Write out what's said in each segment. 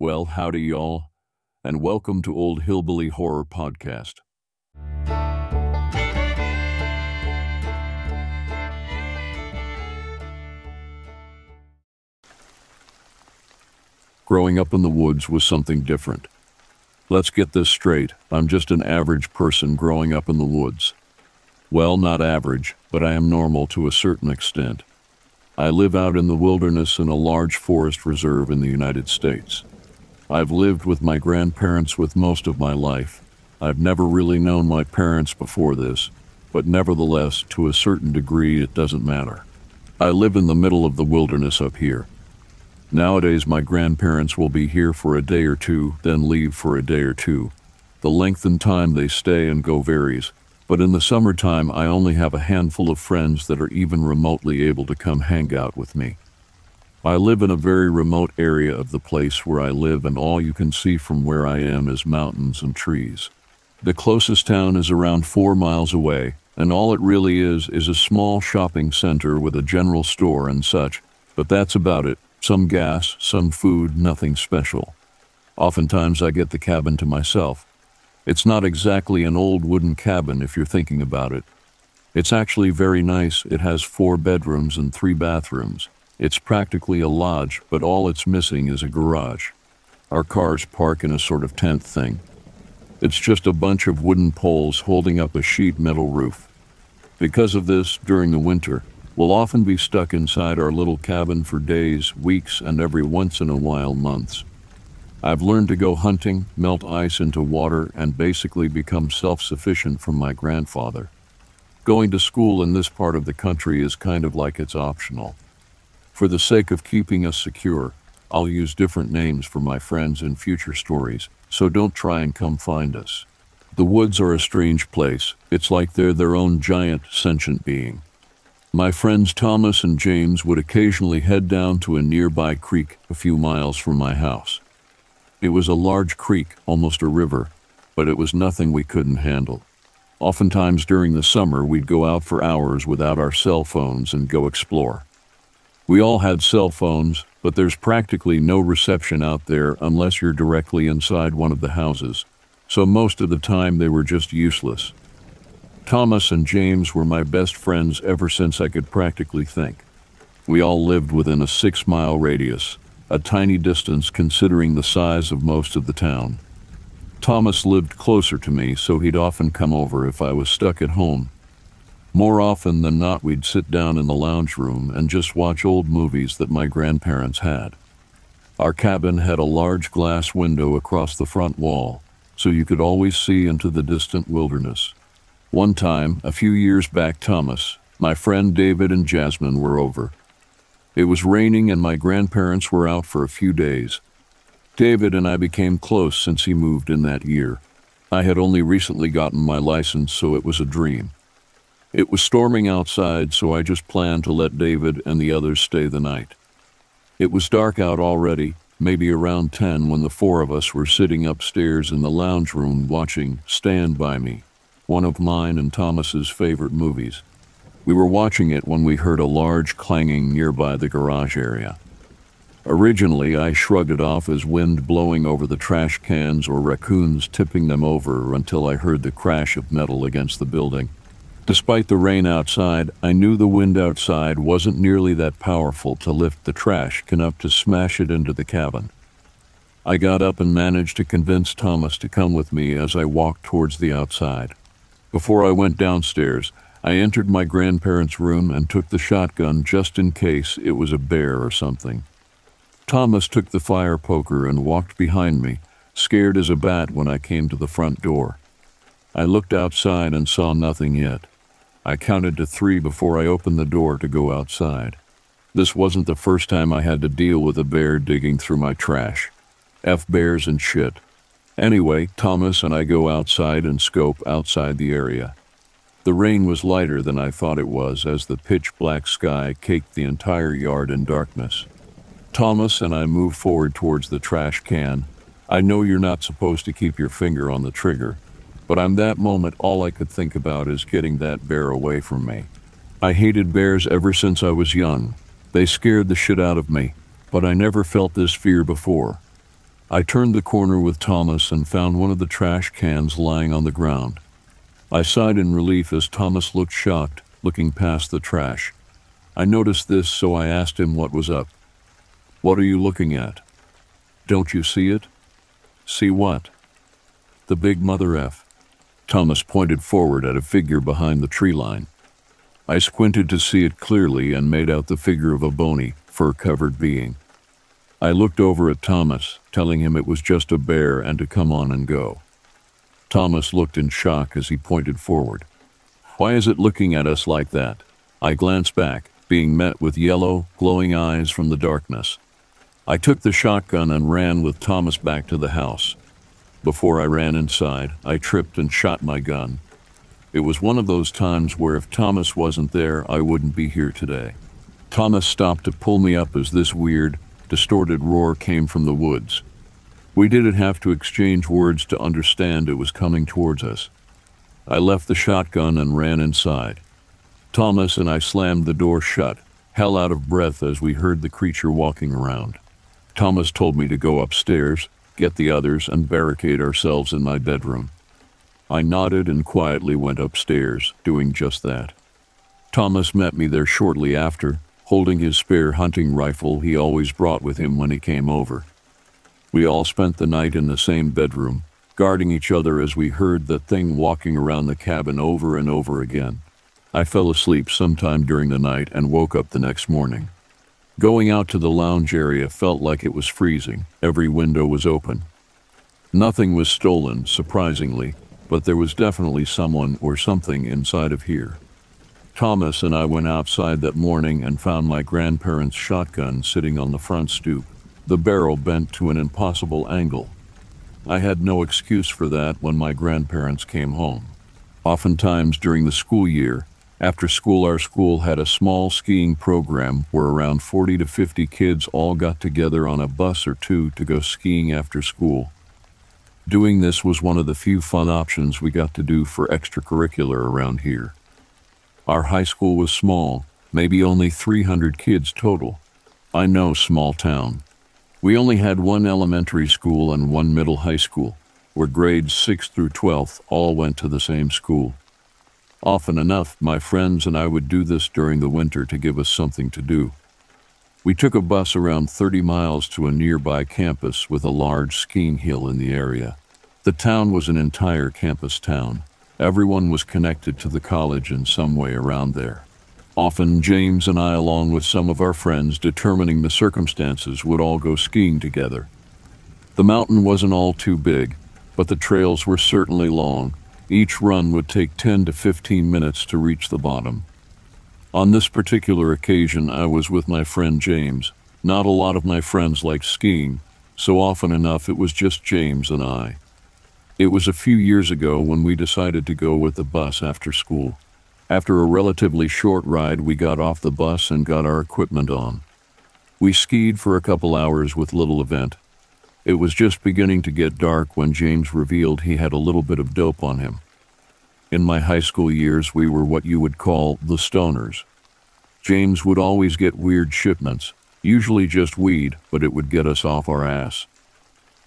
Well, howdy, y'all, and welcome to Old Hillbilly Horror Podcast. Growing up in the woods was something different. Let's get this straight. I'm just an average person growing up in the woods. Well, not average, but I am normal to a certain extent. I live out in the wilderness in a large forest reserve in the United States. I've lived with my grandparents with most of my life. I've never really known my parents before this, but nevertheless, to a certain degree, it doesn't matter. I live in the middle of the wilderness up here. Nowadays, my grandparents will be here for a day or two, then leave for a day or two. The length and time they stay and go varies, but in the summertime, I only have a handful of friends that are even remotely able to come hang out with me. I live in a very remote area of the place where I live, and all you can see from where I am is mountains and trees. The closest town is around four miles away, and all it really is is a small shopping center with a general store and such, but that's about it. Some gas, some food, nothing special. Oftentimes I get the cabin to myself. It's not exactly an old wooden cabin if you're thinking about it. It's actually very nice. It has four bedrooms and three bathrooms. It's practically a lodge, but all it's missing is a garage. Our cars park in a sort of tent thing. It's just a bunch of wooden poles holding up a sheet metal roof. Because of this, during the winter, we'll often be stuck inside our little cabin for days, weeks, and every once in a while months. I've learned to go hunting, melt ice into water, and basically become self sufficient from my grandfather. Going to school in this part of the country is kind of like it's optional. For the sake of keeping us secure, I'll use different names for my friends in future stories, so don't try and come find us. The woods are a strange place. It's like they're their own giant sentient being. My friends Thomas and James would occasionally head down to a nearby creek a few miles from my house. It was a large creek, almost a river, but it was nothing we couldn't handle. Oftentimes during the summer, we'd go out for hours without our cell phones and go explore. We all had cell phones, but there's practically no reception out there unless you're directly inside one of the houses, so most of the time they were just useless. Thomas and James were my best friends ever since I could practically think. We all lived within a six mile radius, a tiny distance considering the size of most of the town. Thomas lived closer to me, so he'd often come over if I was stuck at home. More often than not, we'd sit down in the lounge room and just watch old movies that my grandparents had. Our cabin had a large glass window across the front wall, so you could always see into the distant wilderness. One time, a few years back, Thomas, my friend David, and Jasmine were over. It was raining and my grandparents were out for a few days. David and I became close since he moved in that year. I had only recently gotten my license, so it was a dream. It was storming outside, so I just planned to let David and the others stay the night. It was dark out already, maybe around 10, when the four of us were sitting upstairs in the lounge room watching Stand By Me, one of mine and Thomas's favorite movies. We were watching it when we heard a large clanging nearby the garage area. Originally, I shrugged it off as wind blowing over the trash cans or raccoons tipping them over until I heard the crash of metal against the building. Despite the rain outside, I knew the wind outside wasn't nearly that powerful to lift the trash enough to smash it into the cabin. I got up and managed to convince Thomas to come with me as I walked towards the outside. Before I went downstairs, I entered my grandparents' room and took the shotgun just in case it was a bear or something. Thomas took the fire poker and walked behind me, scared as a bat when I came to the front door. I looked outside and saw nothing yet. I counted to three before I opened the door to go outside. This wasn't the first time I had to deal with a bear digging through my trash. F bears and shit. Anyway, Thomas and I go outside and scope outside the area. The rain was lighter than I thought it was as the pitch black sky caked the entire yard in darkness. Thomas and I move forward towards the trash can. I know you're not supposed to keep your finger on the trigger, but on that moment all I could think about is getting that bear away from me. I hated bears ever since I was young. They scared the shit out of me, but I never felt this fear before. I turned the corner with Thomas and found one of the trash cans lying on the ground. I sighed in relief as Thomas looked shocked, looking past the trash. I noticed this, so I asked him what was up. What are you looking at? Don't you see it? See what? The big mother F. Thomas pointed forward at a figure behind the tree line. I squinted to see it clearly and made out the figure of a bony, fur covered being. I looked over at Thomas, telling him it was just a bear and to come on and go. Thomas looked in shock as he pointed forward. Why is it looking at us like that? I glanced back, being met with yellow, glowing eyes from the darkness. I took the shotgun and ran with Thomas back to the house. Before I ran inside, I tripped and shot my gun. It was one of those times where if Thomas wasn't there, I wouldn't be here today. Thomas stopped to pull me up as this weird, distorted roar came from the woods. We didn't have to exchange words to understand it was coming towards us. I left the shotgun and ran inside. Thomas and I slammed the door shut, hell out of breath as we heard the creature walking around. Thomas told me to go upstairs, get the others, and barricade ourselves in my bedroom. I nodded and quietly went upstairs, doing just that. Thomas met me there shortly after, holding his spare hunting rifle he always brought with him when he came over. We all spent the night in the same bedroom, guarding each other as we heard the thing walking around the cabin over and over again. I fell asleep sometime during the night and woke up the next morning. Going out to the lounge area felt like it was freezing. Every window was open. Nothing was stolen, surprisingly, but there was definitely someone or something inside of here. Thomas and I went outside that morning and found my grandparents' shotgun sitting on the front stoop, the barrel bent to an impossible angle. I had no excuse for that when my grandparents came home. Oftentimes during the school year, after school, our school had a small skiing program where around 40 to 50 kids all got together on a bus or two to go skiing after school. Doing this was one of the few fun options we got to do for extracurricular around here. Our high school was small, maybe only 300 kids total. I know small town. We only had one elementary school and one middle high school, where grades 6 through 12th all went to the same school. Often enough, my friends and I would do this during the winter to give us something to do. We took a bus around 30 miles to a nearby campus with a large skiing hill in the area. The town was an entire campus town. Everyone was connected to the college in some way around there. Often, James and I, along with some of our friends determining the circumstances, would all go skiing together. The mountain wasn't all too big, but the trails were certainly long. Each run would take 10 to 15 minutes to reach the bottom. On this particular occasion, I was with my friend James. Not a lot of my friends liked skiing, so often enough it was just James and I. It was a few years ago when we decided to go with the bus after school. After a relatively short ride, we got off the bus and got our equipment on. We skied for a couple hours with little event. It was just beginning to get dark when James revealed he had a little bit of dope on him. In my high school years, we were what you would call the stoners. James would always get weird shipments, usually just weed, but it would get us off our ass.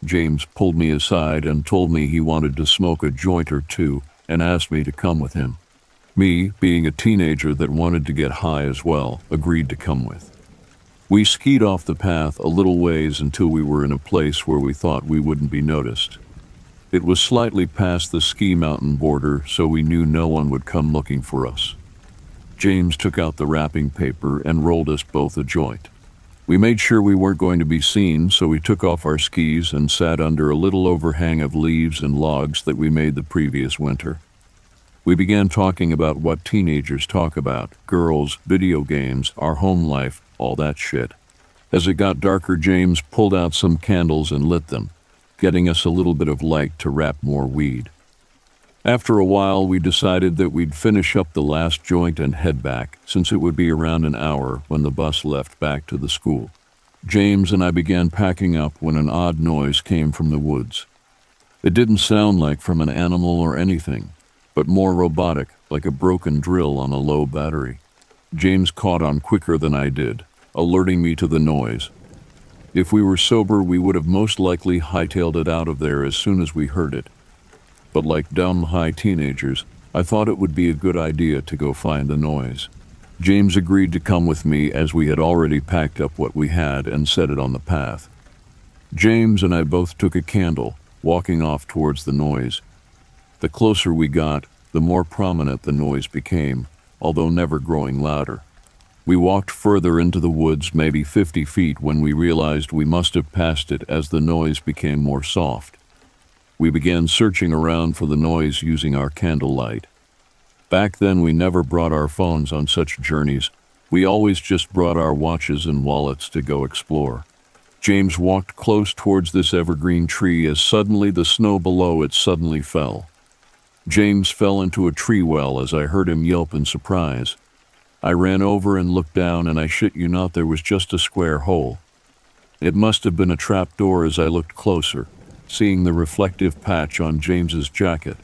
James pulled me aside and told me he wanted to smoke a joint or two and asked me to come with him. Me, being a teenager that wanted to get high as well, agreed to come with. We skied off the path a little ways until we were in a place where we thought we wouldn't be noticed. It was slightly past the ski mountain border, so we knew no one would come looking for us. James took out the wrapping paper and rolled us both a joint. We made sure we weren't going to be seen, so we took off our skis and sat under a little overhang of leaves and logs that we made the previous winter. We began talking about what teenagers talk about girls, video games, our home life, all that shit. As it got darker, James pulled out some candles and lit them getting us a little bit of light to wrap more weed. After a while, we decided that we'd finish up the last joint and head back, since it would be around an hour when the bus left back to the school. James and I began packing up when an odd noise came from the woods. It didn't sound like from an animal or anything, but more robotic, like a broken drill on a low battery. James caught on quicker than I did, alerting me to the noise, If we were sober, we would have most likely hightailed it out of there as soon as we heard it. But like dumb high teenagers, I thought it would be a good idea to go find the noise. James agreed to come with me as we had already packed up what we had and set it on the path. James and I both took a candle, walking off towards the noise. The closer we got, the more prominent the noise became, although never growing louder. We walked further into the woods, maybe 50 feet, when we realized we must have passed it as the noise became more soft. We began searching around for the noise using our candlelight. Back then, we never brought our phones on such journeys. We always just brought our watches and wallets to go explore. James walked close towards this evergreen tree as suddenly the snow below it suddenly fell. James fell into a tree well as I heard him yelp in surprise. I ran over and looked down, and I shit you not, there was just a square hole. It must have been a trap door as I looked closer, seeing the reflective patch on James's jacket.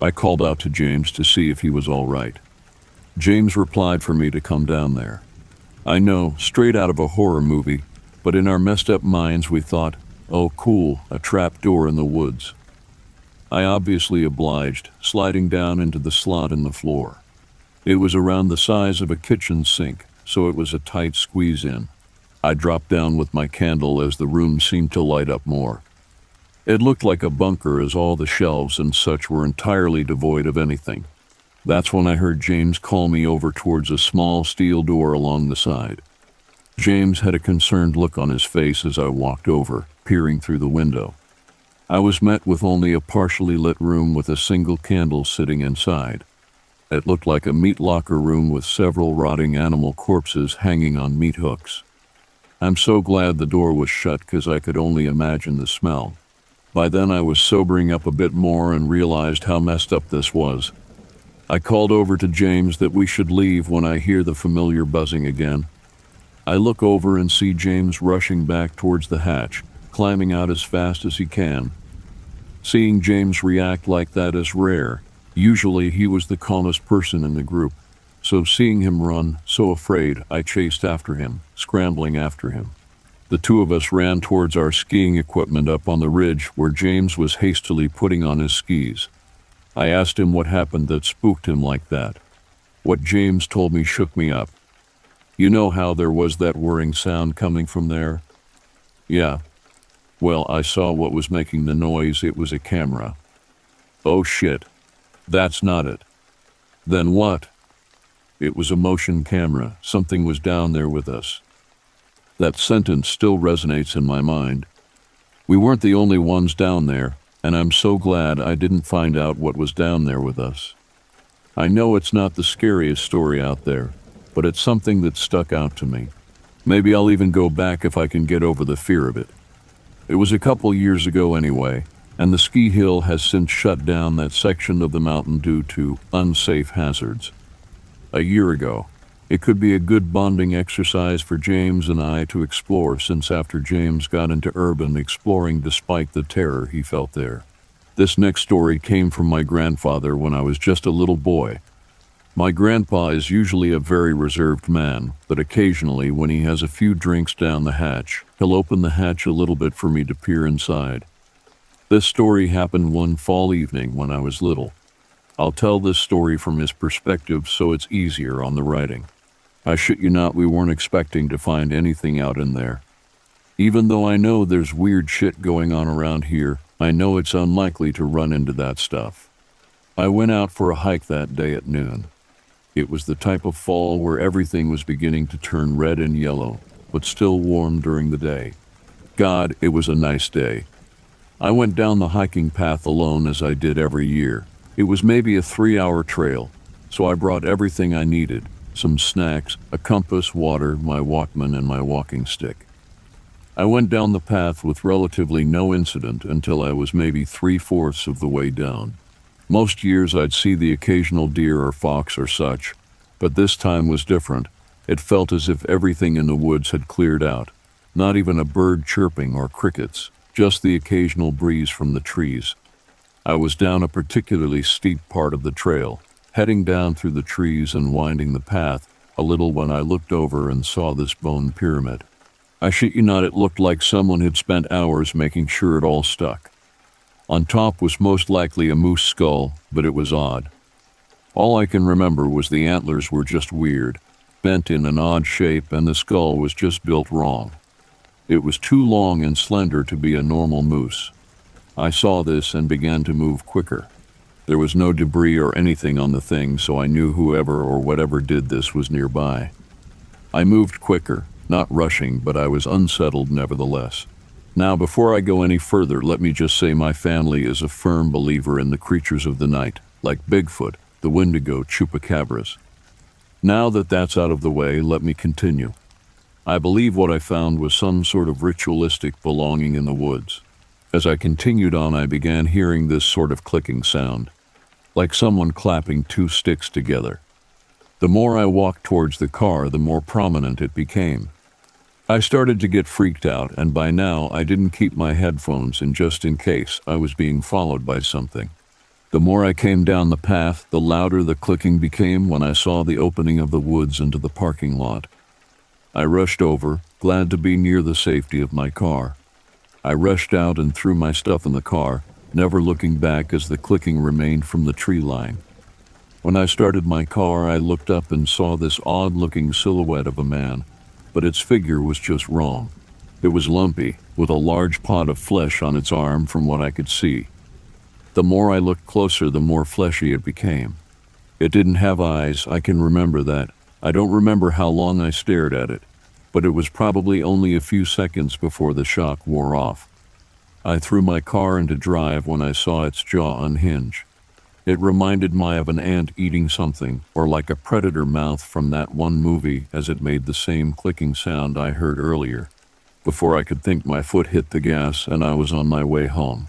I called out to James to see if he was all right. James replied for me to come down there. I know, straight out of a horror movie, but in our messed up minds we thought, oh cool, a trap door in the woods. I obviously obliged, sliding down into the slot in the floor. It was around the size of a kitchen sink, so it was a tight squeeze in. I dropped down with my candle as the room seemed to light up more. It looked like a bunker as all the shelves and such were entirely devoid of anything. That's when I heard James call me over towards a small steel door along the side. James had a concerned look on his face as I walked over, peering through the window. I was met with only a partially lit room with a single candle sitting inside. It looked like a meat locker room with several rotting animal corpses hanging on meat hooks. I'm so glad the door was shut because I could only imagine the smell. By then I was sobering up a bit more and realized how messed up this was. I called over to James that we should leave when I hear the familiar buzzing again. I look over and see James rushing back towards the hatch, climbing out as fast as he can. Seeing James react like that is rare. Usually he was the calmest person in the group, so seeing him run, so afraid, I chased after him, scrambling after him. The two of us ran towards our skiing equipment up on the ridge where James was hastily putting on his skis. I asked him what happened that spooked him like that. What James told me shook me up. You know how there was that whirring sound coming from there? Yeah. Well, I saw what was making the noise. It was a camera. Oh shit. That's not it. Then what? It was a motion camera. Something was down there with us. That sentence still resonates in my mind. We weren't the only ones down there, and I'm so glad I didn't find out what was down there with us. I know it's not the scariest story out there, but it's something that stuck out to me. Maybe I'll even go back if I can get over the fear of it. It was a couple years ago anyway, and the ski hill has since shut down that section of the mountain due to unsafe hazards. A year ago, it could be a good bonding exercise for James and I to explore since after James got into urban exploring despite the terror he felt there. This next story came from my grandfather when I was just a little boy my grandpa is usually a very reserved man, but occasionally, when he has a few drinks down the hatch, he'll open the hatch a little bit for me to peer inside. This story happened one fall evening when I was little. I'll tell this story from his perspective so it's easier on the writing. I shit you not, we weren't expecting to find anything out in there. Even though I know there's weird shit going on around here, I know it's unlikely to run into that stuff. I went out for a hike that day at noon. It was the type of fall where everything was beginning to turn red and yellow, but still warm during the day. God, it was a nice day. I went down the hiking path alone as I did every year. It was maybe a three hour trail, so I brought everything I needed some snacks, a compass, water, my Walkman, and my walking stick. I went down the path with relatively no incident until I was maybe three fourths of the way down. Most years I'd see the occasional deer or fox or such, but this time was different. It felt as if everything in the woods had cleared out. Not even a bird chirping or crickets, just the occasional breeze from the trees. I was down a particularly steep part of the trail, heading down through the trees and winding the path a little when I looked over and saw this bone pyramid. I shit you not, it looked like someone had spent hours making sure it all stuck. On top was most likely a moose skull, but it was odd. All I can remember was the antlers were just weird, bent in an odd shape, and the skull was just built wrong. It was too long and slender to be a normal moose. I saw this and began to move quicker. There was no debris or anything on the thing, so I knew whoever or whatever did this was nearby. I moved quicker, not rushing, but I was unsettled nevertheless. Now, before I go any further, let me just say my family is a firm believer in the creatures of the night, like Bigfoot, the Wendigo, Chupacabras. Now that that's out of the way, let me continue. I believe what I found was some sort of ritualistic belonging in the woods. As I continued on, I began hearing this sort of clicking sound, like someone clapping two sticks together. The more I walked towards the car, the more prominent it became. I started to get freaked out, and by now I didn't keep my headphones in just in case I was being followed by something. The more I came down the path, the louder the clicking became when I saw the opening of the woods into the parking lot. I rushed over, glad to be near the safety of my car. I rushed out and threw my stuff in the car, never looking back as the clicking remained from the tree line. When I started my car, I looked up and saw this odd looking silhouette of a man but its figure was just wrong. It was lumpy, with a large pot of flesh on its arm from what I could see. The more I looked closer, the more fleshy it became. It didn't have eyes, I can remember that. I don't remember how long I stared at it, but it was probably only a few seconds before the shock wore off. I threw my car into drive when I saw its jaw unhinge. It reminded me of an ant eating something, or like a predator mouth from that one movie as it made the same clicking sound I heard earlier. Before I could think, my foot hit the gas and I was on my way home.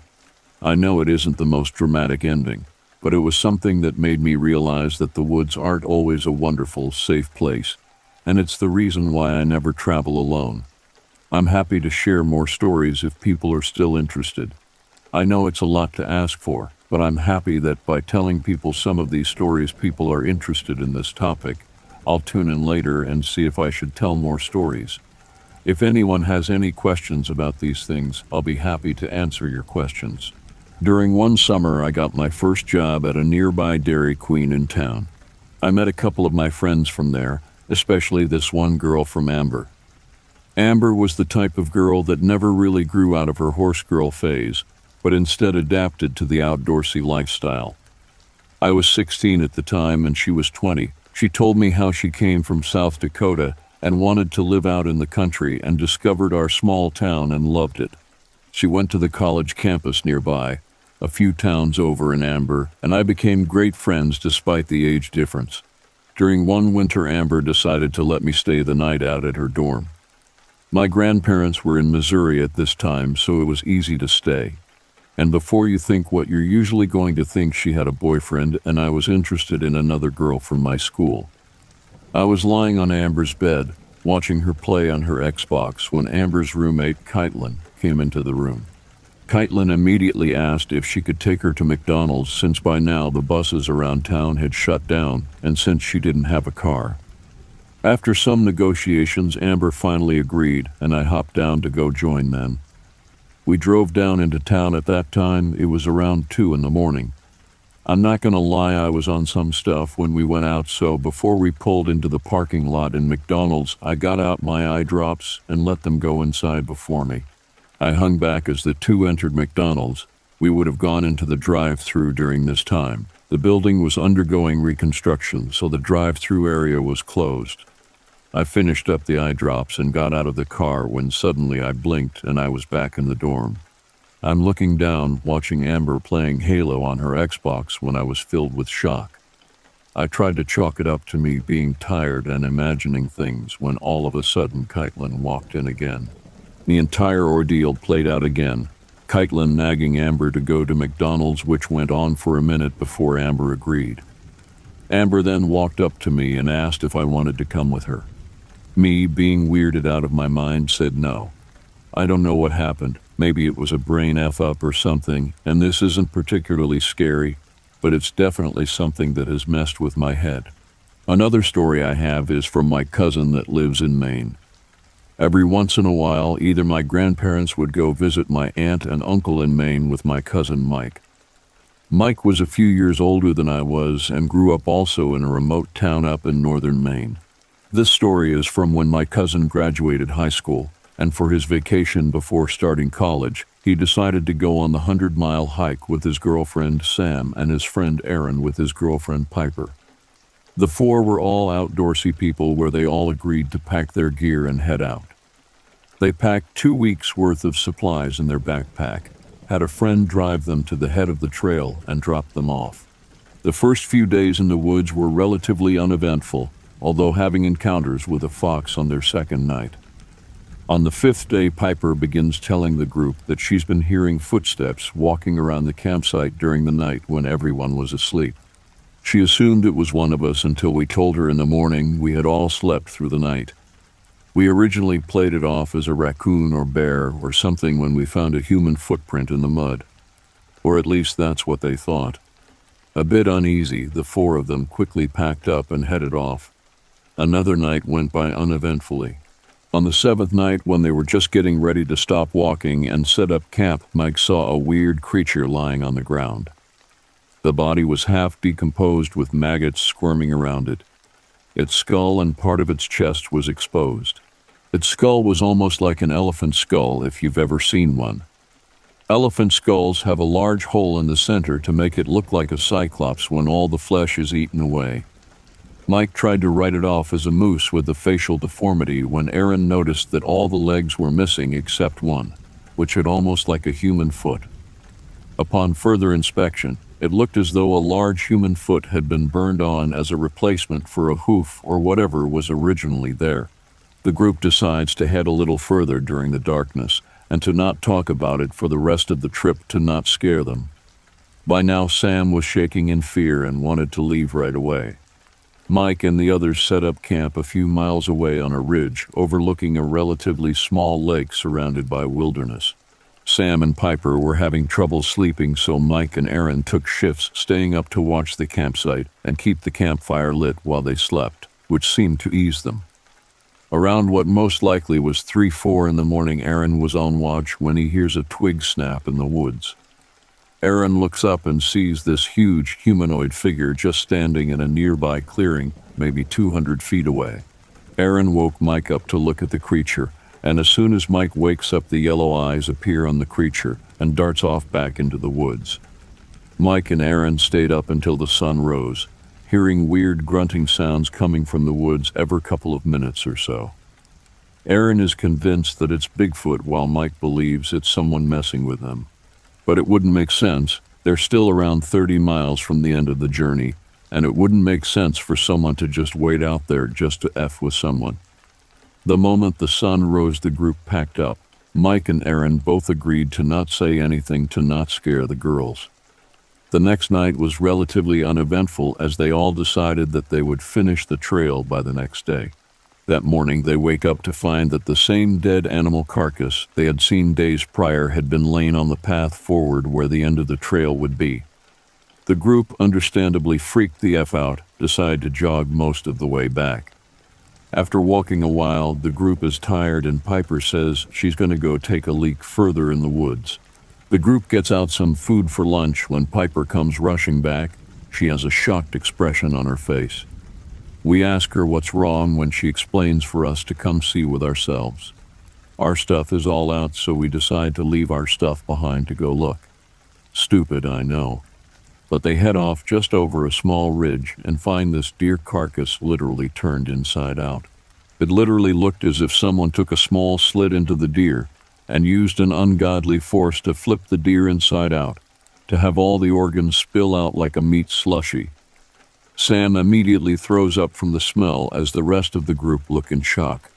I know it isn't the most dramatic ending, but it was something that made me realize that the woods aren't always a wonderful, safe place, and it's the reason why I never travel alone. I'm happy to share more stories if people are still interested. I know it's a lot to ask for, but I'm happy that by telling people some of these stories, people are interested in this topic. I'll tune in later and see if I should tell more stories. If anyone has any questions about these things, I'll be happy to answer your questions. During one summer, I got my first job at a nearby Dairy Queen in town. I met a couple of my friends from there, especially this one girl from Amber. Amber was the type of girl that never really grew out of her horse girl phase but instead adapted to the outdoorsy lifestyle. I was 16 at the time and she was 20. She told me how she came from South Dakota and wanted to live out in the country and discovered our small town and loved it. She went to the college campus nearby, a few towns over in Amber, and I became great friends despite the age difference. During one winter, Amber decided to let me stay the night out at her dorm. My grandparents were in Missouri at this time, so it was easy to stay. And before you think what you're usually going to think, she had a boyfriend, and I was interested in another girl from my school. I was lying on Amber's bed, watching her play on her Xbox, when Amber's roommate, Kaitlin, came into the room. Kaitlin immediately asked if she could take her to McDonald's since by now the buses around town had shut down and since she didn't have a car. After some negotiations, Amber finally agreed, and I hopped down to go join them. We drove down into town at that time. It was around 2 in the morning. I'm not going to lie, I was on some stuff when we went out, so before we pulled into the parking lot in McDonald's, I got out my eye drops and let them go inside before me. I hung back as the two entered McDonald's. We would have gone into the drive through during this time. The building was undergoing reconstruction, so the drive through area was closed. I finished up the eye drops and got out of the car when suddenly I blinked and I was back in the dorm. I'm looking down, watching Amber playing Halo on her Xbox when I was filled with shock. I tried to chalk it up to me being tired and imagining things when all of a sudden Kaitlin walked in again. The entire ordeal played out again, Kaitlin nagging Amber to go to McDonald's, which went on for a minute before Amber agreed. Amber then walked up to me and asked if I wanted to come with her. Me, being weirded out of my mind, said no. I don't know what happened. Maybe it was a brain F up or something, and this isn't particularly scary, but it's definitely something that has messed with my head. Another story I have is from my cousin that lives in Maine. Every once in a while, either my grandparents would go visit my aunt and uncle in Maine with my cousin Mike. Mike was a few years older than I was and grew up also in a remote town up in northern Maine. This story is from when my cousin graduated high school, and for his vacation before starting college, he decided to go on the 100 mile hike with his girlfriend Sam and his friend Aaron with his girlfriend Piper. The four were all outdoorsy people where they all agreed to pack their gear and head out. They packed two weeks' worth of supplies in their backpack, had a friend drive them to the head of the trail, and dropped them off. The first few days in the woods were relatively uneventful, although having encounters with a fox on their second night. On the fifth day, Piper begins telling the group that she's been hearing footsteps walking around the campsite during the night when everyone was asleep. She assumed it was one of us until we told her in the morning we had all slept through the night. We originally played it off as a raccoon or bear or something when we found a human footprint in the mud. Or at least that's what they thought. A bit uneasy, the four of them quickly packed up and headed off. Another night went by uneventfully. On the seventh night, when they were just getting ready to stop walking and set up camp, Mike saw a weird creature lying on the ground. The body was half decomposed with maggots squirming around it. Its skull and part of its chest was exposed. Its skull was almost like an elephant skull if you've ever seen one. Elephant skulls have a large hole in the center to make it look like a cyclops when all the flesh is eaten away. Mike tried to write it off as a moose with a facial deformity when Aaron noticed that all the legs were missing except one, which had almost like a human foot. Upon further inspection, it looked as though a large human foot had been burned on as a replacement for a hoof or whatever was originally there. The group decides to head a little further during the darkness and to not talk about it for the rest of the trip to not scare them. By now, Sam was shaking in fear and wanted to leave right away. Mike and the others set up camp a few miles away on a ridge overlooking a relatively small lake surrounded by wilderness. Sam and Piper were having trouble sleeping, so Mike and Aaron took shifts staying up to watch the campsite and keep the campfire lit while they slept, which seemed to ease them. Around what most likely was 3 4 in the morning, Aaron was on watch when he hears a twig snap in the woods. Aaron looks up and sees this huge humanoid figure just standing in a nearby clearing, maybe 200 feet away. Aaron woke Mike up to look at the creature, and as soon as Mike wakes up, the yellow eyes appear on the creature and darts off back into the woods. Mike and Aaron stayed up until the sun rose, hearing weird grunting sounds coming from the woods every couple of minutes or so. Aaron is convinced that it's Bigfoot while Mike believes it's someone messing with them but it wouldn't make sense. They're still around 30 miles from the end of the journey, and it wouldn't make sense for someone to just wait out there just to F with someone. The moment the sun rose, the group packed up. Mike and Aaron both agreed to not say anything to not scare the girls. The next night was relatively uneventful as they all decided that they would finish the trail by the next day. That morning, they wake up to find that the same dead animal carcass they had seen days prior had been laying on the path forward where the end of the trail would be. The group, understandably freaked the F out, decide to jog most of the way back. After walking a while, the group is tired and Piper says she's going to go take a leak further in the woods. The group gets out some food for lunch when Piper comes rushing back. She has a shocked expression on her face. We ask her what's wrong when she explains for us to come see with ourselves. Our stuff is all out, so we decide to leave our stuff behind to go look. Stupid, I know. But they head off just over a small ridge and find this deer carcass literally turned inside out. It literally looked as if someone took a small slit into the deer and used an ungodly force to flip the deer inside out, to have all the organs spill out like a meat slushy. Sam immediately throws up from the smell as the rest of the group look in shock.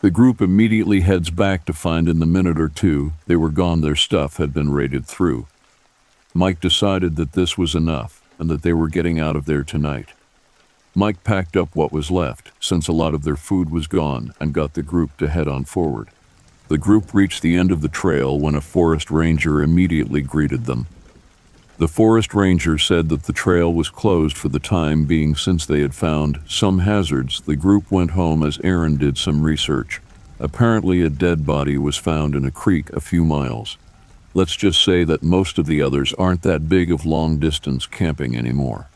The group immediately heads back to find in the minute or two they were gone their stuff had been raided through. Mike decided that this was enough and that they were getting out of there tonight. Mike packed up what was left, since a lot of their food was gone, and got the group to head on forward. The group reached the end of the trail when a forest ranger immediately greeted them. The forest ranger said that the trail was closed for the time being since they had found some hazards. The group went home as Aaron did some research. Apparently, a dead body was found in a creek a few miles. Let's just say that most of the others aren't that big of long distance camping anymore.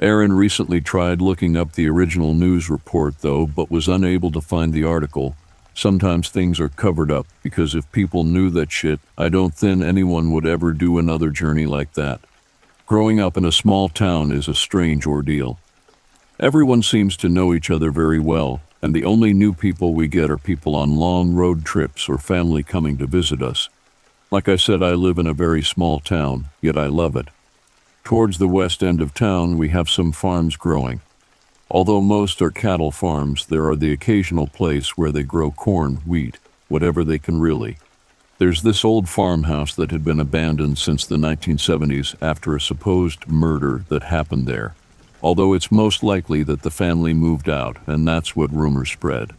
Aaron recently tried looking up the original news report, though, but was unable to find the article. Sometimes things are covered up because if people knew that shit, I don't think anyone would ever do another journey like that. Growing up in a small town is a strange ordeal. Everyone seems to know each other very well, and the only new people we get are people on long road trips or family coming to visit us. Like I said, I live in a very small town, yet I love it. Towards the west end of town, we have some farms growing. Although most are cattle farms, there are the occasional place where they grow corn, wheat, whatever they can really. There's this old farmhouse that had been abandoned since the 1970s after a supposed murder that happened there although it's most likely that the family moved out, and that's what rumors spread.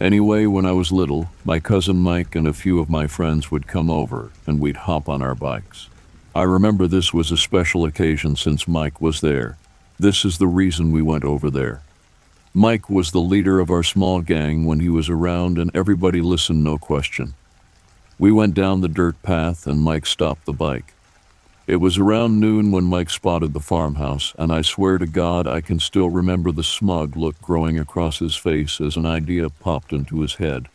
Anyway, when I was little, my cousin Mike and a few of my friends would come over, and we'd hop on our bikes. I remember this was a special occasion since Mike was there. This is the reason we went over there. Mike was the leader of our small gang when he was around, and everybody listened, no question. We went down the dirt path, and Mike stopped the bike. It was around noon when Mike spotted the farmhouse, and I swear to God I can still remember the smug look growing across his face as an idea popped into his head.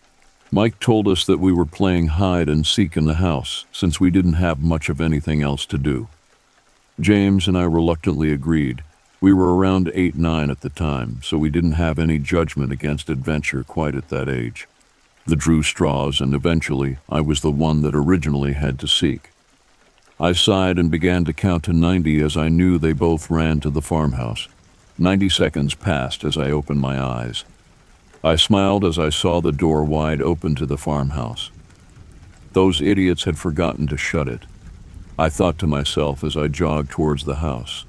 Mike told us that we were playing hide and seek in the house, since we didn't have much of anything else to do. James and I reluctantly agreed. We were around 8 9 at the time, so we didn't have any judgment against adventure quite at that age. The drew straws, and eventually I was the one that originally had to seek. I sighed and began to count to 90 as I knew they both ran to the farmhouse. 90 seconds passed as I opened my eyes. I smiled as I saw the door wide open to the farmhouse. Those idiots had forgotten to shut it. I thought to myself as I jogged towards the house.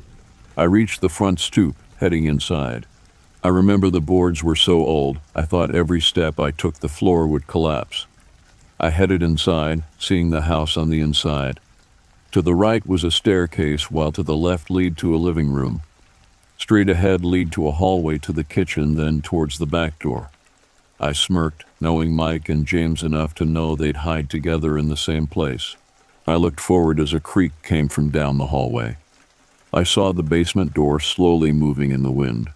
I reached the front stoop, heading inside. I remember the boards were so old, I thought every step I took the floor would collapse. I headed inside, seeing the house on the inside. To the right was a staircase, while to the left lead to a living room. Straight ahead lead to a hallway to the kitchen, then towards the back door. I smirked, knowing Mike and James enough to know they'd hide together in the same place. I looked forward as a creak came from down the hallway. I saw the basement door slowly moving in the wind.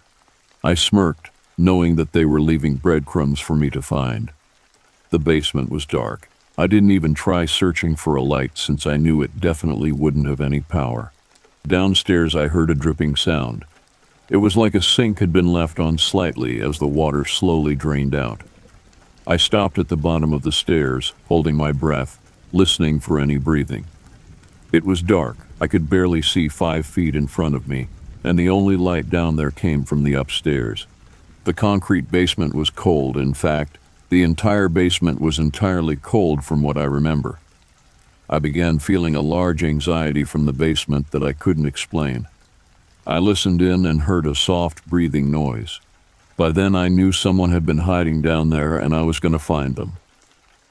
I smirked, knowing that they were leaving breadcrumbs for me to find. The basement was dark. I didn't even try searching for a light since I knew it definitely wouldn't have any power. Downstairs, I heard a dripping sound. It was like a sink had been left on slightly as the water slowly drained out. I stopped at the bottom of the stairs, holding my breath, listening for any breathing. It was dark. I could barely see five feet in front of me, and the only light down there came from the upstairs. The concrete basement was cold, in fact, the entire basement was entirely cold from what I remember. I began feeling a large anxiety from the basement that I couldn't explain. I listened in and heard a soft breathing noise. By then I knew someone had been hiding down there and I was going to find them.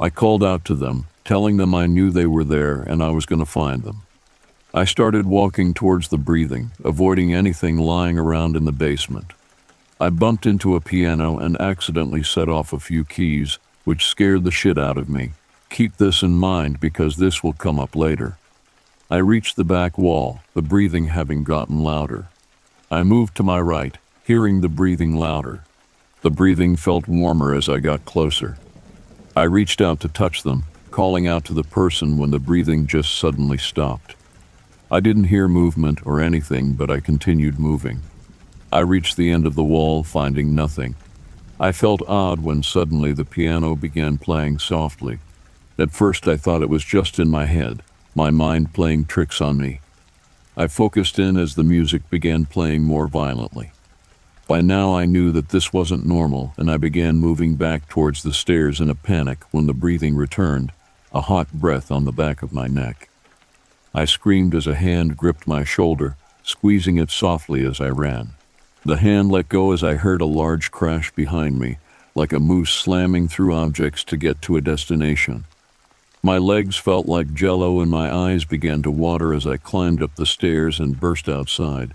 I called out to them, telling them I knew they were there and I was going to find them. I started walking towards the breathing, avoiding anything lying around in the basement. I bumped into a piano and accidentally set off a few keys, which scared the shit out of me. Keep this in mind because this will come up later. I reached the back wall, the breathing having gotten louder. I moved to my right, hearing the breathing louder. The breathing felt warmer as I got closer. I reached out to touch them, calling out to the person when the breathing just suddenly stopped. I didn't hear movement or anything, but I continued moving. I reached the end of the wall, finding nothing. I felt odd when suddenly the piano began playing softly. At first, I thought it was just in my head, my mind playing tricks on me. I focused in as the music began playing more violently. By now, I knew that this wasn't normal, and I began moving back towards the stairs in a panic when the breathing returned, a hot breath on the back of my neck. I screamed as a hand gripped my shoulder, squeezing it softly as I ran. The hand let go as I heard a large crash behind me, like a moose slamming through objects to get to a destination. My legs felt like jello and my eyes began to water as I climbed up the stairs and burst outside.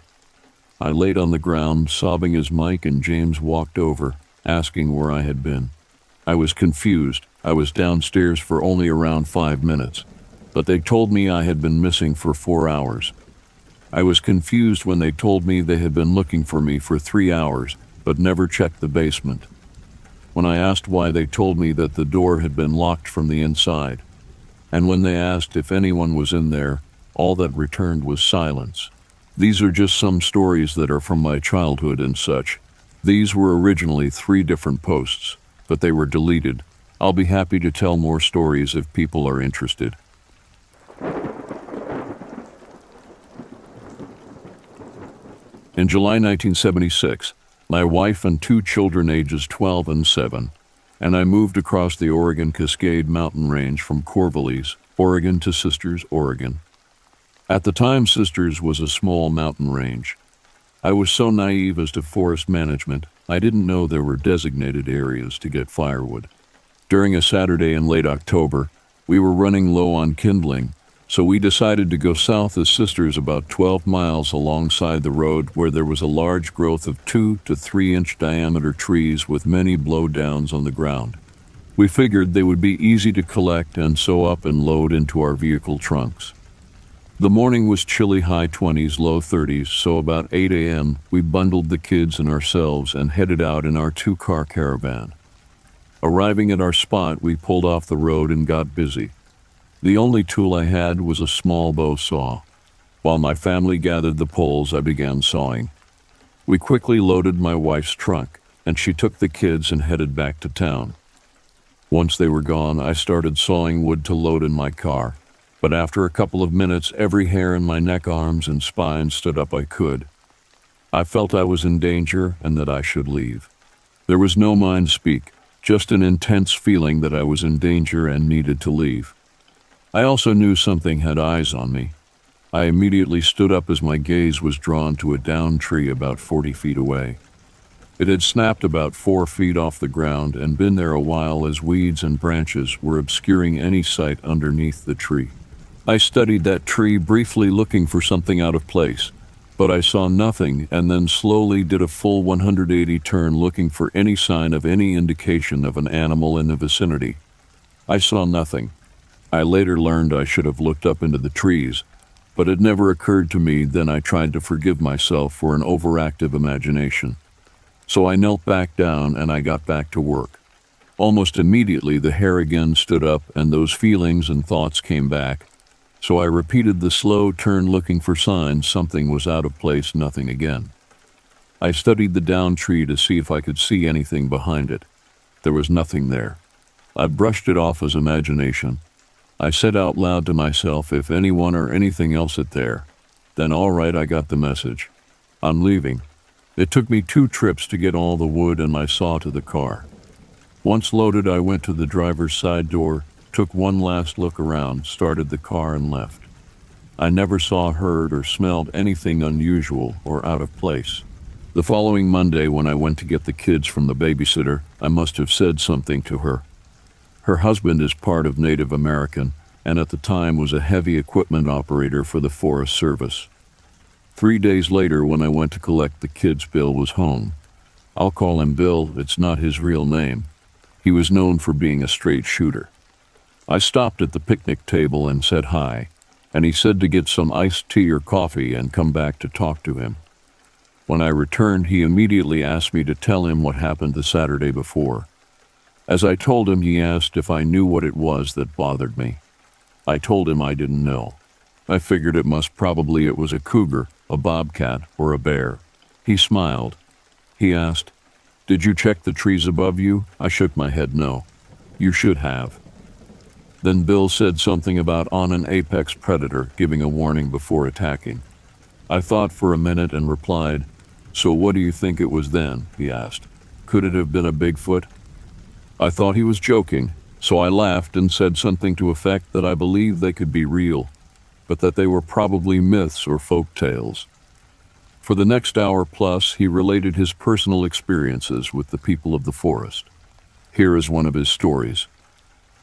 I laid on the ground, sobbing as Mike and James walked over, asking where I had been. I was confused. I was downstairs for only around five minutes, but they told me I had been missing for four hours. I was confused when they told me they had been looking for me for three hours, but never checked the basement. When I asked why, they told me that the door had been locked from the inside. And when they asked if anyone was in there, all that returned was silence. These are just some stories that are from my childhood and such. These were originally three different posts, but they were deleted. I'll be happy to tell more stories if people are interested. In July 1976, my wife and two children ages 12 and 7, and I moved across the Oregon Cascade mountain range from Corvallis, Oregon to Sisters, Oregon. At the time, Sisters was a small mountain range. I was so naive as to forest management, I didn't know there were designated areas to get firewood. During a Saturday in late October, we were running low on kindling, so we decided to go south as Sisters about 12 miles alongside the road where there was a large growth of 2 to 3 inch diameter trees with many blowdowns on the ground. We figured they would be easy to collect and sew up and load into our vehicle trunks. The morning was chilly high 20s, low 30s, so about 8 a.m. we bundled the kids and ourselves and headed out in our two car caravan. Arriving at our spot, we pulled off the road and got busy. The only tool I had was a small bow saw. While my family gathered the poles, I began sawing. We quickly loaded my wife's trunk, and she took the kids and headed back to town. Once they were gone, I started sawing wood to load in my car, but after a couple of minutes, every hair in my neck, arms, and spine stood up I could. I felt I was in danger and that I should leave. There was no mind speak, just an intense feeling that I was in danger and needed to leave. I also knew something had eyes on me. I immediately stood up as my gaze was drawn to a downed tree about 40 feet away. It had snapped about four feet off the ground and been there a while as weeds and branches were obscuring any sight underneath the tree. I studied that tree briefly looking for something out of place, but I saw nothing and then slowly did a full 180 turn looking for any sign of any indication of an animal in the vicinity. I saw nothing. I later learned I should have looked up into the trees, but it never occurred to me then I tried to forgive myself for an overactive imagination. So I knelt back down and I got back to work. Almost immediately the hair again stood up and those feelings and thoughts came back. So I repeated the slow turn looking for signs something was out of place, nothing again. I studied the down tree to see if I could see anything behind it. There was nothing there. I brushed it off as imagination I said out loud to myself, if anyone or anything else it there, then all right, I got the message. I'm leaving. It took me two trips to get all the wood and my saw to the car. Once loaded, I went to the driver's side door, took one last look around, started the car, and left. I never saw, heard, or smelled anything unusual or out of place. The following Monday, when I went to get the kids from the babysitter, I must have said something to her. Her husband is part of Native American and at the time was a heavy equipment operator for the Forest Service. Three days later, when I went to collect the kids, Bill was home. I'll call him Bill, it's not his real name. He was known for being a straight shooter. I stopped at the picnic table and said hi, and he said to get some iced tea or coffee and come back to talk to him. When I returned, he immediately asked me to tell him what happened the Saturday before. As I told him, he asked if I knew what it was that bothered me. I told him I didn't know. I figured it must probably it was a cougar, a bobcat, or a bear. He smiled. He asked, Did you check the trees above you? I shook my head no. You should have. Then Bill said something about on an apex predator giving a warning before attacking. I thought for a minute and replied, So what do you think it was then? he asked. Could it have been a Bigfoot? I thought he was joking, so I laughed and said something to effect that I believed they could be real, but that they were probably myths or folk tales. For the next hour plus, he related his personal experiences with the people of the forest. Here is one of his stories.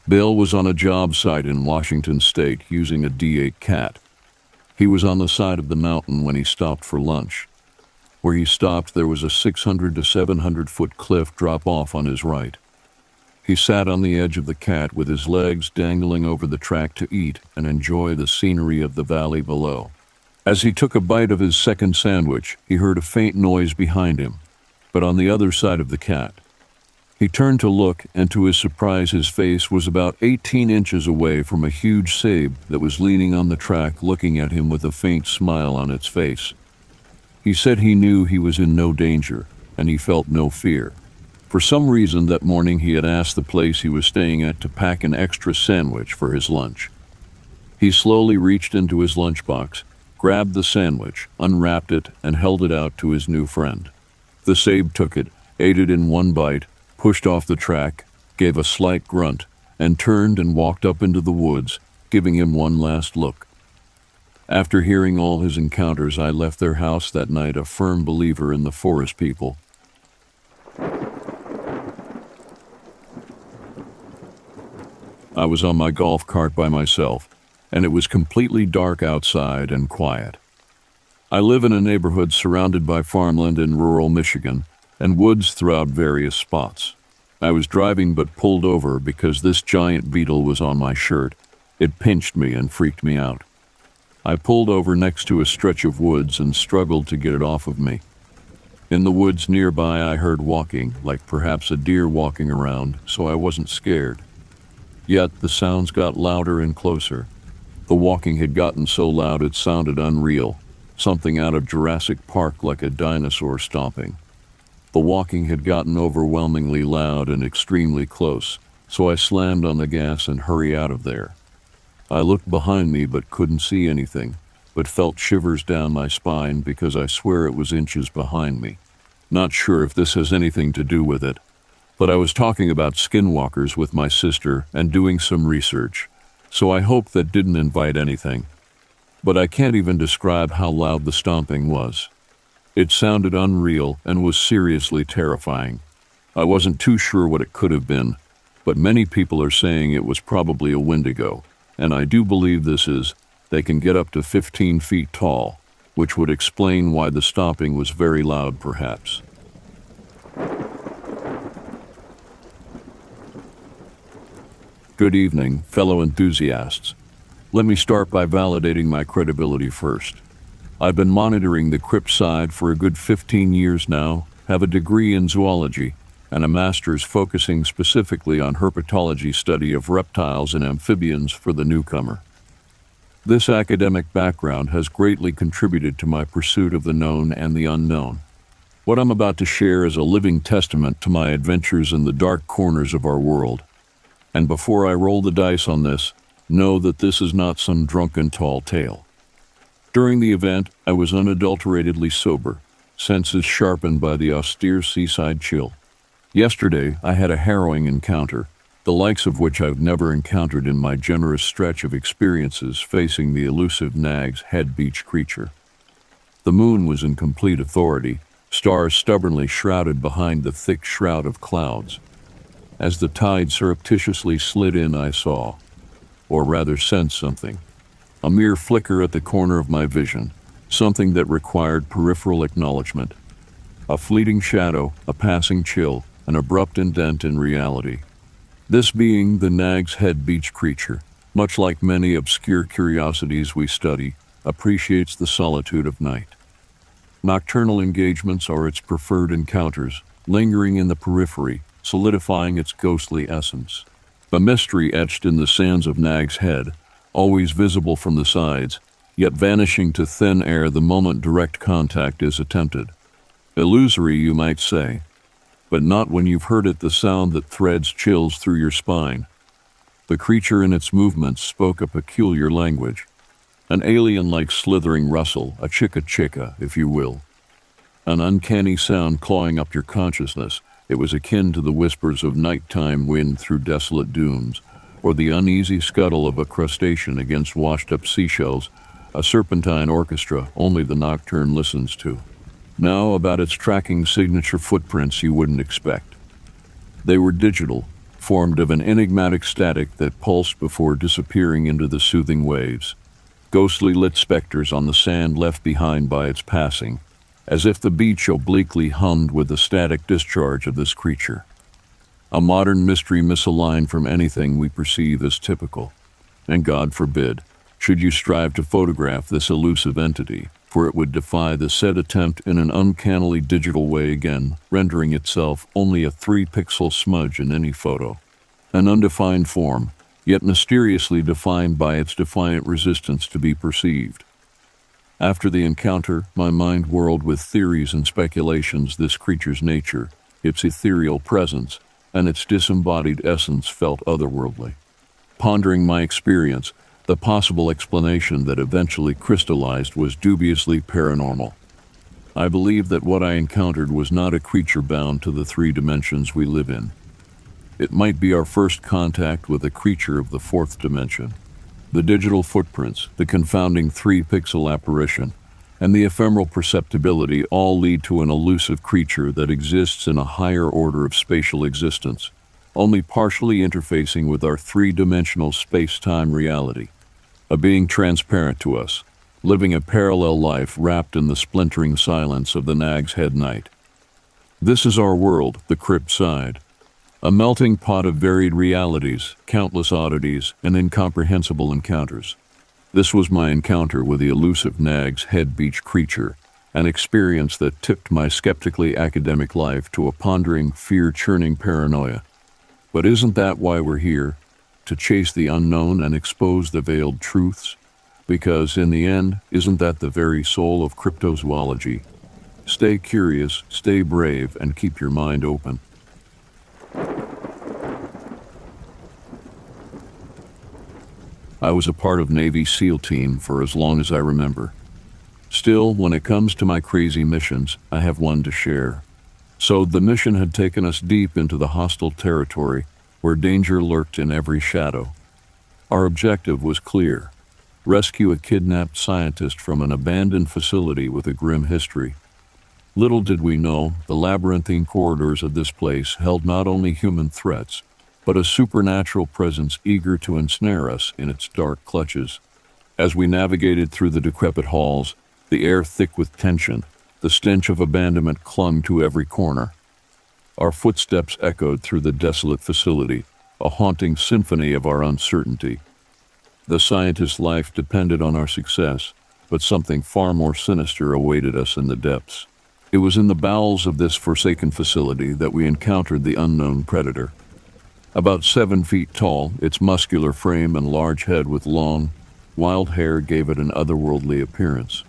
Bill was on a job site in Washington state using a D8 cat. He was on the side of the mountain when he stopped for lunch. Where he stopped, there was a 600 to 700 foot cliff drop off on his right. He sat on the edge of the cat with his legs dangling over the track to eat and enjoy the scenery of the valley below. As he took a bite of his second sandwich, he heard a faint noise behind him, but on the other side of the cat. He turned to look, and to his surprise, his face was about 18 inches away from a huge sabe that was leaning on the track looking at him with a faint smile on its face. He said he knew he was in no danger, and he felt no fear. For some reason that morning he had asked the place he was staying at to pack an extra sandwich for his lunch. He slowly reached into his lunchbox, grabbed the sandwich, unwrapped it, and held it out to his new friend. The sabe took it, ate it in one bite, pushed off the track, gave a slight grunt, and turned and walked up into the woods, giving him one last look. After hearing all his encounters, I left their house that night a firm believer in the forest people. I was on my golf cart by myself, and it was completely dark outside and quiet. I live in a neighborhood surrounded by farmland in rural Michigan, and woods throughout various spots. I was driving but pulled over because this giant beetle was on my shirt. It pinched me and freaked me out. I pulled over next to a stretch of woods and struggled to get it off of me. In the woods nearby, I heard walking, like perhaps a deer walking around, so I wasn't scared. Yet the sounds got louder and closer. The walking had gotten so loud it sounded unreal, something out of Jurassic Park like a dinosaur stomping. The walking had gotten overwhelmingly loud and extremely close, so I slammed on the gas and hurried out of there. I looked behind me but couldn't see anything, but felt shivers down my spine because I swear it was inches behind me. Not sure if this has anything to do with it, but I was talking about skinwalkers with my sister and doing some research, so I hope that didn't invite anything. But I can't even describe how loud the stomping was. It sounded unreal and was seriously terrifying. I wasn't too sure what it could have been, but many people are saying it was probably a wendigo, and I do believe this is. They can get up to 15 feet tall, which would explain why the stomping was very loud, perhaps. Good evening, fellow enthusiasts. Let me start by validating my credibility first. I've been monitoring the crypt side for a good 15 years now, have a degree in zoology, and a master's focusing specifically on herpetology study of reptiles and amphibians for the newcomer. This academic background has greatly contributed to my pursuit of the known and the unknown. What I'm about to share is a living testament to my adventures in the dark corners of our world. And before I roll the dice on this, know that this is not some drunken tall tale. During the event, I was unadulteratedly sober, senses sharpened by the austere seaside chill. Yesterday, I had a harrowing encounter, the likes of which I've never encountered in my generous stretch of experiences facing the elusive Nag's Head Beach creature. The moon was in complete authority, stars stubbornly shrouded behind the thick shroud of clouds. As the tide surreptitiously slid in, I saw, or rather sensed something a mere flicker at the corner of my vision, something that required peripheral acknowledgement. A fleeting shadow, a passing chill, an abrupt indent in reality. This being the Nag's Head Beach creature, much like many obscure curiosities we study, appreciates the solitude of night. Nocturnal engagements are its preferred encounters, lingering in the periphery, solidifying its ghostly essence. A mystery etched in the sands of Nag's Head, always visible from the sides, yet vanishing to thin air the moment direct contact is attempted. Illusory, you might say, but not when you've heard it the sound that threads chills through your spine. The creature in its movements spoke a peculiar language, an alien like slithering rustle, a chicka chicka, if you will. An uncanny sound clawing up your consciousness, it was akin to the whispers of nighttime wind through desolate dunes, or the uneasy scuttle of a crustacean against washed up seashells, a serpentine orchestra only the nocturne listens to. Now, about its tracking signature footprints you wouldn't expect. They were digital, formed of an enigmatic static that pulsed before disappearing into the soothing waves. Ghostly lit specters on the sand left behind by its passing, as if the beach obliquely hummed with the static discharge of this creature. a modern mystery misaligned from anything we perceive as typical. And God forbid, should you strive to photograph this elusive entity, for it would defy the said attempt in an uncannily digital way again, rendering itself only a three pixel smudge in any photo. An undefined form, yet mysteriously defined by its defiant resistance to be perceived. After the encounter, my mind whirled with theories and speculations this creature's nature, its ethereal presence, and its disembodied essence felt otherworldly. Pondering my experience, the possible explanation that eventually crystallized was dubiously paranormal. I believe that what I encountered was not a creature bound to the three dimensions we live in. It might be our first contact with a creature of the fourth dimension. The digital footprints, the confounding three pixel apparition, and the ephemeral perceptibility all lead to an elusive creature that exists in a higher order of spatial existence, only partially interfacing with our three dimensional space time reality a being transparent to us, living a parallel life wrapped in the splintering silence of the Nag's Head night. This is our world, the crypt side, a melting pot of varied realities, countless oddities, and incomprehensible encounters. This was my encounter with the elusive Nag's Head Beach creature, an experience that tipped my skeptically academic life to a pondering, fear churning paranoia. But isn't that why we're here? to chase the unknown and expose the veiled truths? Because in the end, isn't that the very soul of cryptozoology? Stay curious, stay brave, and keep your mind open. I was a part of Navy SEAL team for as long as I remember. Still, when it comes to my crazy missions, I have one to share. So the mission had taken us deep into the hostile territory where danger lurked in every shadow. Our objective was clear rescue a kidnapped scientist from an abandoned facility with a grim history. Little did we know, the labyrinthine corridors of this place held not only human threats, but a supernatural presence eager to ensnare us in its dark clutches. As we navigated through the decrepit halls, the air thick with tension, the stench of abandonment clung to every corner. Our footsteps echoed through the desolate facility, a haunting symphony of our uncertainty. The scientist's life depended on our success, but something far more sinister awaited us in the depths. It was in the bowels of this forsaken facility that we encountered the unknown predator. About seven feet tall, its muscular frame and large head with long, wild hair gave it an otherworldly appearance.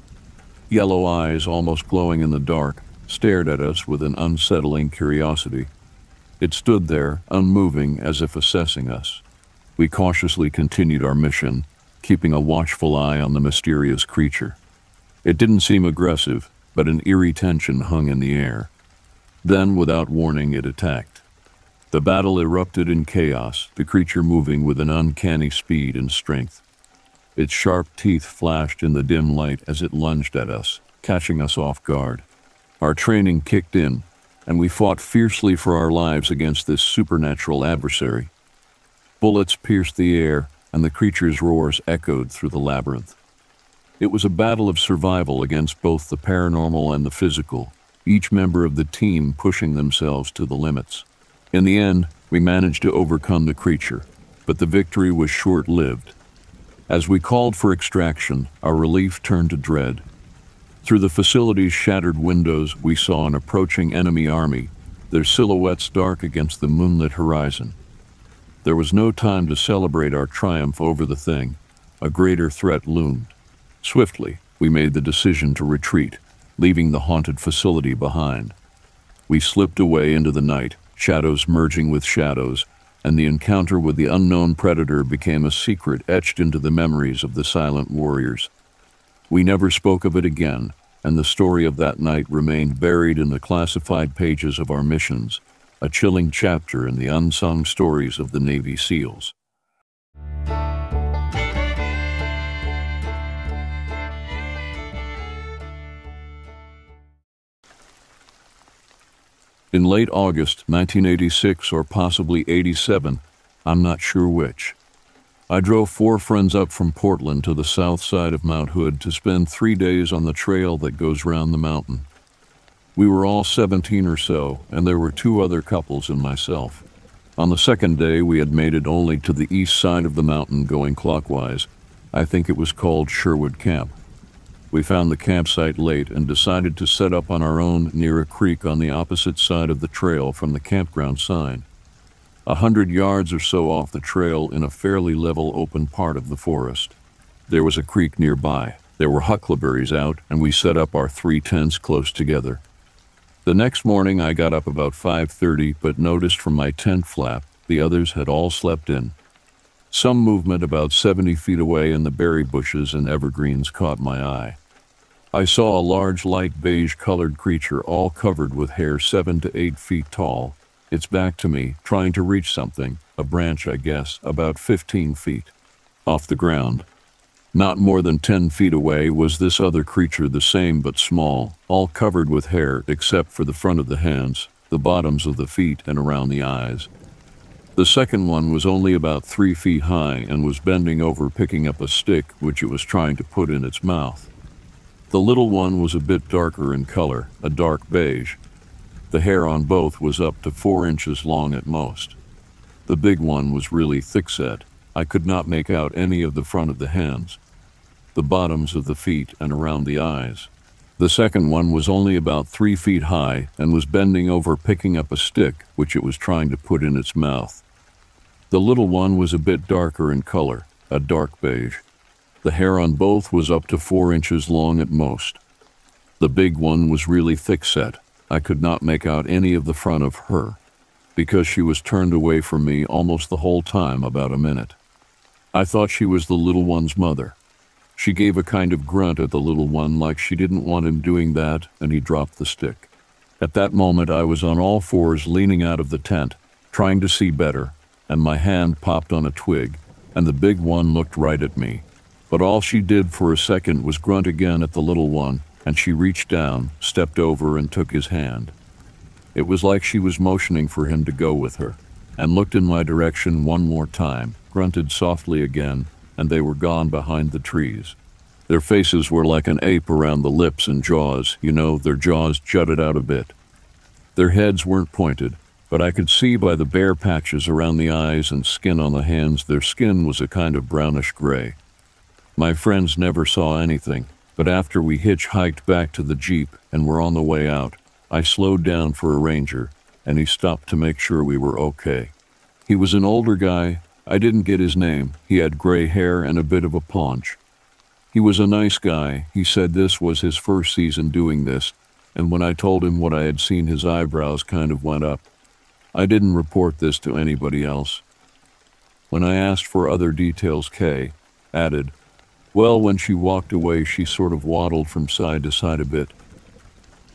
Yellow eyes, almost glowing in the dark, stared at us with an unsettling curiosity. It stood there, unmoving as if assessing us. We cautiously continued our mission, keeping a watchful eye on the mysterious creature. It didn't seem aggressive, but an eerie tension hung in the air. Then, without warning, it attacked. The battle erupted in chaos, the creature moving with an uncanny speed and strength. Its sharp teeth flashed in the dim light as it lunged at us, catching us off guard. Our training kicked in, and we fought fiercely for our lives against this supernatural adversary. Bullets pierced the air, and the creature's roars echoed through the labyrinth. It was a battle of survival against both the paranormal and the physical, each member of the team pushing themselves to the limits. In the end, we managed to overcome the creature, but the victory was short lived. As we called for extraction, our relief turned to dread. Through the facility's shattered windows, we saw an approaching enemy army, their silhouettes dark against the moonlit horizon. There was no time to celebrate our triumph over the thing. A greater threat loomed. Swiftly, we made the decision to retreat, leaving the haunted facility behind. We slipped away into the night, shadows merging with shadows, and the encounter with the unknown predator became a secret etched into the memories of the silent warriors. We never spoke of it again, and the story of that night remained buried in the classified pages of our missions, a chilling chapter in the unsung stories of the Navy SEALs. In late August 1986 or possibly 87, I'm not sure which, I drove four friends up from Portland to the south side of Mount Hood to spend three days on the trail that goes round the mountain. We were all 17 or so, and there were two other couples and myself. On the second day, we had made it only to the east side of the mountain going clockwise. I think it was called Sherwood Camp. We found the campsite late and decided to set up on our own near a creek on the opposite side of the trail from the campground sign. A hundred yards or so off the trail in a fairly level open part of the forest. There was a creek nearby. There were huckleberries out, and we set up our three tents close together. The next morning I got up about 5:30 but noticed from my tent flap the others had all slept in. Some movement about 70 feet away in the berry bushes and evergreens caught my eye. I saw a large light beige colored creature all covered with hair 7 to 8 feet tall. Its back to me, trying to reach something, a branch I guess, about 15 feet. Off the ground. Not more than 10 feet away was this other creature the same but small, all covered with hair except for the front of the hands, the bottoms of the feet and around the eyes. The second one was only about three feet high and was bending over picking up a stick which it was trying to put in its mouth. The little one was a bit darker in color, a dark beige. The hair on both was up to four inches long at most. The big one was really thick-set. I could not make out any of the front of the hands, the bottoms of the feet, and around the eyes. The second one was only about three feet high and was bending over picking up a stick which it was trying to put in its mouth. The little one was a bit darker in color, a dark beige. The hair on both was up to four inches long at most. The big one was really thick set. I could not make out any of the front of her, because she was turned away from me almost the whole time, about a minute. I thought she was the little one's mother. She gave a kind of grunt at the little one like she didn't want him doing that, and he dropped the stick. At that moment, I was on all fours leaning out of the tent, trying to see better, and my hand popped on a twig, and the big one looked right at me. But all she did for a second was grunt again at the little one, and she reached down, stepped over, and took his hand. It was like she was motioning for him to go with her, and looked in my direction one more time, grunted softly again, and they were gone behind the trees. Their faces were like an ape around the lips and jaws, you know, their jaws jutted out a bit. Their heads weren't pointed, but I could see by the bare patches around the eyes and skin on the hands their skin was a kind of brownish gray. My friends never saw anything, but after we hitchhiked back to the Jeep and were on the way out, I slowed down for a ranger, and he stopped to make sure we were okay. He was an older guy. I didn't get his name. He had gray hair and a bit of a paunch. He was a nice guy. He said this was his first season doing this, and when I told him what I had seen, his eyebrows kind of went up. I didn't report this to anybody else. When I asked for other details, Kay added, Well, when she walked away, she sort of waddled from side to side a bit.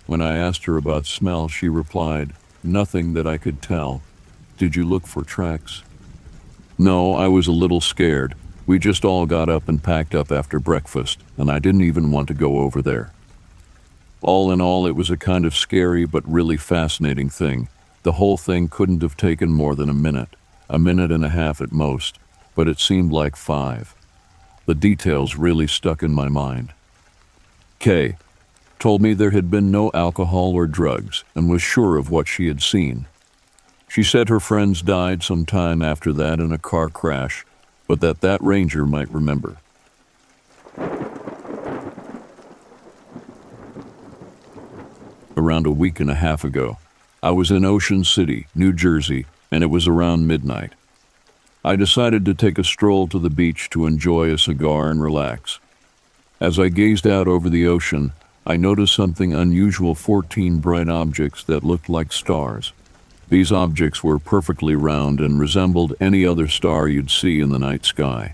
When I asked her about smell, she replied, Nothing that I could tell. Did you look for tracks? No, I was a little scared. We just all got up and packed up after breakfast, and I didn't even want to go over there. All in all, it was a kind of scary but really fascinating thing. The whole thing couldn't have taken more than a minute, a minute and a half at most, but it seemed like five. The details really stuck in my mind. Kay told me there had been no alcohol or drugs and was sure of what she had seen. She said her friends died some time after that in a car crash, but that that ranger might remember. Around a week and a half ago, I was in Ocean City, New Jersey, and it was around midnight. I decided to take a stroll to the beach to enjoy a cigar and relax. As I gazed out over the ocean, I noticed something unusual 14 bright objects that looked like stars. These objects were perfectly round and resembled any other star you'd see in the night sky.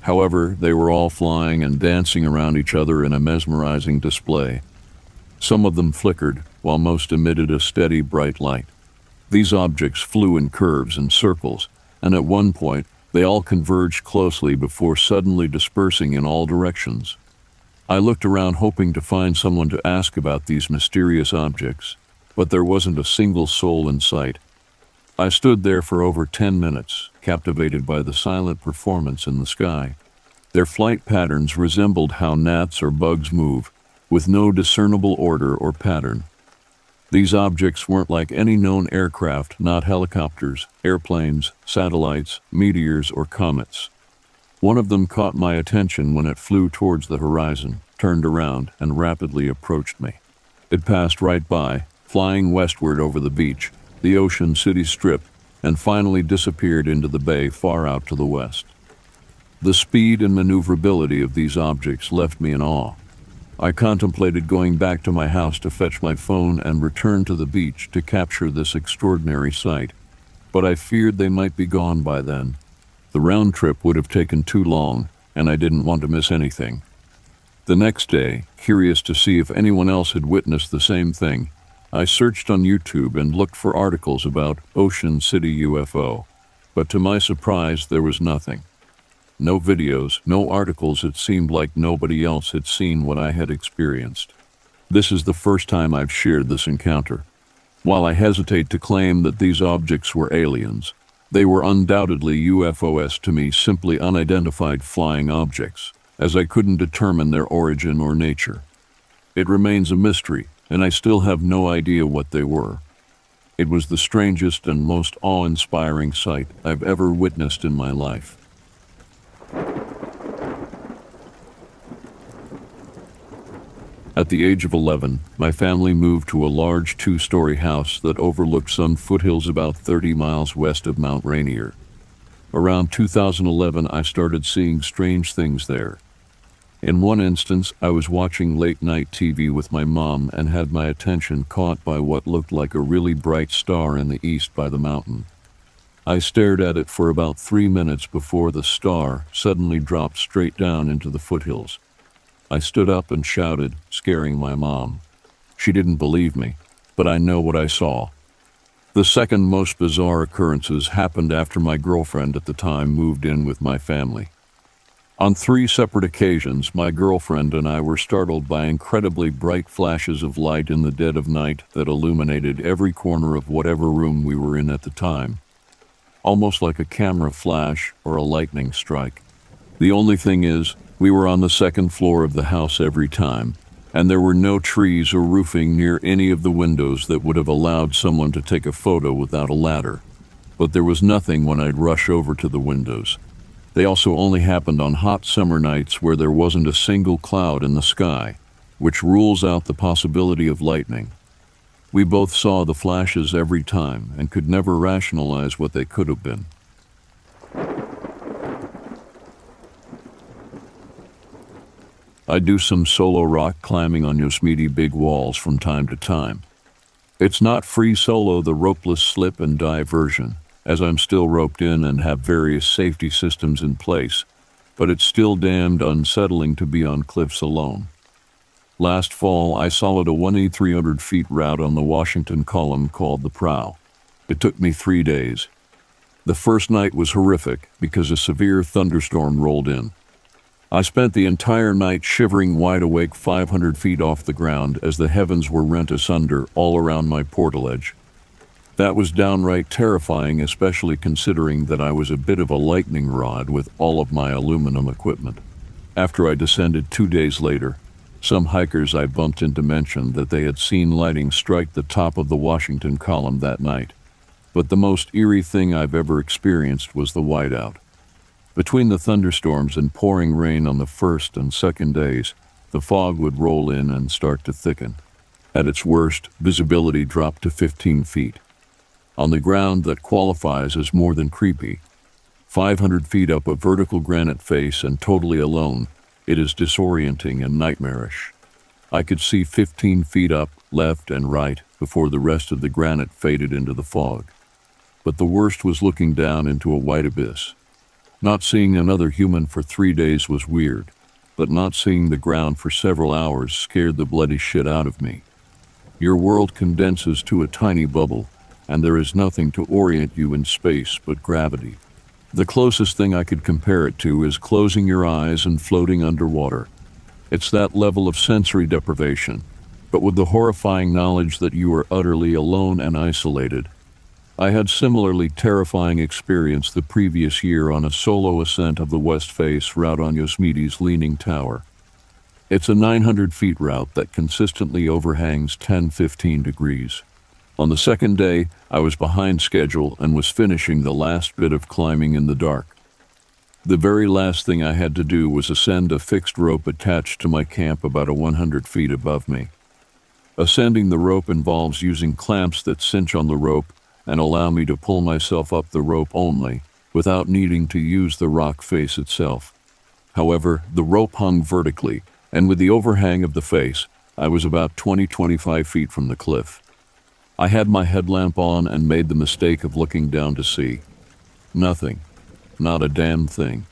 However, they were all flying and dancing around each other in a mesmerizing display. Some of them flickered, while most emitted a steady bright light. These objects flew in curves and circles, and at one point they all converged closely before suddenly dispersing in all directions. I looked around hoping to find someone to ask about these mysterious objects, but there wasn't a single soul in sight. I stood there for over ten minutes, captivated by the silent performance in the sky. Their flight patterns resembled how gnats or bugs move, with no discernible order or pattern. These objects weren't like any known aircraft, not helicopters, airplanes, satellites, meteors, or comets. One of them caught my attention when it flew towards the horizon, turned around, and rapidly approached me. It passed right by, flying westward over the beach, the ocean city strip, and finally disappeared into the bay far out to the west. The speed and maneuverability of these objects left me in awe. I contemplated going back to my house to fetch my phone and return to the beach to capture this extraordinary sight, but I feared they might be gone by then. The round trip would have taken too long, and I didn't want to miss anything. The next day, curious to see if anyone else had witnessed the same thing, I searched on YouTube and looked for articles about Ocean City UFO, but to my surprise, there was nothing. No videos, no articles, it seemed like nobody else had seen what I had experienced. This is the first time I've shared this encounter. While I hesitate to claim that these objects were aliens, they were undoubtedly UFOs to me simply unidentified flying objects, as I couldn't determine their origin or nature. It remains a mystery, and I still have no idea what they were. It was the strangest and most awe-inspiring sight I've ever witnessed in my life. At the age of 11, my family moved to a large two-story house that overlooked some foothills about 30 miles west of Mount Rainier. Around 2011, I started seeing strange things there. In one instance, I was watching late-night TV with my mom and had my attention caught by what looked like a really bright star in the east by the mountain. I stared at it for about three minutes before the star suddenly dropped straight down into the foothills. I stood up and shouted, scaring my mom. She didn't believe me, but I know what I saw. The second most bizarre occurrences happened after my girlfriend at the time moved in with my family. On three separate occasions, my girlfriend and I were startled by incredibly bright flashes of light in the dead of night that illuminated every corner of whatever room we were in at the time, almost like a camera flash or a lightning strike. The only thing is, we were on the second floor of the house every time, and there were no trees or roofing near any of the windows that would have allowed someone to take a photo without a ladder. But there was nothing when I'd rush over to the windows. They also only happened on hot summer nights where there wasn't a single cloud in the sky, which rules out the possibility of lightning. We both saw the flashes every time and could never rationalize what they could have been. I do some solo rock climbing on Yosemite big walls from time to time. It's not free solo the ropeless slip and dive version, as I'm still roped in and have various safety systems in place, but it's still damned unsettling to be on cliffs alone. Last fall, I soloed a 1,300 feet route on the Washington column called the Prow. It took me three days. The first night was horrific because a severe thunderstorm rolled in. I spent the entire night shivering wide awake 500 feet off the ground as the heavens were rent asunder all around my portaledge. That was downright terrifying, especially considering that I was a bit of a lightning rod with all of my aluminum equipment. After I descended two days later, some hikers I bumped into mentioned that they had seen lightning strike the top of the Washington column that night. But the most eerie thing I've ever experienced was the whiteout. Between the thunderstorms and pouring rain on the first and second days, the fog would roll in and start to thicken. At its worst, visibility dropped to 15 feet. On the ground that qualifies as more than creepy, 500 feet up a vertical granite face and totally alone, it is disorienting and nightmarish. I could see 15 feet up, left and right, before the rest of the granite faded into the fog. But the worst was looking down into a white abyss. Not seeing another human for three days was weird, but not seeing the ground for several hours scared the bloody shit out of me. Your world condenses to a tiny bubble, and there is nothing to orient you in space but gravity. The closest thing I could compare it to is closing your eyes and floating underwater. It's that level of sensory deprivation, but with the horrifying knowledge that you are utterly alone and isolated, I had similarly terrifying experience the previous year on a solo ascent of the West Face route on Yosemite's Leaning Tower. It's a 900 feet route that consistently overhangs 10 15 degrees. On the second day, I was behind schedule and was finishing the last bit of climbing in the dark. The very last thing I had to do was ascend a fixed rope attached to my camp about a 100 feet above me. Ascending the rope involves using clamps that cinch on the rope and allow me to pull myself up the rope only, without needing to use the rock face itself. However, the rope hung vertically, and with the overhang of the face, I was about 20 25 feet from the cliff. I had my headlamp on and made the mistake of looking down to see. Nothing. Not a damn thing.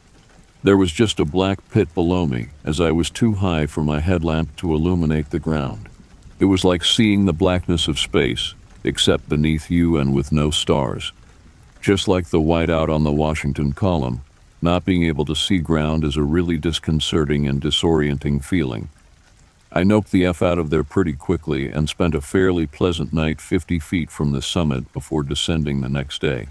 There was just a black pit below me, as I was too high for my headlamp to illuminate the ground. It was like seeing the blackness of space, except beneath you and with no stars. Just like the whiteout on the Washington column, not being able to see ground is a really disconcerting and disorienting feeling. I noped the F out of there pretty quickly and spent a fairly pleasant night 50 feet from the summit before descending the next day.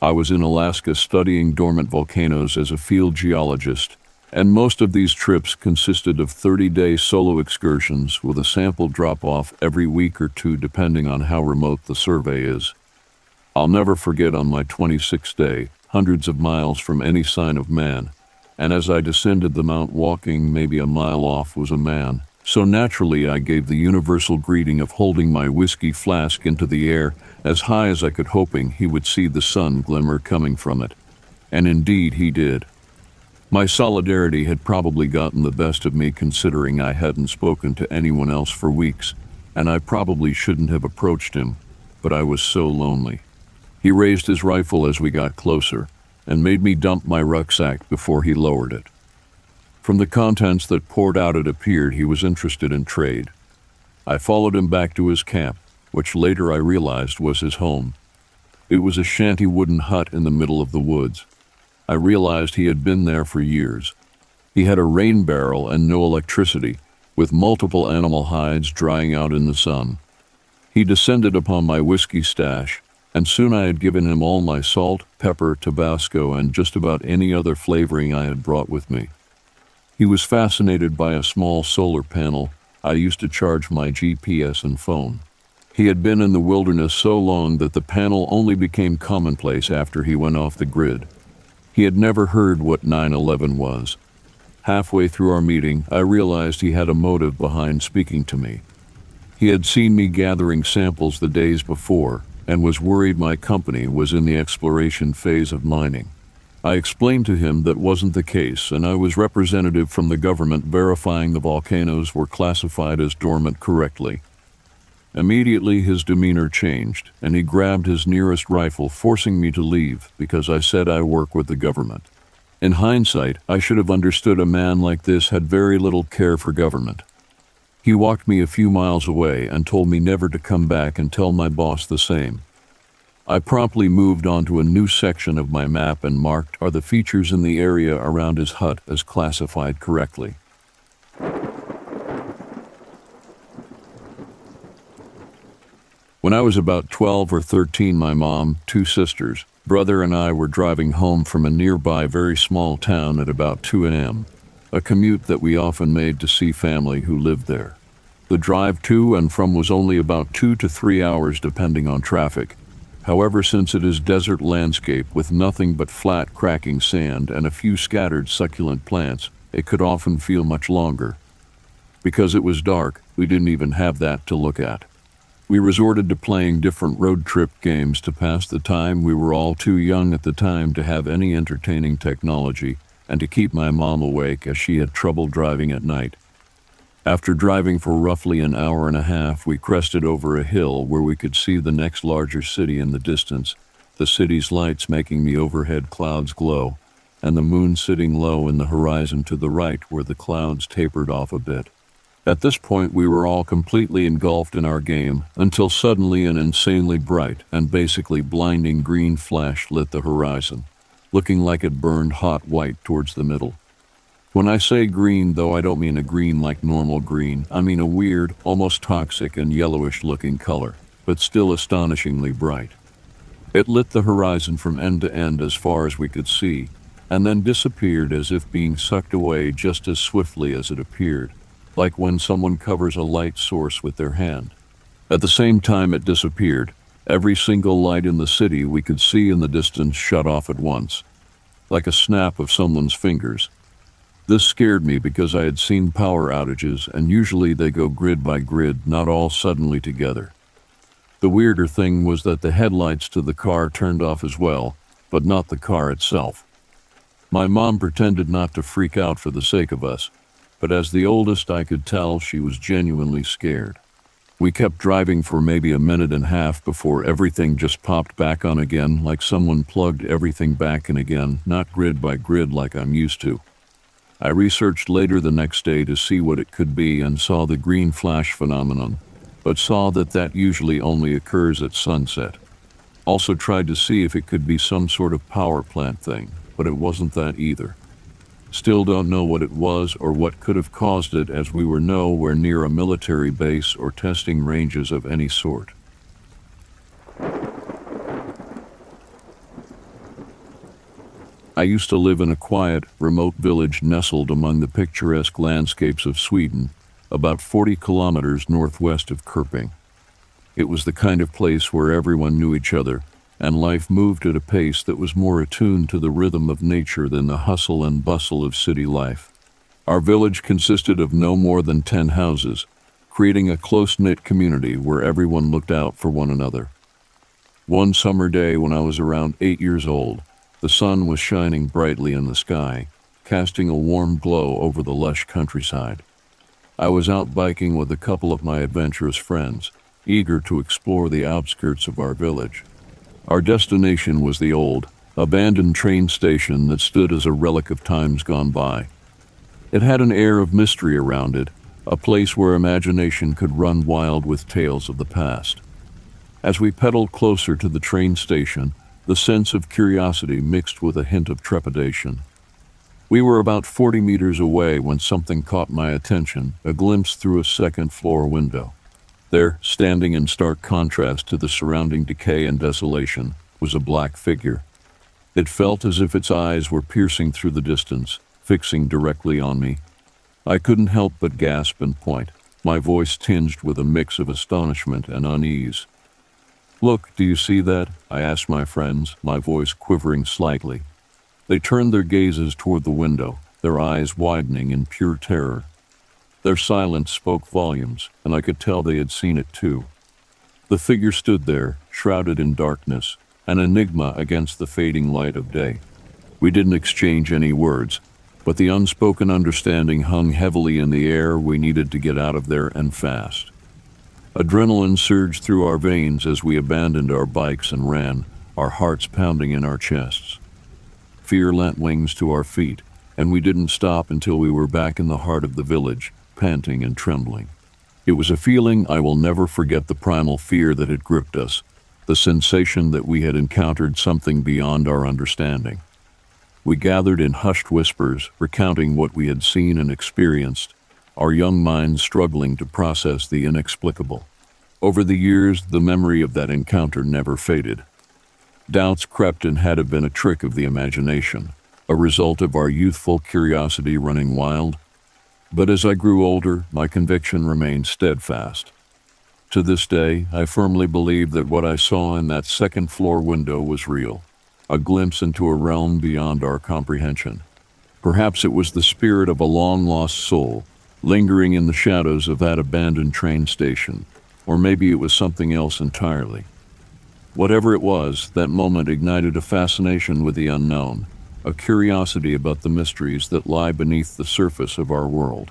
I was in Alaska studying dormant volcanoes as a field geologist, and most of these trips consisted of 30 day solo excursions with a sample drop off every week or two, depending on how remote the survey is. I'll never forget on my 26th day, hundreds of miles from any sign of man, and as I descended the mount walking maybe a mile off was a man. So naturally I gave the universal greeting of holding my whiskey flask into the air as high as I could hoping he would see the sun glimmer coming from it. And indeed he did. My solidarity had probably gotten the best of me considering I hadn't spoken to anyone else for weeks, and I probably shouldn't have approached him, but I was so lonely. He raised his rifle as we got closer and made me dump my rucksack before he lowered it. From the contents that poured out, it appeared he was interested in trade. I followed him back to his camp, which later I realized was his home. It was a shanty wooden hut in the middle of the woods. I realized he had been there for years. He had a rain barrel and no electricity, with multiple animal hides drying out in the sun. He descended upon my whiskey stash and soon I had given him all my salt, pepper, Tabasco, and just about any other flavoring I had brought with me. He was fascinated by a small solar panel I used to charge my GPS and phone. He had been in the wilderness so long that the panel only became commonplace after he went off the grid. He had never heard what 9 11 was. Halfway through our meeting, I realized he had a motive behind speaking to me. He had seen me gathering samples the days before and was worried my company was in the exploration phase of mining. I explained to him that wasn't the case, and I was representative from the government verifying the volcanoes were classified as dormant correctly. Immediately his demeanor changed, and he grabbed his nearest rifle, forcing me to leave because I said I work with the government. In hindsight, I should have understood a man like this had very little care for government. He walked me a few miles away and told me never to come back and tell my boss the same. I promptly moved on to a new section of my map and marked are the features in the area around his hut as classified correctly. When I was about 12 or 13, my mom, two sisters, brother, and I were driving home from a nearby very small town at about 2 a.m a commute that we often made to see family who lived there. The drive to and from was only about two to three hours depending on traffic. However, since it is desert landscape with nothing but flat cracking sand and a few scattered succulent plants, it could often feel much longer. Because it was dark, we didn't even have that to look at. We resorted to playing different road trip games to pass the time. We were all too young at the time to have any entertaining technology, and to keep my mom awake as she had trouble driving at night. After driving for roughly an hour and a half, we crested over a hill where we could see the next larger city in the distance, the city's lights making the overhead clouds glow, and the moon sitting low in the horizon to the right where the clouds tapered off a bit. At this point, we were all completely engulfed in our game until suddenly an insanely bright and basically blinding green flash lit the horizon looking like it burned hot white towards the middle. When I say green, though, I don't mean a green like normal green. I mean a weird, almost toxic and yellowish looking color, but still astonishingly bright. It lit the horizon from end to end as far as we could see, and then disappeared as if being sucked away just as swiftly as it appeared, like when someone covers a light source with their hand. At the same time it disappeared, every single light in the city we could see in the distance shut off at once, like a snap of someone's fingers. This scared me because I had seen power outages, and usually they go grid by grid, not all suddenly together. The weirder thing was that the headlights to the car turned off as well, but not the car itself. My mom pretended not to freak out for the sake of us, but as the oldest, I could tell she was genuinely scared. We kept driving for maybe a minute and a half before everything just popped back on again, like someone plugged everything back in again, not grid by grid like I'm used to. I researched later the next day to see what it could be and saw the green flash phenomenon, but saw that that usually only occurs at sunset. Also tried to see if it could be some sort of power plant thing, but it wasn't that either. Still don't know what it was or what could have caused it as we were nowhere near a military base or testing ranges of any sort. I used to live in a quiet, remote village nestled among the picturesque landscapes of Sweden, about 40 kilometers northwest of Köping. It was the kind of place where everyone knew each other, and life moved at a pace that was more attuned to the rhythm of nature than the hustle and bustle of city life. Our village consisted of no more than 10 houses, creating a close knit community where everyone looked out for one another. One summer day when I was around eight years old, the sun was shining brightly in the sky, casting a warm glow over the lush countryside. I was out biking with a couple of my adventurous friends, eager to explore the outskirts of our village. Our destination was the old, abandoned train station that stood as a relic of times gone by. It had an air of mystery around it, a place where imagination could run wild with tales of the past. As we pedaled closer to the train station, the sense of curiosity mixed with a hint of trepidation. We were about 40 meters away when something caught my attention, a glimpse through a second floor window. There, standing in stark contrast to the surrounding decay and desolation, was a black figure. It felt as if its eyes were piercing through the distance, fixing directly on me. I couldn't help but gasp and point, my voice tinged with a mix of astonishment and unease. Look, do you see that? I asked my friends, my voice quivering slightly. They turned their gazes toward the window, their eyes widening in pure terror. Their silence spoke volumes, and I could tell they had seen it too. The figure stood there, shrouded in darkness, an enigma against the fading light of day. We didn't exchange any words, but the unspoken understanding hung heavily in the air we needed to get out of there and fast. Adrenaline surged through our veins as we abandoned our bikes and ran, our hearts pounding in our chests. Fear lent wings to our feet, and we didn't stop until we were back in the heart of the village, panting and trembling. It was a feeling I will never forget the primal fear that had gripped us, the sensation that we had encountered something beyond our understanding. We gathered in hushed whispers, recounting what we had seen and experienced, our young minds struggling to process the inexplicable. Over the years, the memory of that encounter never faded. Doubts crept in had it been a trick of the imagination, a result of our youthful curiosity running wild. But as I grew older, my conviction remained steadfast. To this day, I firmly believe that what I saw in that second floor window was real, a glimpse into a realm beyond our comprehension. Perhaps it was the spirit of a long lost soul, lingering in the shadows of that abandoned train station, or maybe it was something else entirely. Whatever it was, that moment ignited a fascination with the unknown, a curiosity about the mysteries that lie beneath the surface of our world.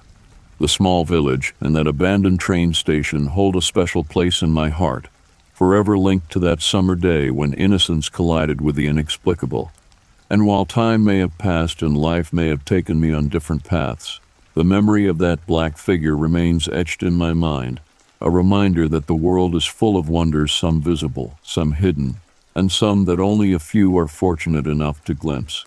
The small village and that abandoned train station hold a special place in my heart, forever linked to that summer day when innocence collided with the inexplicable. And while time may have passed and life may have taken me on different paths, the memory of that black figure remains etched in my mind, a reminder that the world is full of wonders, some visible, some hidden, and some that only a few are fortunate enough to glimpse.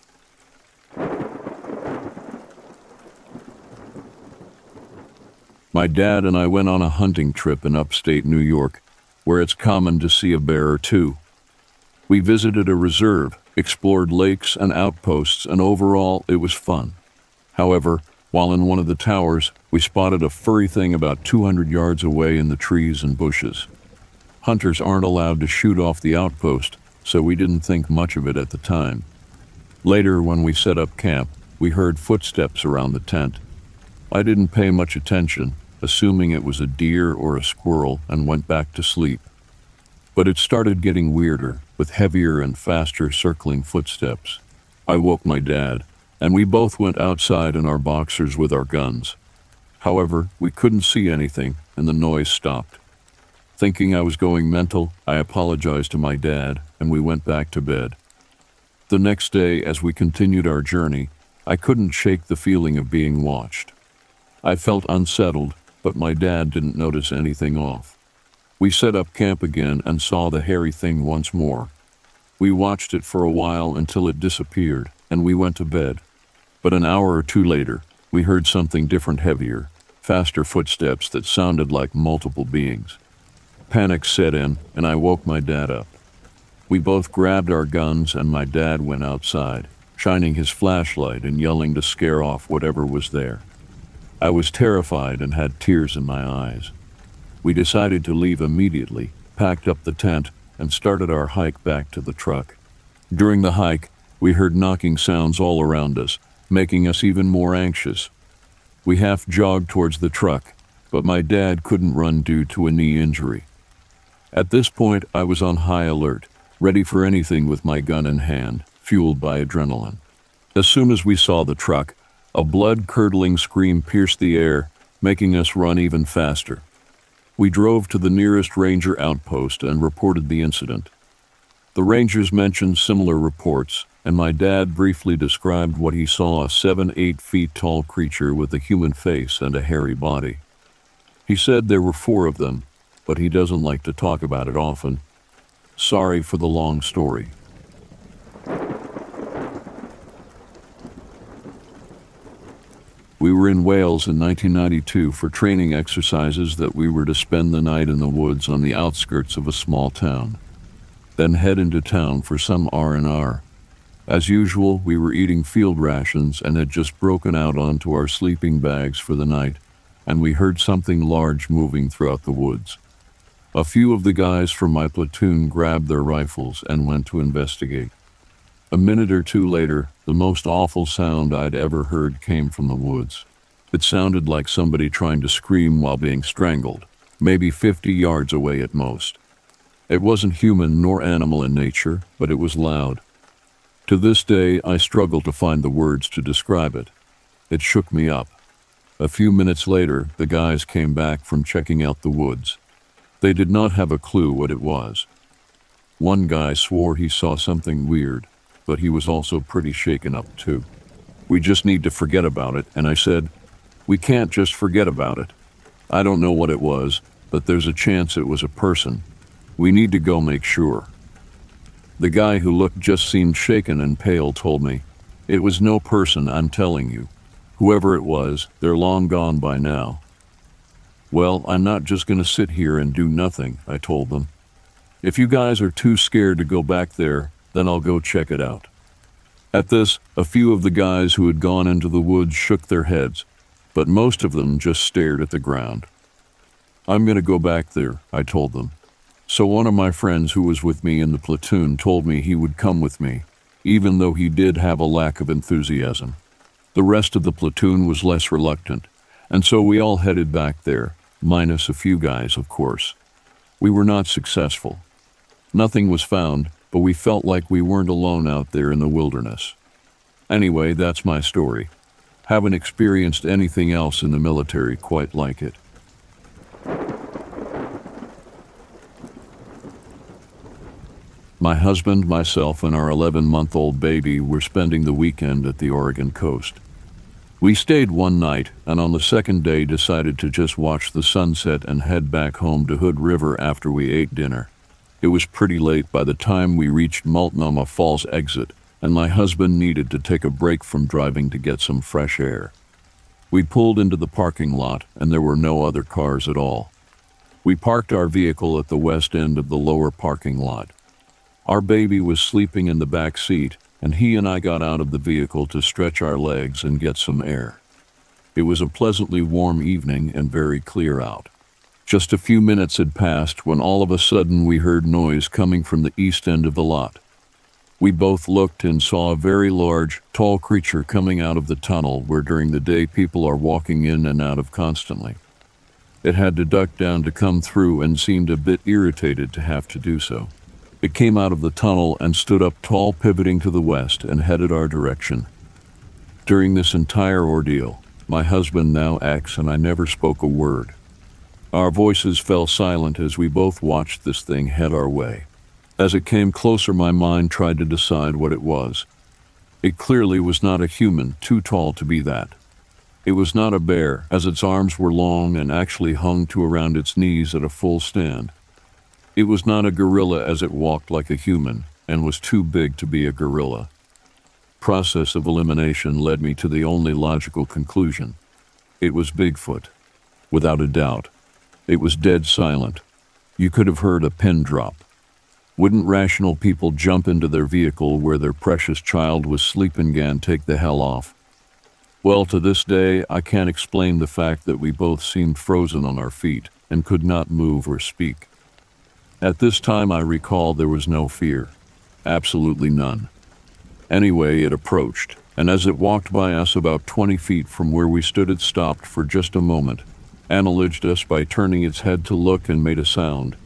My dad and I went on a hunting trip in upstate New York, where it's common to see a bear or two. We visited a reserve, explored lakes and outposts, and overall, it was fun. However, while in one of the towers, we spotted a furry thing about 200 yards away in the trees and bushes. Hunters aren't allowed to shoot off the outpost, so we didn't think much of it at the time. Later, when we set up camp, we heard footsteps around the tent. I didn't pay much attention, assuming it was a deer or a squirrel, and went back to sleep. But it started getting weirder, with heavier and faster circling footsteps. I woke my dad, and we both went outside in our boxers with our guns. However, we couldn't see anything, and the noise stopped. Thinking I was going mental, I apologized to my dad, and we went back to bed. The next day, as we continued our journey, I couldn't shake the feeling of being watched. I felt unsettled, but my dad didn't notice anything off. We set up camp again and saw the hairy thing once more. We watched it for a while until it disappeared, and we went to bed. But an hour or two later, we heard something different heavier, faster footsteps that sounded like multiple beings. Panic set in, and I woke my dad up. We both grabbed our guns, and my dad went outside, shining his flashlight and yelling to scare off whatever was there. I was terrified and had tears in my eyes. We decided to leave immediately, packed up the tent, and started our hike back to the truck. During the hike, we heard knocking sounds all around us, making us even more anxious. We half jogged towards the truck, but my dad couldn't run due to a knee injury. At this point, I was on high alert, ready for anything with my gun in hand, fueled by adrenaline. As soon as we saw the truck, a blood-curdling scream pierced the air, making us run even faster. We drove to the nearest ranger outpost and reported the incident. The rangers mentioned similar reports, and my dad briefly described what he saw a seven, eight feet tall creature with a human face and a hairy body. He said there were four of them, but he doesn't like to talk about it often. Sorry for the long story. We were in Wales in 1992 for training exercises that we were to spend the night in the woods on the outskirts of a small town, then head into town for some R&R. As usual, we were eating field rations and had just broken out onto our sleeping bags for the night, and we heard something large moving throughout the woods. A few of the guys from my platoon grabbed their rifles and went to investigate. A minute or two later, the most awful sound I'd ever heard came from the woods. It sounded like somebody trying to scream while being strangled, maybe 50 yards away at most. It wasn't human nor animal in nature, but it was loud. To this day, I struggle to find the words to describe it. It shook me up. A few minutes later, the guys came back from checking out the woods. They did not have a clue what it was. One guy swore he saw something weird, but he was also pretty shaken up too. We just need to forget about it, and I said, We can't just forget about it. I don't know what it was, but there's a chance it was a person. We need to go make sure. The guy who looked just seemed shaken and pale told me, It was no person, I'm telling you. Whoever it was, they're long gone by now. Well, I'm not just going to sit here and do nothing, I told them. If you guys are too scared to go back there, then I'll go check it out. At this, a few of the guys who had gone into the woods shook their heads, but most of them just stared at the ground. I'm going to go back there, I told them. So one of my friends who was with me in the platoon told me he would come with me, even though he did have a lack of enthusiasm. The rest of the platoon was less reluctant, and so we all headed back there, minus a few guys, of course. We were not successful. Nothing was found, but we felt like we weren't alone out there in the wilderness. Anyway, that's my story. Haven't experienced anything else in the military quite like it. My husband, myself, and our 11 month old baby were spending the weekend at the Oregon coast. We stayed one night and on the second day decided to just watch the sunset and head back home to Hood River after we ate dinner. It was pretty late by the time we reached Multnomah Falls exit, and my husband needed to take a break from driving to get some fresh air. We pulled into the parking lot and there were no other cars at all. We parked our vehicle at the west end of the lower parking lot. Our baby was sleeping in the back seat, and he and I got out of the vehicle to stretch our legs and get some air. It was a pleasantly warm evening and very clear out. Just a few minutes had passed when all of a sudden we heard noise coming from the east end of the lot. We both looked and saw a very large, tall creature coming out of the tunnel where during the day people are walking in and out of constantly. It had to duck down to come through and seemed a bit irritated to have to do so. It came out of the tunnel and stood up tall, pivoting to the west and headed our direction. During this entire ordeal, my husband, now acts and I never spoke a word. Our voices fell silent as we both watched this thing head our way. As it came closer, my mind tried to decide what it was. It clearly was not a human, too tall to be that. It was not a bear, as its arms were long and actually hung to around its knees at a full stand. It was not a gorilla, as it walked like a human and was too big to be a gorilla. Process of elimination led me to the only logical conclusion. It was Bigfoot. Without a doubt. It was dead silent. You could have heard a pin drop. Wouldn't rational people jump into their vehicle where their precious child was sleeping and take the hell off? Well, to this day, I can't explain the fact that we both seemed frozen on our feet and could not move or speak. At this time, I recall there was no fear. Absolutely none. Anyway, it approached, and as it walked by us about 20 feet from where we stood, it stopped for just a moment, analyzed us by turning its head to look and made a sound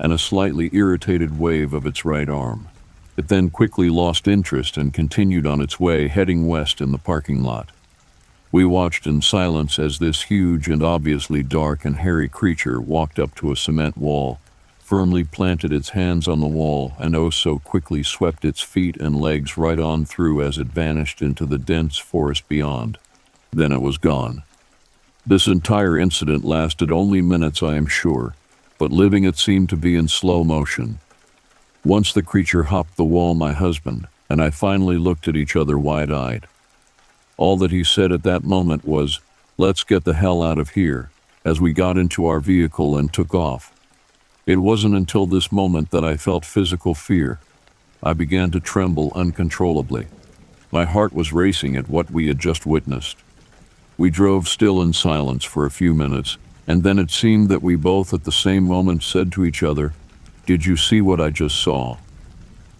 and a slightly irritated wave of its right arm. It then quickly lost interest and continued on its way, heading west in the parking lot. We watched in silence as this huge and obviously dark and hairy creature walked up to a cement wall, firmly planted its hands on the wall, and oh so quickly swept its feet and legs right on through as it vanished into the dense forest beyond. Then it was gone. This entire incident lasted only minutes, I am sure but living it seemed to be in slow motion. Once the creature hopped the wall, my husband and I finally looked at each other wide eyed. All that he said at that moment was, Let's get the hell out of here, as we got into our vehicle and took off. It wasn't until this moment that I felt physical fear. I began to tremble uncontrollably. My heart was racing at what we had just witnessed. We drove still in silence for a few minutes and then it seemed that we both at the same moment said to each other, Did you see what I just saw?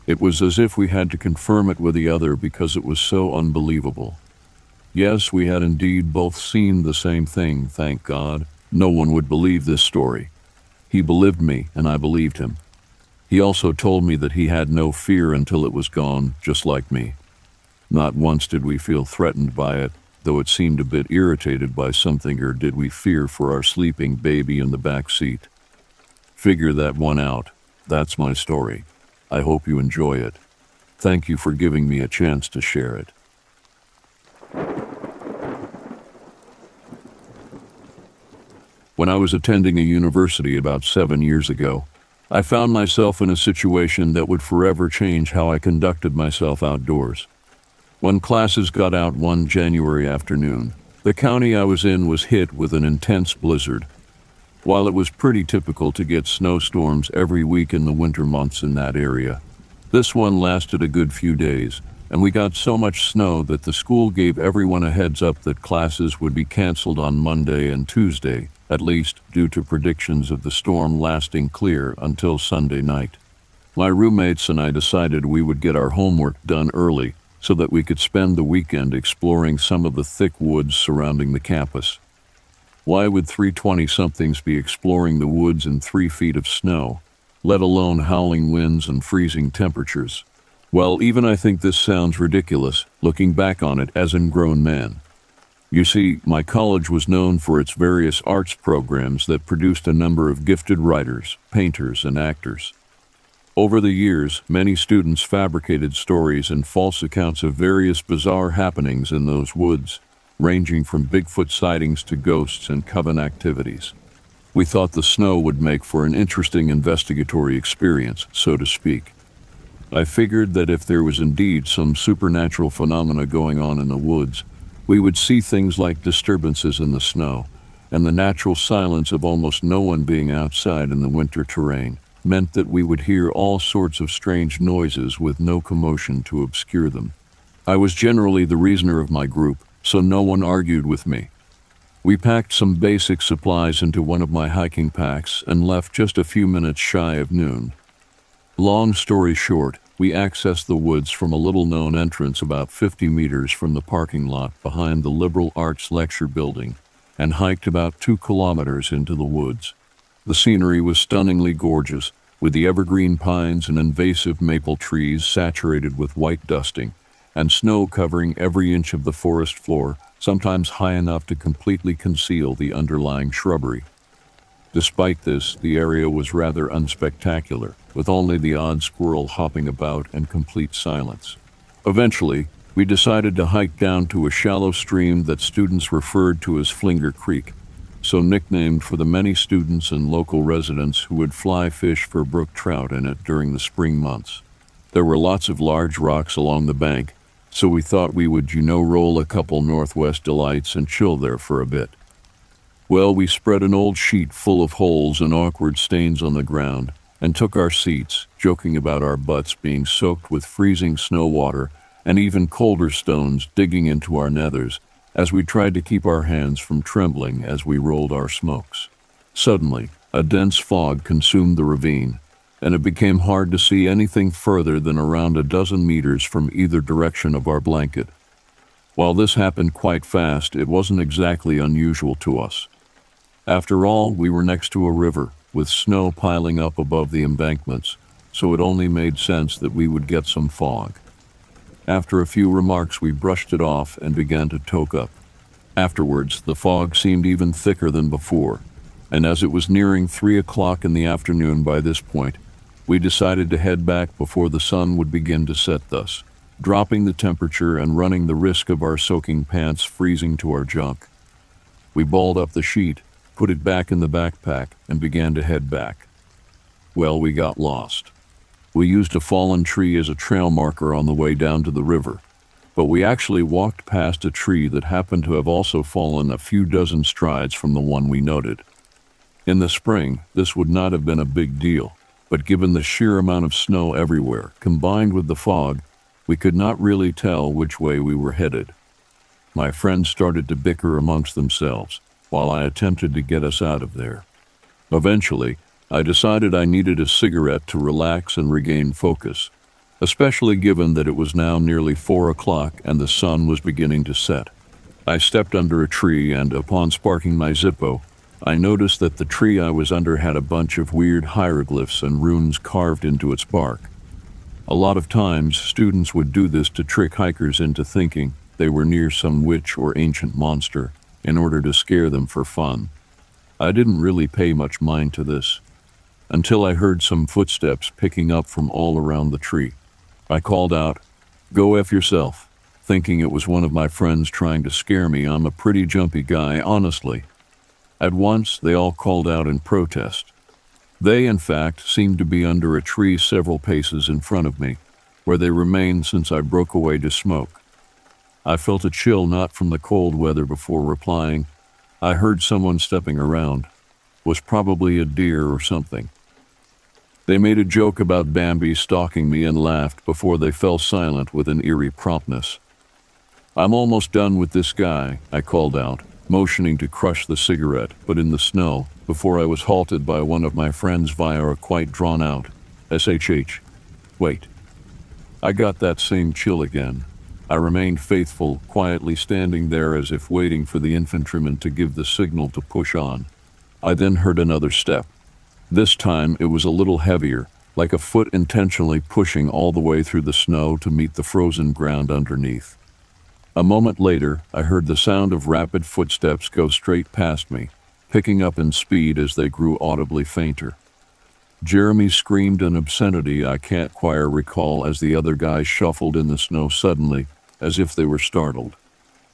It was as if we had to confirm it with the other because it was so unbelievable. Yes, we had indeed both seen the same thing, thank God. No one would believe this story. He believed me, and I believed him. He also told me that he had no fear until it was gone, just like me. Not once did we feel threatened by it, though it seemed a bit irritated by something, or did we fear for our sleeping baby in the back seat? Figure that one out. That's my story. I hope you enjoy it. Thank you for giving me a chance to share it. When I was attending a university about seven years ago, I found myself in a situation that would forever change how I conducted myself outdoors. When classes got out one January afternoon, the county I was in was hit with an intense blizzard. While it was pretty typical to get snowstorms every week in the winter months in that area, this one lasted a good few days, and we got so much snow that the school gave everyone a heads up that classes would be canceled on Monday and Tuesday, at least due to predictions of the storm lasting clear until Sunday night. My roommates and I decided we would get our homework done early so that we could spend the weekend exploring some of the thick woods surrounding the campus. Why would 320 somethings be exploring the woods in three feet of snow, let alone howling winds and freezing temperatures? Well, even I think this sounds ridiculous, looking back on it as in grown men. You see, my college was known for its various arts programs that produced a number of gifted writers, painters, and actors. Over the years, many students fabricated stories and false accounts of various bizarre happenings in those woods, ranging from Bigfoot sightings to ghosts and coven activities. We thought the snow would make for an interesting investigatory experience, so to speak. I figured that if there was indeed some supernatural phenomena going on in the woods, we would see things like disturbances in the snow and the natural silence of almost no one being outside in the winter terrain meant that we would hear all sorts of strange noises with no commotion to obscure them. I was generally the reasoner of my group, so no one argued with me. We packed some basic supplies into one of my hiking packs and left just a few minutes shy of noon. Long story short, we accessed the woods from a little known entrance about 50 meters from the parking lot behind the Liberal Arts Lecture Building and hiked about two kilometers into the woods. The scenery was stunningly gorgeous, with the evergreen pines and invasive maple trees saturated with white dusting, and snow covering every inch of the forest floor sometimes high enough to completely conceal the underlying shrubbery. Despite this, the area was rather unspectacular, with only the odd squirrel hopping about and complete silence. Eventually, we decided to hike down to a shallow stream that students referred to as Flinger Creek, so nicknamed for the many students and local residents who would fly fish for brook trout in it during the spring months. There were lots of large rocks along the bank, so we thought we would, you know, roll a couple Northwest Delights and chill there for a bit. Well, we spread an old sheet full of holes and awkward stains on the ground and took our seats, joking about our butts being soaked with freezing snow water and even colder stones digging into our nethers as we tried to keep our hands from trembling as we rolled our smokes. Suddenly, a dense fog consumed the ravine, and it became hard to see anything further than around a dozen meters from either direction of our blanket. While this happened quite fast, it wasn't exactly unusual to us. After all, we were next to a river, with snow piling up above the embankments, so it only made sense that we would get some fog. After a few remarks, we brushed it off and began to toke up. Afterwards, the fog seemed even thicker than before, and as it was nearing three o'clock in the afternoon by this point, we decided to head back before the sun would begin to set thus, dropping the temperature and running the risk of our soaking pants freezing to our junk. We balled up the sheet, put it back in the backpack, and began to head back. Well, we got lost. We used a fallen tree as a trail marker on the way down to the river, but we actually walked past a tree that happened to have also fallen a few dozen strides from the one we noted. In the spring, this would not have been a big deal but given the sheer amount of snow everywhere, combined with the fog, we could not really tell which way we were headed. My friends started to bicker amongst themselves, while I attempted to get us out of there. Eventually, I decided I needed a cigarette to relax and regain focus, especially given that it was now nearly four o'clock and the sun was beginning to set. I stepped under a tree and, upon sparking my Zippo, I noticed that the tree I was under had a bunch of weird hieroglyphs and runes carved into its bark. A lot of times, students would do this to trick hikers into thinking they were near some witch or ancient monster in order to scare them for fun. I didn't really pay much mind to this until I heard some footsteps picking up from all around the tree. I called out, Go F yourself, thinking it was one of my friends trying to scare me. I'm a pretty jumpy guy, honestly. At once, they all called out in protest. They, in fact, seemed to be under a tree several paces in front of me, where they remained since I broke away to smoke. I felt a chill not from the cold weather before replying. I heard someone stepping around. Was probably a deer or something. They made a joke about Bambi stalking me and laughed before they fell silent with an eerie promptness. I'm almost done with this guy, I called out motioning to crush the cigarette, but in the snow, before I was halted by one of my friends via a quite drawn out SHH. Wait. I got that same chill again. I remained faithful, quietly standing there as if waiting for the infantryman to give the signal to push on. I then heard another step. This time it was a little heavier, like a foot intentionally pushing all the way through the snow to meet the frozen ground underneath. A moment later, I heard the sound of rapid footsteps go straight past me, picking up in speed as they grew audibly fainter. Jeremy screamed an obscenity I can't quite recall as the other guys shuffled in the snow suddenly, as if they were startled.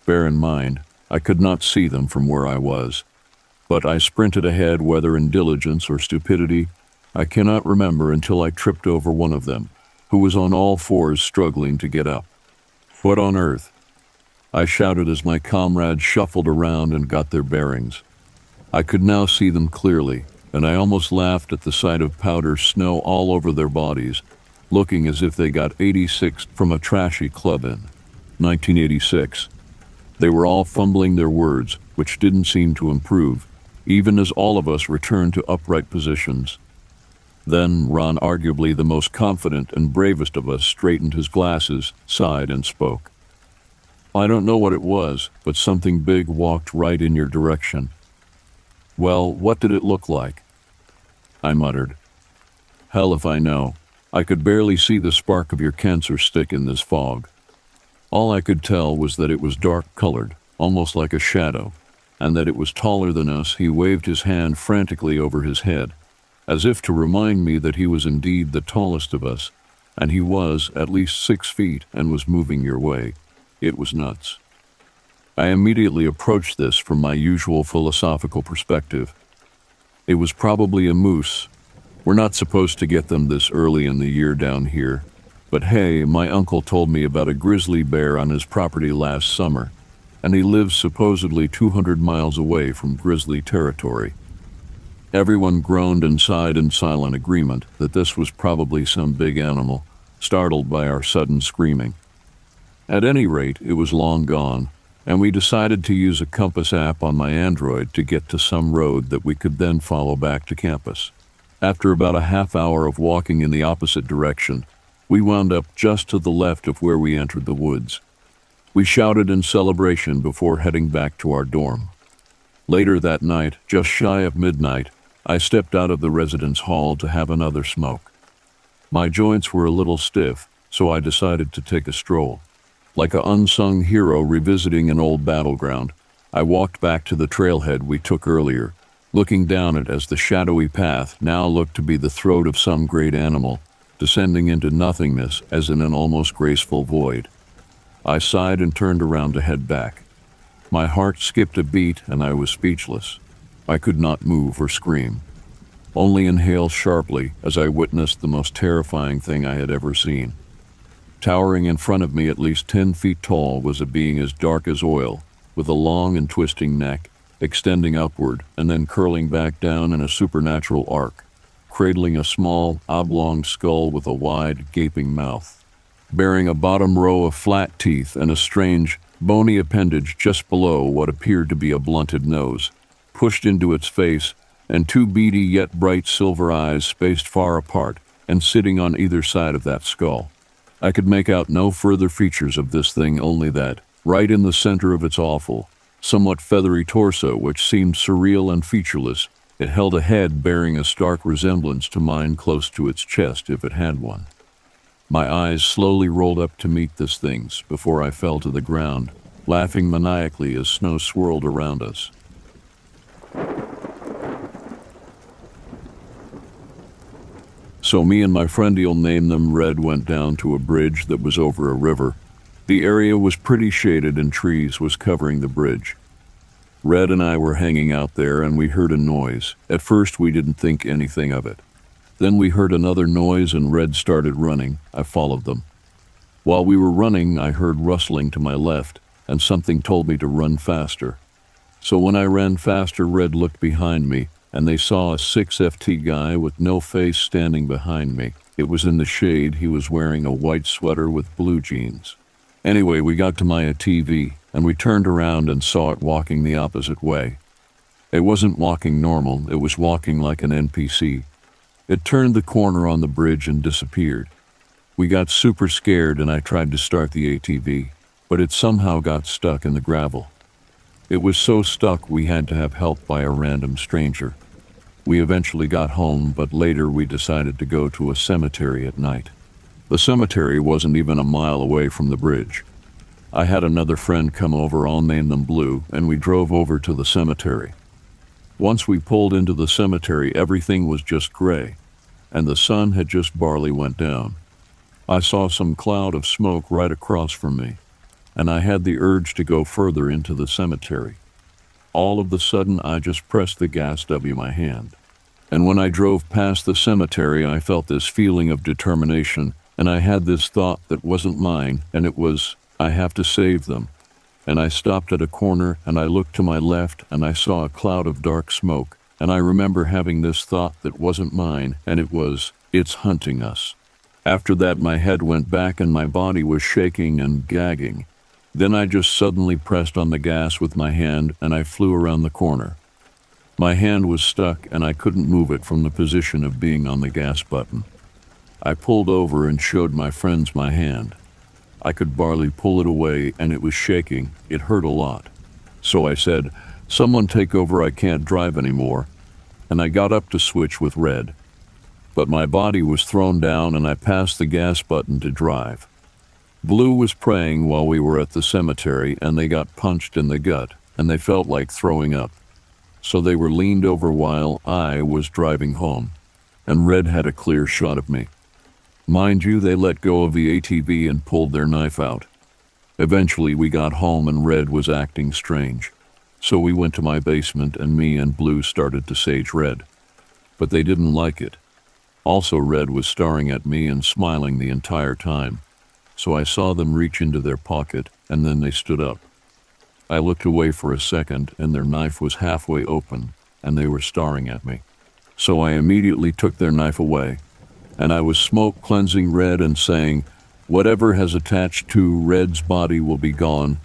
Bear in mind, I could not see them from where I was. But I sprinted ahead, whether in diligence or stupidity, I cannot remember until I tripped over one of them, who was on all fours struggling to get up. What on earth? I shouted as my comrades shuffled around and got their bearings. I could now see them clearly, and I almost laughed at the sight of powder snow all over their bodies, looking as if they got 86 from a trashy club in 1986. They were all fumbling their words, which didn't seem to improve, even as all of us returned to upright positions. Then Ron, arguably the most confident and bravest of us, straightened his glasses, sighed, and spoke. I don't know what it was, but something big walked right in your direction. Well, what did it look like? I muttered. Hell if I know. I could barely see the spark of your cancer stick in this fog. All I could tell was that it was dark colored, almost like a shadow, and that it was taller than us. He waved his hand frantically over his head, as if to remind me that he was indeed the tallest of us, and he was at least six feet and was moving your way. It was nuts. I immediately approached this from my usual philosophical perspective. It was probably a moose. We're not supposed to get them this early in the year down here, but hey, my uncle told me about a grizzly bear on his property last summer, and he lives supposedly 200 miles away from grizzly territory. Everyone groaned and sighed in silent agreement that this was probably some big animal, startled by our sudden screaming. At any rate, it was long gone, and we decided to use a compass app on my Android to get to some road that we could then follow back to campus. After about a half hour of walking in the opposite direction, we wound up just to the left of where we entered the woods. We shouted in celebration before heading back to our dorm. Later that night, just shy of midnight, I stepped out of the residence hall to have another smoke. My joints were a little stiff, so I decided to take a stroll. Like an unsung hero revisiting an old battleground, I walked back to the trailhead we took earlier, looking down it as the shadowy path now looked to be the throat of some great animal, descending into nothingness as in an almost graceful void. I sighed and turned around to head back. My heart skipped a beat and I was speechless. I could not move or scream, only inhale sharply as I witnessed the most terrifying thing I had ever seen. Towering in front of me at least 10 feet tall was a being as dark as oil, with a long and twisting neck, extending upward and then curling back down in a supernatural arc, cradling a small, oblong skull with a wide, gaping mouth, bearing a bottom row of flat teeth and a strange, bony appendage just below what appeared to be a blunted nose pushed into its face, and two beady yet bright silver eyes spaced far apart and sitting on either side of that skull. I could make out no further features of this thing, only that, right in the center of its awful, somewhat feathery torso, which seemed surreal and featureless, it held a head bearing a stark resemblance to mine close to its chest if it had one. My eyes slowly rolled up to meet this thing's before I fell to the ground, laughing maniacally as snow swirled around us. So me and my friend, you'll name them Red, went down to a bridge that was over a river. The area was pretty shaded and trees was covering the bridge. Red and I were hanging out there and we heard a noise. At first we didn't think anything of it. Then we heard another noise and Red started running. I followed them. While we were running, I heard rustling to my left and something told me to run faster. So when I ran faster, Red looked behind me, and they saw a 6FT guy with no face standing behind me. It was in the shade. He was wearing a white sweater with blue jeans. Anyway, we got to my ATV, and we turned around and saw it walking the opposite way. It wasn't walking normal, it was walking like an NPC. It turned the corner on the bridge and disappeared. We got super scared and I tried to start the ATV, but it somehow got stuck in the gravel. It was so stuck we had to have help by a random stranger. We eventually got home, but later we decided to go to a cemetery at night. The cemetery wasn't even a mile away from the bridge. I had another friend come over, I'll name them Blue, and we drove over to the cemetery. Once we pulled into the cemetery, everything was just gray, and the sun had just barely went down. I saw some cloud of smoke right across from me and I had the urge to go further into the cemetery. All of the sudden, I just pressed the gas W my hand. And when I drove past the cemetery, I felt this feeling of determination, and I had this thought that wasn't mine, and it was, I have to save them. And I stopped at a corner, and I looked to my left, and I saw a cloud of dark smoke, and I remember having this thought that wasn't mine, and it was, it's hunting us. After that, my head went back and my body was shaking and gagging. Then I just suddenly pressed on the gas with my hand and I flew around the corner. My hand was stuck and I couldn't move it from the position of being on the gas button. I pulled over and showed my friends my hand. I could barely pull it away and it was shaking. It hurt a lot. So I said, Someone take over, I can't drive anymore. And I got up to switch with Red. But my body was thrown down and I passed the gas button to drive. Blue was praying while we were at the cemetery and they got punched in the gut and they felt like throwing up. So they were leaned over while I was driving home. And Red had a clear shot of me. Mind you, they let go of the ATV and pulled their knife out. Eventually, we got home and Red was acting strange. So we went to my basement and me and Blue started to sage Red. But they didn't like it. Also, Red was staring at me and smiling the entire time so I saw them reach into their pocket, and then they stood up. I looked away for a second, and their knife was halfway open, and they were staring at me. So I immediately took their knife away, and I was smoke cleansing Red and saying, Whatever has attached to Red's body will be gone,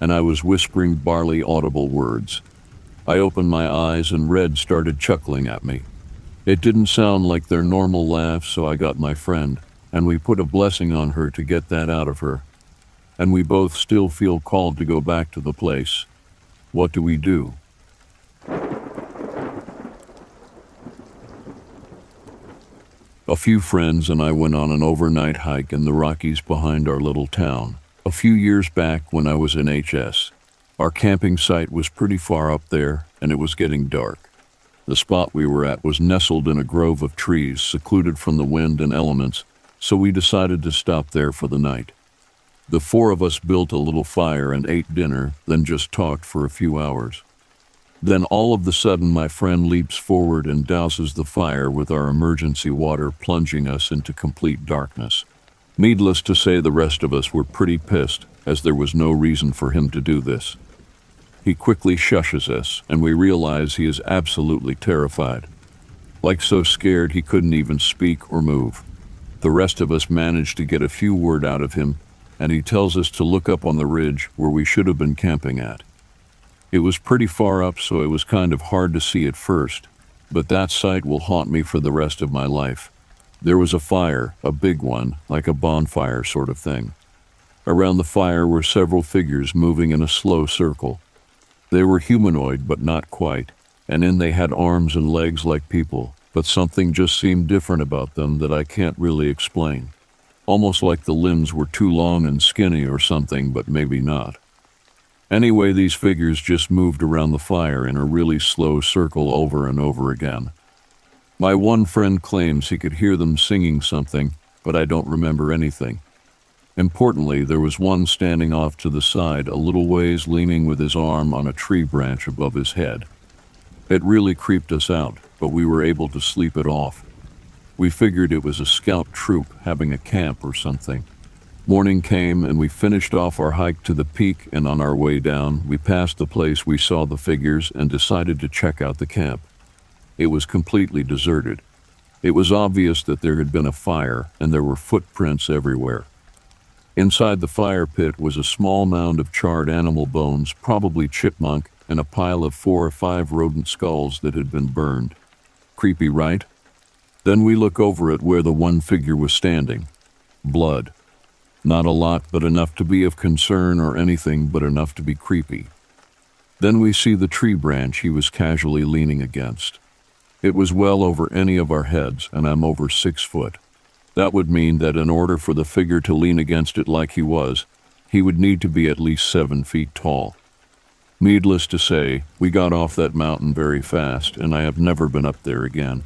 and I was whispering barely audible words. I opened my eyes, and Red started chuckling at me. It didn't sound like their normal laugh, so I got my friend and we put a blessing on her to get that out of her. And we both still feel called to go back to the place. What do we do? A few friends and I went on an overnight hike in the Rockies behind our little town. A few years back when I was in HS, our camping site was pretty far up there and it was getting dark. The spot we were at was nestled in a grove of trees, secluded from the wind and elements, so we decided to stop there for the night. The four of us built a little fire and ate dinner, then just talked for a few hours. Then all of the sudden, my friend leaps forward and douses the fire with our emergency water, plunging us into complete darkness. Needless to say, the rest of us were pretty pissed, as there was no reason for him to do this. He quickly shushes us, and we realize he is absolutely terrified. Like so scared he couldn't even speak or move. The rest of us managed to get a few word out of him, and he tells us to look up on the ridge where we should have been camping at. It was pretty far up, so it was kind of hard to see at first, but that sight will haunt me for the rest of my life. There was a fire, a big one, like a bonfire sort of thing. Around the fire were several figures moving in a slow circle. They were humanoid, but not quite, and in they had arms and legs like people, but something just seemed different about them that I can't really explain. Almost like the limbs were too long and skinny or something, but maybe not. Anyway, these figures just moved around the fire in a really slow circle over and over again. My one friend claims he could hear them singing something, but I don't remember anything. Importantly, there was one standing off to the side, a little ways leaning with his arm on a tree branch above his head. It really creeped us out, but we were able to sleep it off. We figured it was a scout troop having a camp or something. Morning came and we finished off our hike to the peak and on our way down, we passed the place we saw the figures and decided to check out the camp. It was completely deserted. It was obvious that there had been a fire and there were footprints everywhere. Inside the fire pit was a small mound of charred animal bones, probably chipmunk, and a pile of four or five rodent skulls that had been burned. Creepy, right? Then we look over at where the one figure was standing. Blood. Not a lot, but enough to be of concern or anything but enough to be creepy. Then we see the tree branch he was casually leaning against. It was well over any of our heads, and I'm over six foot. That would mean that in order for the figure to lean against it like he was, he would need to be at least seven feet tall. Needless to say, we got off that mountain very fast, and I have never been up there again.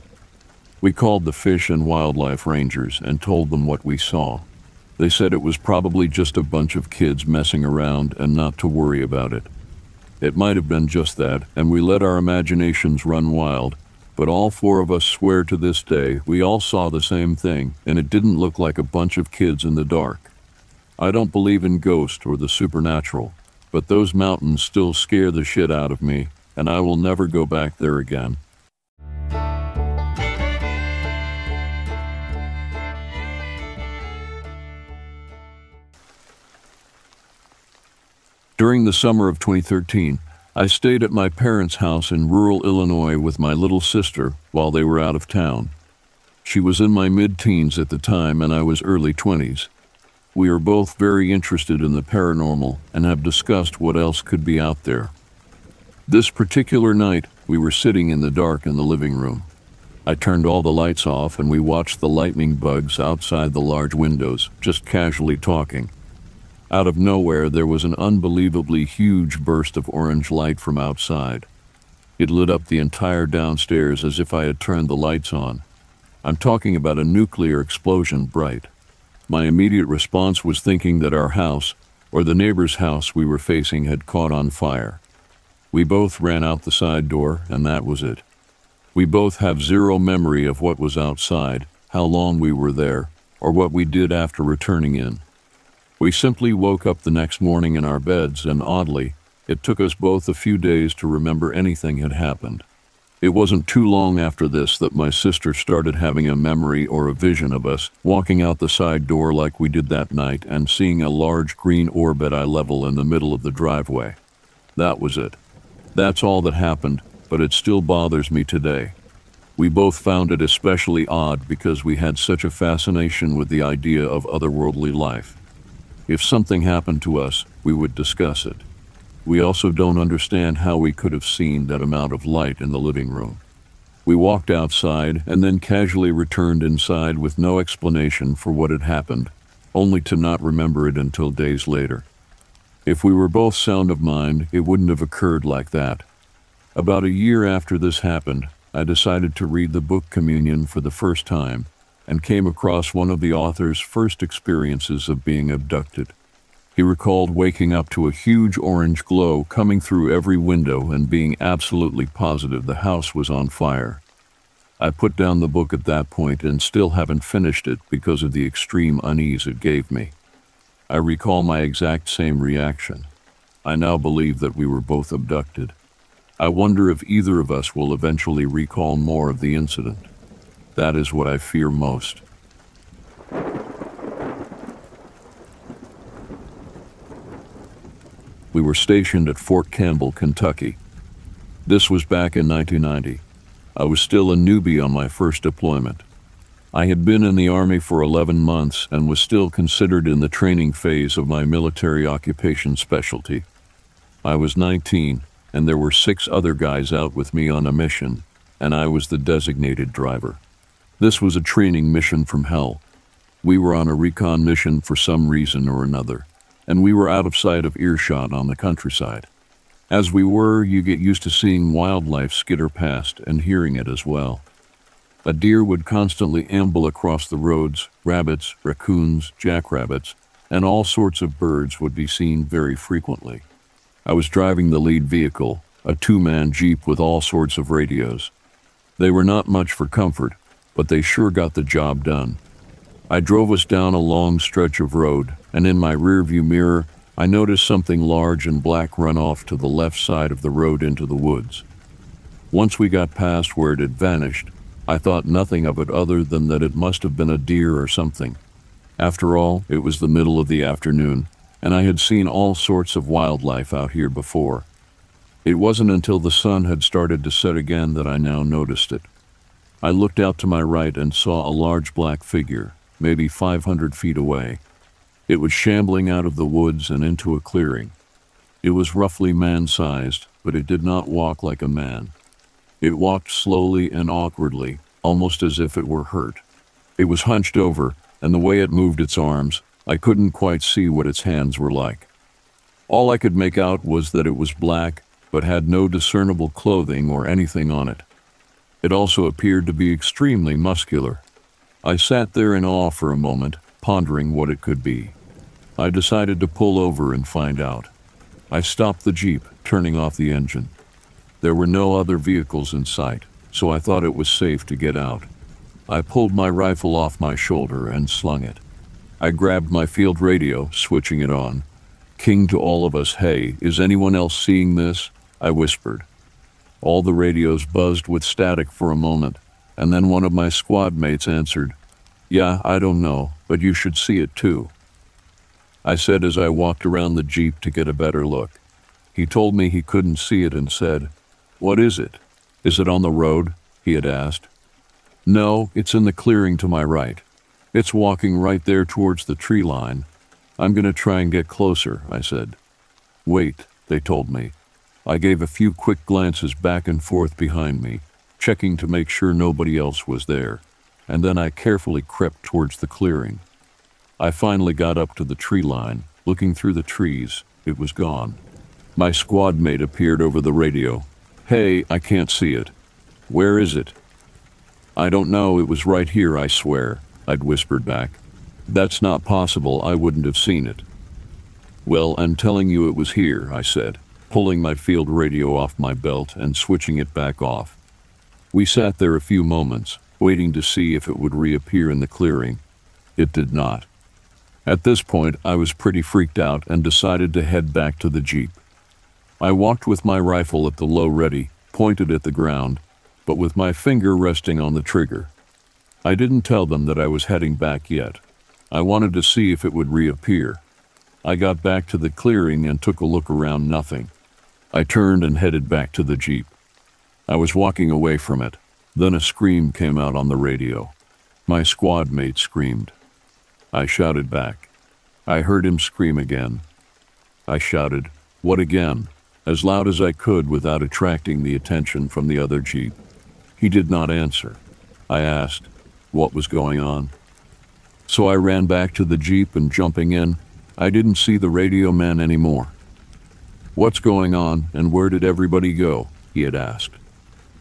We called the Fish and Wildlife Rangers and told them what we saw. They said it was probably just a bunch of kids messing around and not to worry about it. It might have been just that, and we let our imaginations run wild, but all four of us swear to this day we all saw the same thing, and it didn't look like a bunch of kids in the dark. I don't believe in ghosts or the supernatural, but those mountains still scare the shit out of me, and I will never go back there again. During the summer of 2013, I stayed at my parents' house in rural Illinois with my little sister while they were out of town. She was in my mid teens at the time, and I was early 20s. We are both very interested in the paranormal and have discussed what else could be out there. This particular night, we were sitting in the dark in the living room. I turned all the lights off and we watched the lightning bugs outside the large windows, just casually talking. Out of nowhere, there was an unbelievably huge burst of orange light from outside. It lit up the entire downstairs as if I had turned the lights on. I'm talking about a nuclear explosion bright. My immediate response was thinking that our house, or the neighbor's house we were facing, had caught on fire. We both ran out the side door, and that was it. We both have zero memory of what was outside, how long we were there, or what we did after returning in. We simply woke up the next morning in our beds, and oddly, it took us both a few days to remember anything had happened. It wasn't too long after this that my sister started having a memory or a vision of us walking out the side door like we did that night and seeing a large green orb at eye level in the middle of the driveway. That was it. That's all that happened, but it still bothers me today. We both found it especially odd because we had such a fascination with the idea of otherworldly life. If something happened to us, we would discuss it. We also don't understand how we could have seen that amount of light in the living room. We walked outside and then casually returned inside with no explanation for what had happened, only to not remember it until days later. If we were both sound of mind, it wouldn't have occurred like that. About a year after this happened, I decided to read the book Communion for the first time and came across one of the author's first experiences of being abducted. He recalled waking up to a huge orange glow coming through every window and being absolutely positive the house was on fire. I put down the book at that point and still haven't finished it because of the extreme unease it gave me. I recall my exact same reaction. I now believe that we were both abducted. I wonder if either of us will eventually recall more of the incident. That is what I fear most. We were stationed at Fort Campbell, Kentucky. This was back in 1990. I was still a newbie on my first deployment. I had been in the Army for 11 months and was still considered in the training phase of my military occupation specialty. I was 19, and there were six other guys out with me on a mission, and I was the designated driver. This was a training mission from hell. We were on a recon mission for some reason or another, and we were out of sight of earshot on the countryside. As we were, you get used to seeing wildlife skitter past and hearing it as well. A deer would constantly amble across the roads, rabbits, raccoons, jackrabbits, and all sorts of birds would be seen very frequently. I was driving the lead vehicle, a two-man Jeep with all sorts of radios. They were not much for comfort, but they sure got the job done. I drove us down a long stretch of road, and in my rearview mirror, I noticed something large and black run off to the left side of the road into the woods. Once we got past where it had vanished, I thought nothing of it other than that it must have been a deer or something. After all, it was the middle of the afternoon, and I had seen all sorts of wildlife out here before. It wasn't until the sun had started to set again that I now noticed it. I looked out to my right and saw a large black figure, maybe 500 feet away. It was shambling out of the woods and into a clearing. It was roughly man sized, but it did not walk like a man. It walked slowly and awkwardly, almost as if it were hurt. It was hunched over, and the way it moved its arms, I couldn't quite see what its hands were like. All I could make out was that it was black, but had no discernible clothing or anything on it. It also appeared to be extremely muscular. I sat there in awe for a moment, pondering what it could be. I decided to pull over and find out. I stopped the Jeep, turning off the engine. There were no other vehicles in sight, so I thought it was safe to get out. I pulled my rifle off my shoulder and slung it. I grabbed my field radio, switching it on. King to all of us, hey, is anyone else seeing this? I whispered. All the radios buzzed with static for a moment, and then one of my squad mates answered, Yeah, I don't know, but you should see it too. I said as I walked around the Jeep to get a better look. He told me he couldn't see it and said, What is it? Is it on the road? He had asked. No, it's in the clearing to my right. It's walking right there towards the tree line. I'm going to try and get closer, I said. Wait, they told me. I gave a few quick glances back and forth behind me, checking to make sure nobody else was there, and then I carefully crept towards the clearing. I finally got up to the tree line. Looking through the trees, it was gone. My squad mate appeared over the radio. Hey, I can't see it. Where is it? I don't know, it was right here, I swear, I'd whispered back. That's not possible, I wouldn't have seen it. Well, I'm telling you it was here, I said, pulling my field radio off my belt and switching it back off. We sat there a few moments, waiting to see if it would reappear in the clearing. It did not. At this point, I was pretty freaked out and decided to head back to the Jeep. I walked with my rifle at the low ready, pointed at the ground, but with my finger resting on the trigger. I didn't tell them that I was heading back yet. I wanted to see if it would reappear. I got back to the clearing and took a look around nothing. I turned and headed back to the Jeep. I was walking away from it. Then a scream came out on the radio. My squad mate screamed. I shouted back. I heard him scream again. I shouted, What again? as loud as I could without attracting the attention from the other Jeep. He did not answer. I asked what was going on. So I ran back to the Jeep and jumping in, I didn't see the radio man anymore. What's going on and where did everybody go? he had asked.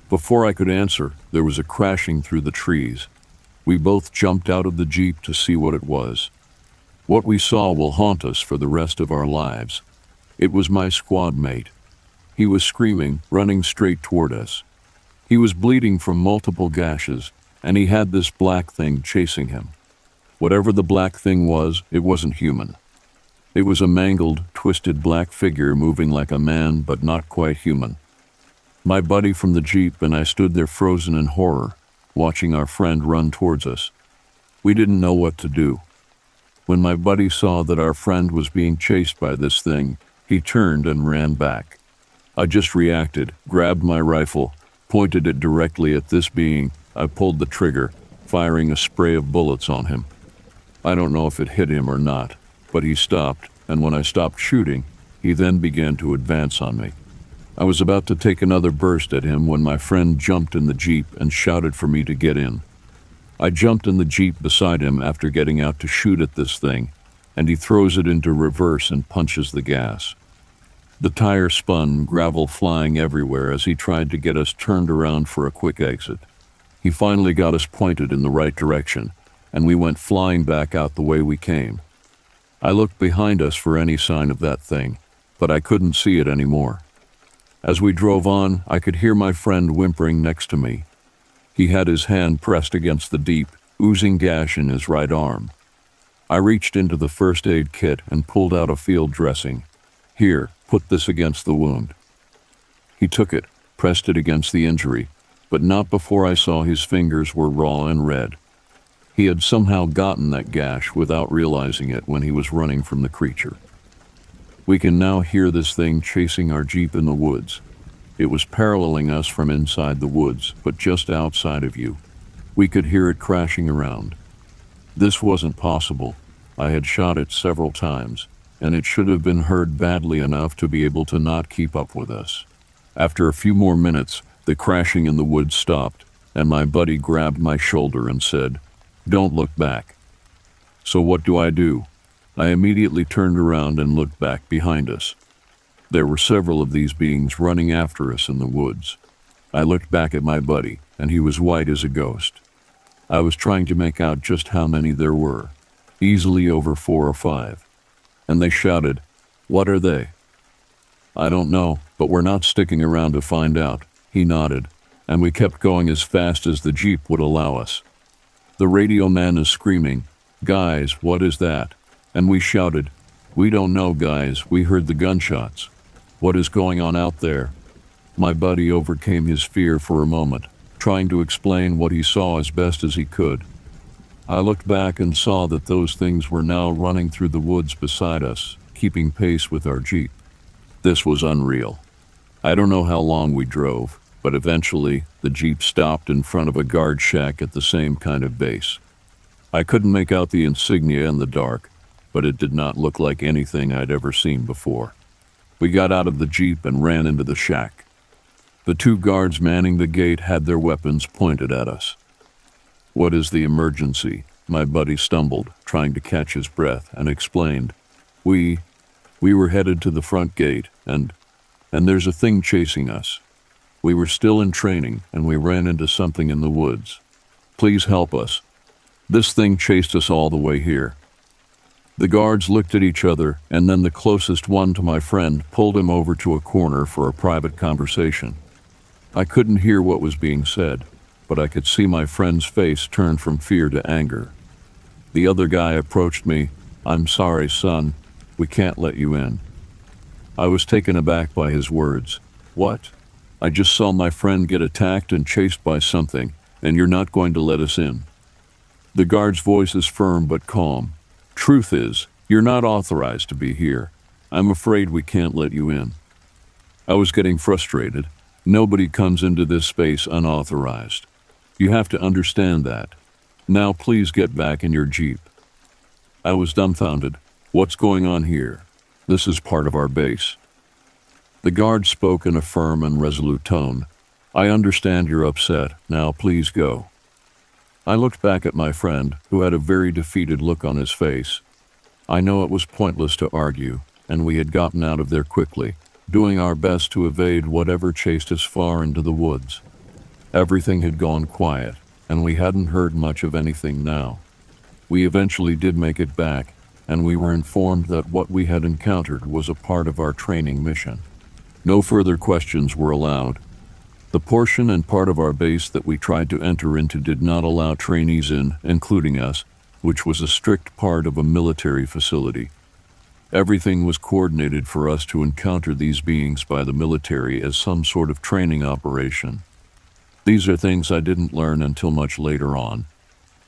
Before I could answer, there was a crashing through the trees. We both jumped out of the Jeep to see what it was. What we saw will haunt us for the rest of our lives. It was my squad mate. He was screaming, running straight toward us. He was bleeding from multiple gashes, and he had this black thing chasing him. Whatever the black thing was, it wasn't human. It was a mangled, twisted black figure moving like a man, but not quite human. My buddy from the Jeep and I stood there frozen in horror, watching our friend run towards us. We didn't know what to do. When my buddy saw that our friend was being chased by this thing, he turned and ran back. I just reacted, grabbed my rifle, pointed it directly at this being, I pulled the trigger, firing a spray of bullets on him. I don't know if it hit him or not, but he stopped, and when I stopped shooting, he then began to advance on me. I was about to take another burst at him when my friend jumped in the Jeep and shouted for me to get in. I jumped in the Jeep beside him after getting out to shoot at this thing, and he throws it into reverse and punches the gas. The tire spun, gravel flying everywhere as he tried to get us turned around for a quick exit. He finally got us pointed in the right direction, and we went flying back out the way we came. I looked behind us for any sign of that thing, but I couldn't see it anymore. As we drove on, I could hear my friend whimpering next to me. He had his hand pressed against the deep, oozing gash in his right arm. I reached into the first aid kit and pulled out a field dressing. Here, put this against the wound. He took it, pressed it against the injury, but not before I saw his fingers were raw and red. He had somehow gotten that gash without realizing it when he was running from the creature. We can now hear this thing chasing our Jeep in the woods. It was paralleling us from inside the woods, but just outside of you. We could hear it crashing around. This wasn't possible. I had shot it several times and it should have been heard badly enough to be able to not keep up with us. After a few more minutes, the crashing in the woods stopped, and my buddy grabbed my shoulder and said, Don't look back. So what do I do? I immediately turned around and looked back behind us. There were several of these beings running after us in the woods. I looked back at my buddy, and he was white as a ghost. I was trying to make out just how many there were, easily over four or five and they shouted, What are they? I don't know, but we're not sticking around to find out. He nodded, and we kept going as fast as the Jeep would allow us. The radio man is screaming, Guys, what is that? And we shouted, We don't know, guys. We heard the gunshots. What is going on out there? My buddy overcame his fear for a moment, trying to explain what he saw as best as he could. I looked back and saw that those things were now running through the woods beside us, keeping pace with our Jeep. This was unreal. I don't know how long we drove, but eventually the Jeep stopped in front of a guard shack at the same kind of base. I couldn't make out the insignia in the dark, but it did not look like anything I'd ever seen before. We got out of the Jeep and ran into the shack. The two guards manning the gate had their weapons pointed at us. What is the emergency? My buddy stumbled, trying to catch his breath, and explained. We. we were headed to the front gate, and. and there's a thing chasing us. We were still in training, and we ran into something in the woods. Please help us. This thing chased us all the way here. The guards looked at each other, and then the closest one to my friend pulled him over to a corner for a private conversation. I couldn't hear what was being said, but I could see my friend's face turn from fear to anger. The other guy approached me. I'm sorry, son. We can't let you in. I was taken aback by his words. What? I just saw my friend get attacked and chased by something, and you're not going to let us in. The guard's voice is firm but calm. Truth is, you're not authorized to be here. I'm afraid we can't let you in. I was getting frustrated. Nobody comes into this space unauthorized. You have to understand that. Now please get back in your Jeep. I was dumbfounded. What's going on here? This is part of our base. The guard spoke in a firm and resolute tone. I understand you're upset. Now please go. I looked back at my friend, who had a very defeated look on his face. I know it was pointless to argue, and we had gotten out of there quickly, doing our best to evade whatever chased us far into the woods. Everything had gone quiet, and we hadn't heard much of anything now. We eventually did make it back, and we were informed that what we had encountered was a part of our training mission. No further questions were allowed. The portion and part of our base that we tried to enter into did not allow trainees in, including us, which was a strict part of a military facility. Everything was coordinated for us to encounter these beings by the military as some sort of training operation. These are things I didn't learn until much later on.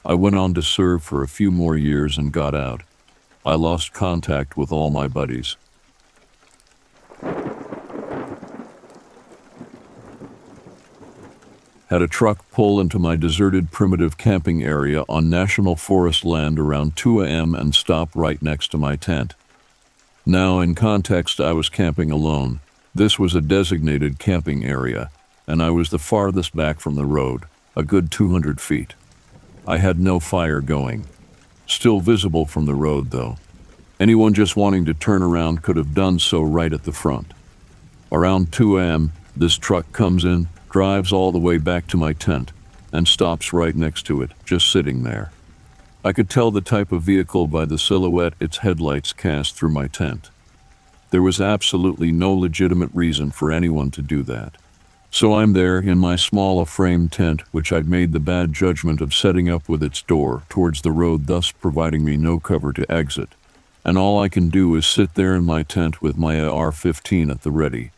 I went on to serve for a few more years and got out. I lost contact with all my buddies. Had a truck pull into my deserted primitive camping area on national forest land around 2 a.m. and stop right next to my tent. Now, in context, I was camping alone. This was a designated camping area, and I was the farthest back from the road, a good 200 feet. I had no fire going. Still visible from the road, though. Anyone just wanting to turn around could have done so right at the front. Around 2 a.m., this truck comes in, drives all the way back to my tent, and stops right next to it, just sitting there. I could tell the type of vehicle by the silhouette its headlights cast through my tent. There was absolutely no legitimate reason for anyone to do that. So I'm there in my small frame tent, which I'd made the bad judgment of setting up with its door towards the road, thus providing me no cover to exit. And all I can do is sit there in my tent with my AR 15 at the ready,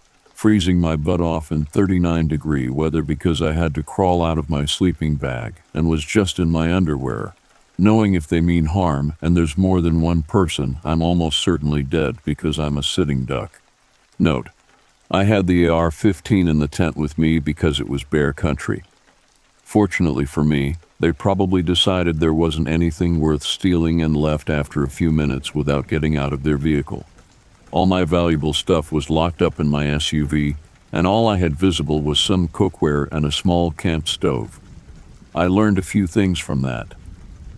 freezing my butt off in 39 degree weather because I had to crawl out of my sleeping bag and was just in my underwear. Knowing if they mean harm and there's more than one person, I'm almost certainly dead because I'm a sitting duck. Note, I had the AR 15 in the tent with me because it was bear country. Fortunately for me, they probably decided there wasn't anything worth stealing and left after a few minutes without getting out of their vehicle. All my valuable stuff was locked up in my SUV, and all I had visible was some cookware and a small camp stove. I learned a few things from that.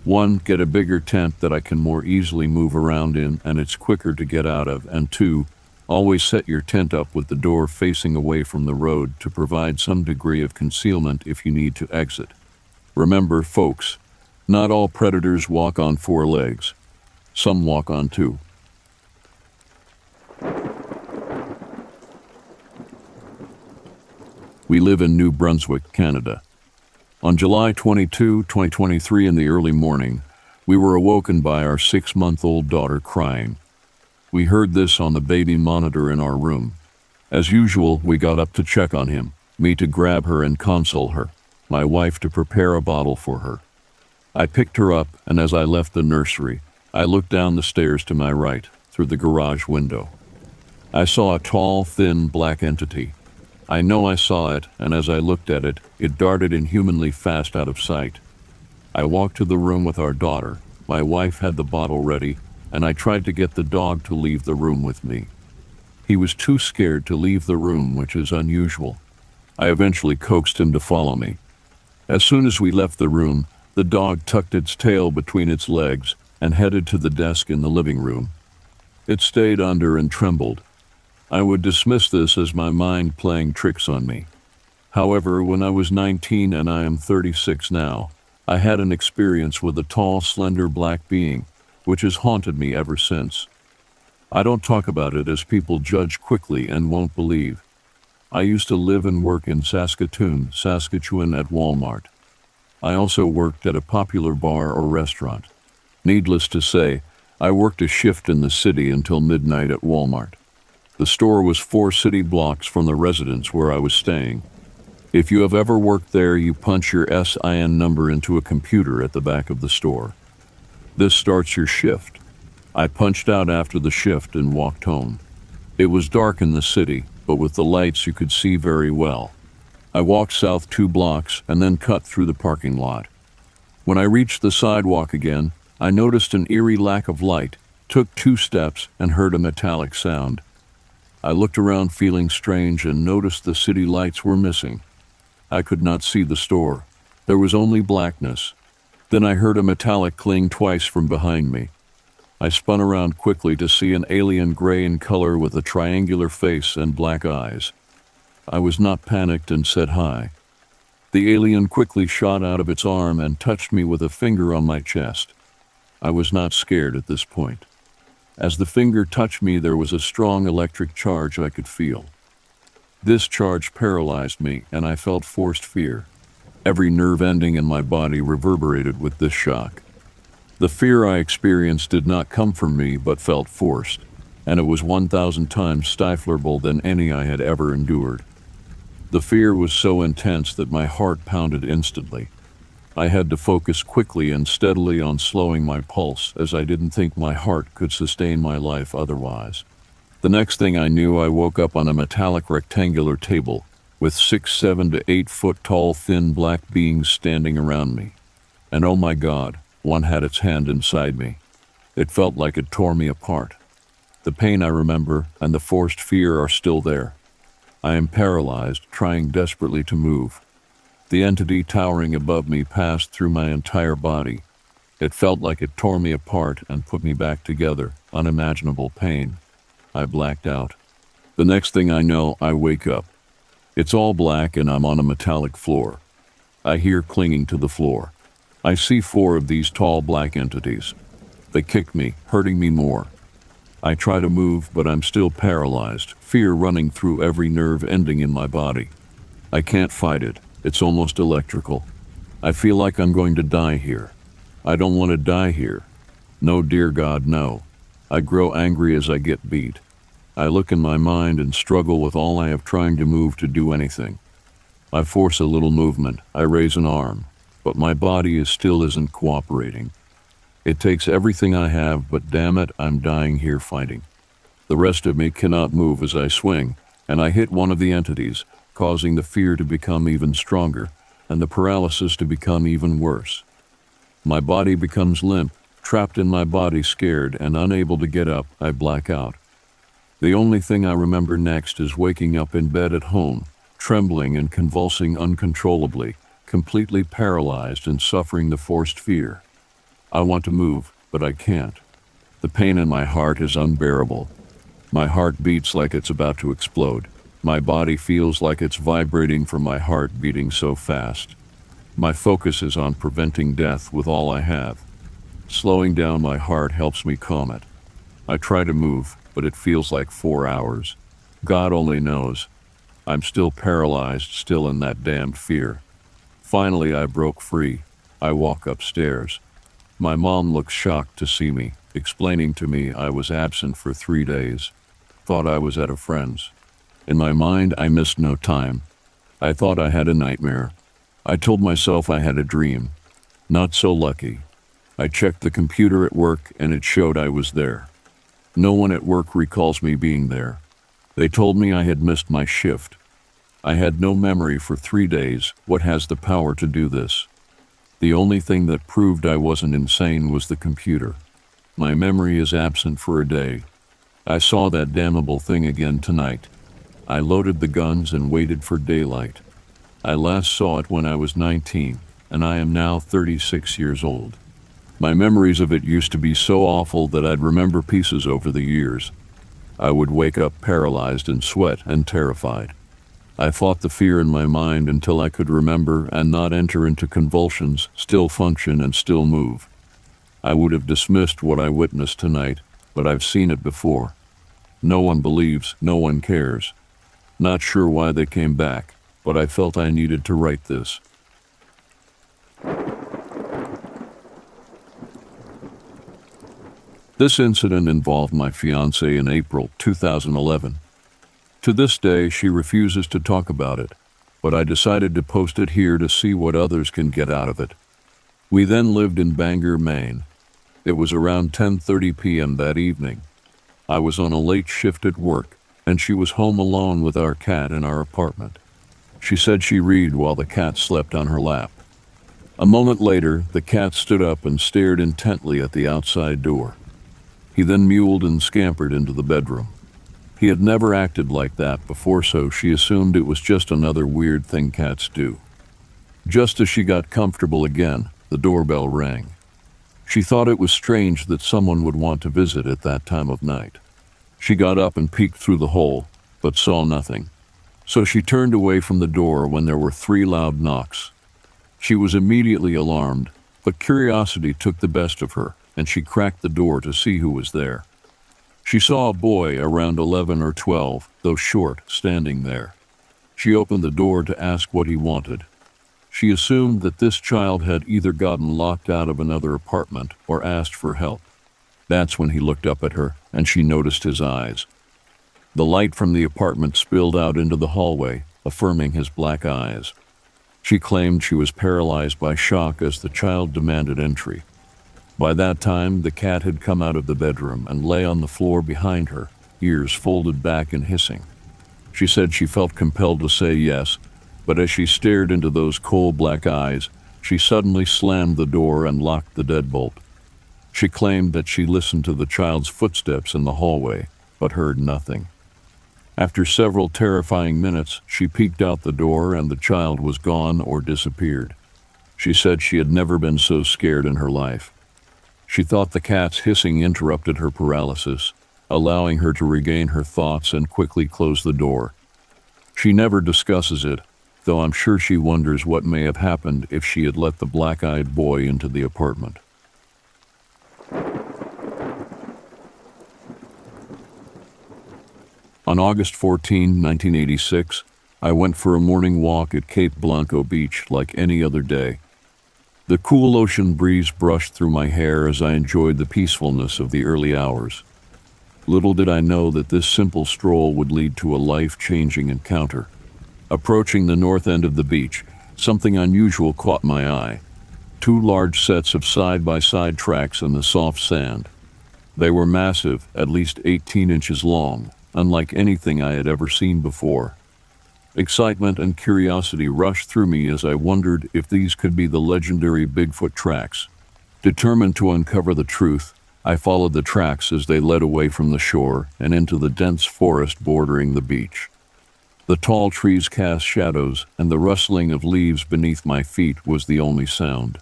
One, get a bigger tent that I can more easily move around in and it's quicker to get out of. And two, always set your tent up with the door facing away from the road to provide some degree of concealment if you need to exit. Remember, folks, not all predators walk on four legs. Some walk on two. We live in New Brunswick, Canada. On July 22, 2023, in the early morning, we were awoken by our six month old daughter crying. We heard this on the baby monitor in our room. As usual, we got up to check on him, me to grab her and console her, my wife to prepare a bottle for her. I picked her up, and as I left the nursery, I looked down the stairs to my right, through the garage window. I saw a tall, thin, black entity. I know I saw it, and as I looked at it, it darted inhumanly fast out of sight. I walked to the room with our daughter. My wife had the bottle ready, and I tried to get the dog to leave the room with me. He was too scared to leave the room, which is unusual. I eventually coaxed him to follow me. As soon as we left the room, the dog tucked its tail between its legs and headed to the desk in the living room. It stayed under and trembled. I would dismiss this as my mind playing tricks on me. However, when I was 19 and I am 36 now, I had an experience with a tall, slender black being, which has haunted me ever since. I don't talk about it as people judge quickly and won't believe. I used to live and work in Saskatoon, Saskatchewan at Walmart. I also worked at a popular bar or restaurant. Needless to say, I worked a shift in the city until midnight at Walmart. The store was four city blocks from the residence where I was staying. If you have ever worked there, you punch your SIN number into a computer at the back of the store. This starts your shift. I punched out after the shift and walked home. It was dark in the city, but with the lights you could see very well. I walked south two blocks and then cut through the parking lot. When I reached the sidewalk again, I noticed an eerie lack of light, took two steps, and heard a metallic sound. I looked around feeling strange and noticed the city lights were missing. I could not see the store. There was only blackness. Then I heard a metallic cling twice from behind me. I spun around quickly to see an alien gray in color with a triangular face and black eyes. I was not panicked and said hi. The alien quickly shot out of its arm and touched me with a finger on my chest. I was not scared at this point. As the finger touched me, there was a strong electric charge I could feel. This charge paralyzed me, and I felt forced fear. Every nerve ending in my body reverberated with this shock. The fear I experienced did not come from me, but felt forced, and it was 1,000 times stiflerable than any I had ever endured. The fear was so intense that my heart pounded instantly. I had to focus quickly and steadily on slowing my pulse, as I didn't think my heart could sustain my life otherwise. The next thing I knew, I woke up on a metallic rectangular table with six, seven to eight foot tall, thin black beings standing around me. And oh my God, one had its hand inside me. It felt like it tore me apart. The pain I remember and the forced fear are still there. I am paralyzed, trying desperately to move. The entity towering above me passed through my entire body. It felt like it tore me apart and put me back together, unimaginable pain. I blacked out. The next thing I know, I wake up. It's all black and I'm on a metallic floor. I hear clinging to the floor. I see four of these tall black entities. They kick me, hurting me more. I try to move, but I'm still paralyzed, fear running through every nerve ending in my body. I can't fight it. It's almost electrical. I feel like I'm going to die here. I don't want to die here. No, dear God, no. I grow angry as I get beat. I look in my mind and struggle with all I have trying to move to do anything. I force a little movement. I raise an arm, but my body is still isn't cooperating. It takes everything I have, but damn it, I'm dying here fighting. The rest of me cannot move as I swing, and I hit one of the entities, causing the fear to become even stronger and the paralysis to become even worse. My body becomes limp, trapped in my body, scared and unable to get up, I black out. The only thing I remember next is waking up in bed at home, trembling and convulsing uncontrollably, completely paralyzed and suffering the forced fear. I want to move, but I can't. The pain in my heart is unbearable. My heart beats like it's about to explode. My body feels like it's vibrating from my heart beating so fast. My focus is on preventing death with all I have. Slowing down my heart helps me calm it. I try to move, but it feels like four hours. God only knows. I'm still paralyzed, still in that damned fear. Finally, I broke free. I walk upstairs. My mom looks shocked to see me, explaining to me I was absent for three days. Thought I was at a friend's. In my mind, I missed no time. I thought I had a nightmare. I told myself I had a dream. Not so lucky. I checked the computer at work and it showed I was there. No one at work recalls me being there. They told me I had missed my shift. I had no memory for three days. What has the power to do this? The only thing that proved I wasn't insane was the computer. My memory is absent for a day. I saw that damnable thing again tonight. I loaded the guns and waited for daylight. I last saw it when I was 19, and I am now 36 years old. My memories of it used to be so awful that I'd remember pieces over the years. I would wake up paralyzed in sweat and terrified. I fought the fear in my mind until I could remember and not enter into convulsions, still function, and still move. I would have dismissed what I witnessed tonight, but I've seen it before. No one believes, no one cares. Not sure why they came back, but I felt I needed to write this. This incident involved my fiancée in April 2011. To this day, she refuses to talk about it, but I decided to post it here to see what others can get out of it. We then lived in Bangor, Maine. It was around 10:30 p.m. that evening. I was on a late shift at work, and she was home alone with our cat in our apartment. She said she read while the cat slept on her lap. A moment later, the cat stood up and stared intently at the outside door. He then mewled and scampered into the bedroom. He had never acted like that before, so she assumed it was just another weird thing cats do. Just as she got comfortable again, the doorbell rang. She thought it was strange that someone would want to visit at that time of night. She got up and peeked through the hole, but saw nothing. So she turned away from the door when there were three loud knocks. She was immediately alarmed, but curiosity took the best of her and she cracked the door to see who was there. She saw a boy around 11 or 12, though short, standing there. She opened the door to ask what he wanted. She assumed that this child had either gotten locked out of another apartment or asked for help. That's when he looked up at her, and she noticed his eyes. The light from the apartment spilled out into the hallway, affirming his black eyes. She claimed she was paralyzed by shock as the child demanded entry. By that time, the cat had come out of the bedroom and lay on the floor behind her, ears folded back and hissing. She said she felt compelled to say yes, but as she stared into those coal black eyes, she suddenly slammed the door and locked the deadbolt. She claimed that she listened to the child's footsteps in the hallway, but heard nothing. After several terrifying minutes, she peeked out the door and the child was gone or disappeared. She said she had never been so scared in her life. She thought the cat's hissing interrupted her paralysis, allowing her to regain her thoughts and quickly close the door. She never discusses it, though I'm sure she wonders what may have happened if she had let the black eyed boy into the apartment. On August 14, 1986, I went for a morning walk at Cape Blanco Beach like any other day. The cool ocean breeze brushed through my hair as I enjoyed the peacefulness of the early hours. Little did I know that this simple stroll would lead to a life changing encounter. Approaching the north end of the beach, something unusual caught my eye two large sets of side by side tracks in the soft sand. They were massive, at least 18 inches long, unlike anything I had ever seen before. Excitement and curiosity rushed through me as I wondered if these could be the legendary Bigfoot tracks. Determined to uncover the truth, I followed the tracks as they led away from the shore and into the dense forest bordering the beach. The tall trees cast shadows, and the rustling of leaves beneath my feet was the only sound.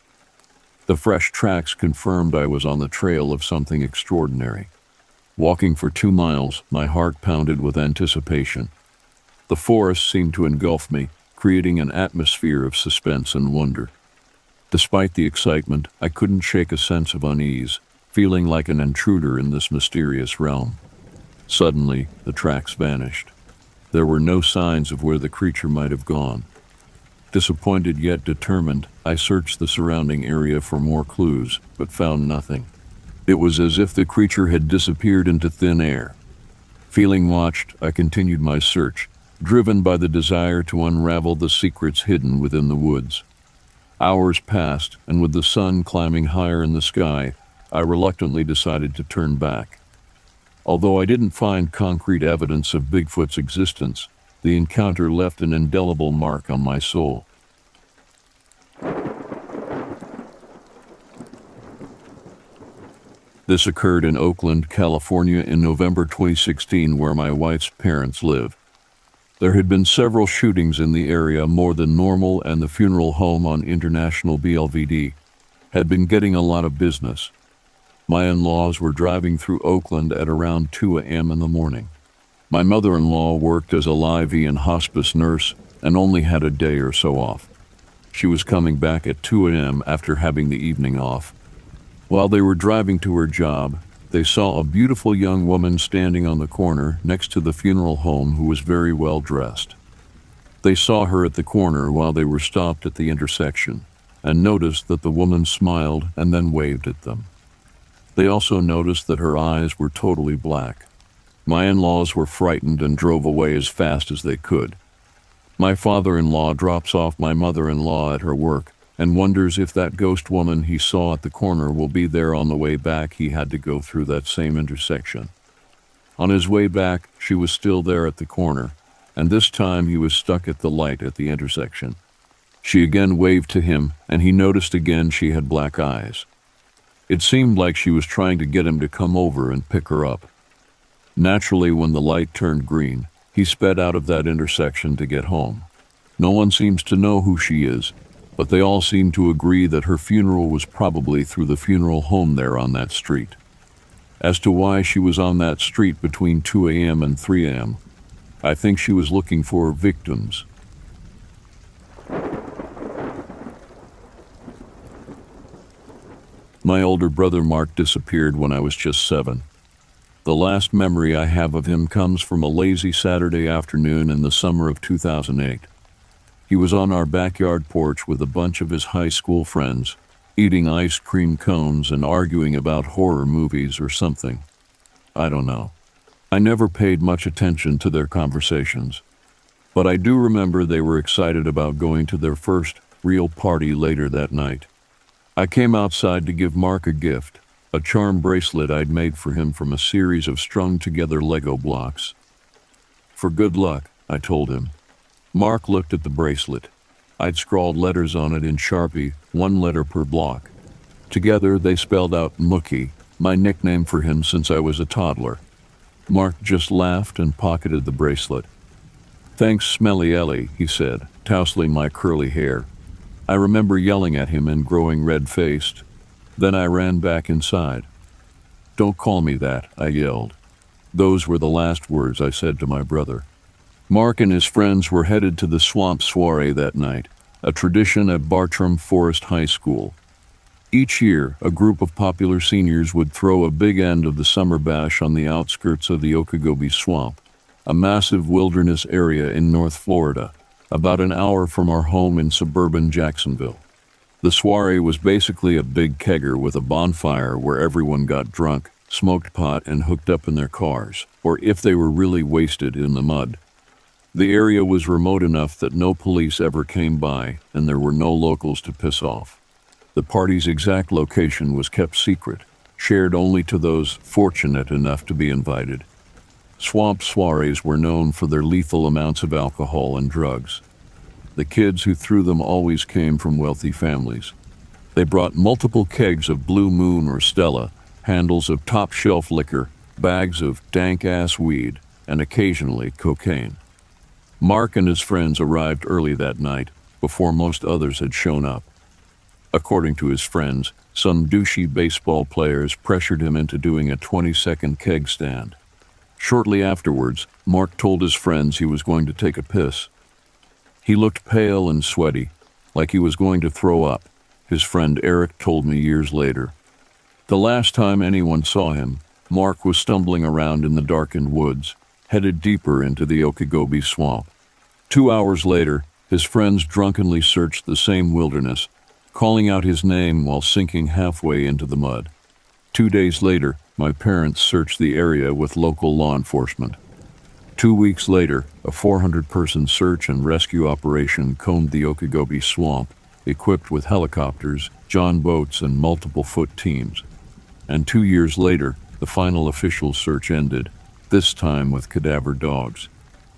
The fresh tracks confirmed I was on the trail of something extraordinary. Walking for two miles, my heart pounded with anticipation. The forest seemed to engulf me, creating an atmosphere of suspense and wonder. Despite the excitement, I couldn't shake a sense of unease, feeling like an intruder in this mysterious realm. Suddenly, the tracks vanished. There were no signs of where the creature might have gone. Disappointed yet determined, I searched the surrounding area for more clues, but found nothing. It was as if the creature had disappeared into thin air. Feeling watched, I continued my search, driven by the desire to unravel the secrets hidden within the woods. Hours passed, and with the sun climbing higher in the sky, I reluctantly decided to turn back. Although I didn't find concrete evidence of Bigfoot's existence, the encounter left an indelible mark on my soul. This occurred in Oakland, California in November 2016, where my wife's parents live. There had been several shootings in the area more than normal, and the funeral home on International BLVD had been getting a lot of business. My in laws were driving through Oakland at around 2 a.m. in the morning. My mother in law worked as a live and hospice nurse and only had a day or so off. She was coming back at 2 a.m. after having the evening off. While they were driving to her job, they saw a beautiful young woman standing on the corner next to the funeral home who was very well dressed. They saw her at the corner while they were stopped at the intersection and noticed that the woman smiled and then waved at them. They also noticed that her eyes were totally black. My in laws were frightened and drove away as fast as they could. My father in law drops off my mother in law at her work and wonders if that ghost woman he saw at the corner will be there on the way back he had to go through that same intersection. On his way back, she was still there at the corner, and this time he was stuck at the light at the intersection. She again waved to him, and he noticed again she had black eyes. It seemed like she was trying to get him to come over and pick her up. Naturally, when the light turned green, he sped out of that intersection to get home. No one seems to know who she is, but they all seemed to agree that her funeral was probably through the funeral home there on that street. As to why she was on that street between 2 a.m. and 3 a.m., I think she was looking for victims. My older brother Mark disappeared when I was just seven. The last memory I have of him comes from a lazy Saturday afternoon in the summer of 2008. He was on our backyard porch with a bunch of his high school friends, eating ice cream cones and arguing about horror movies or something. I don't know. I never paid much attention to their conversations, but I do remember they were excited about going to their first real party later that night. I came outside to give Mark a gift, a charm bracelet I'd made for him from a series of strung together Lego blocks. For good luck, I told him. Mark looked at the bracelet. I'd scrawled letters on it in Sharpie, one letter per block. Together, they spelled out Mookie, my nickname for him since I was a toddler. Mark just laughed and pocketed the bracelet. Thanks, Smelly Ellie, he said, tousling my curly hair. I remember yelling at him and growing red faced. Then I ran back inside. Don't call me that, I yelled. Those were the last words I said to my brother. Mark and his friends were headed to the swamp soiree that night, a tradition at Bartram Forest High School. Each year, a group of popular seniors would throw a big end of the summer bash on the outskirts of the Okeechobee Swamp, a massive wilderness area in North Florida, about an hour from our home in suburban Jacksonville. The soiree was basically a big kegger with a bonfire where everyone got drunk, smoked pot, and hooked up in their cars, or if they were really wasted in the mud. The area was remote enough that no police ever came by, and there were no locals to piss off. The party's exact location was kept secret, shared only to those fortunate enough to be invited. Swamp soirees were known for their lethal amounts of alcohol and drugs. The kids who threw them always came from wealthy families. They brought multiple kegs of Blue Moon or Stella, handles of top shelf liquor, bags of dank ass weed, and occasionally cocaine. Mark and his friends arrived early that night, before most others had shown up. According to his friends, some douchey baseball players pressured him into doing a 20 second keg stand. Shortly afterwards, Mark told his friends he was going to take a piss. He looked pale and sweaty, like he was going to throw up, his friend Eric told me years later. The last time anyone saw him, Mark was stumbling around in the darkened woods, headed deeper into the Okeechobee swamp. Two hours later, his friends drunkenly searched the same wilderness, calling out his name while sinking halfway into the mud. Two days later, my parents searched the area with local law enforcement. Two weeks later, a 400 person search and rescue operation combed the Okeechobee swamp, equipped with helicopters, John boats, and multiple foot teams. And two years later, the final official search ended, this time with cadaver dogs.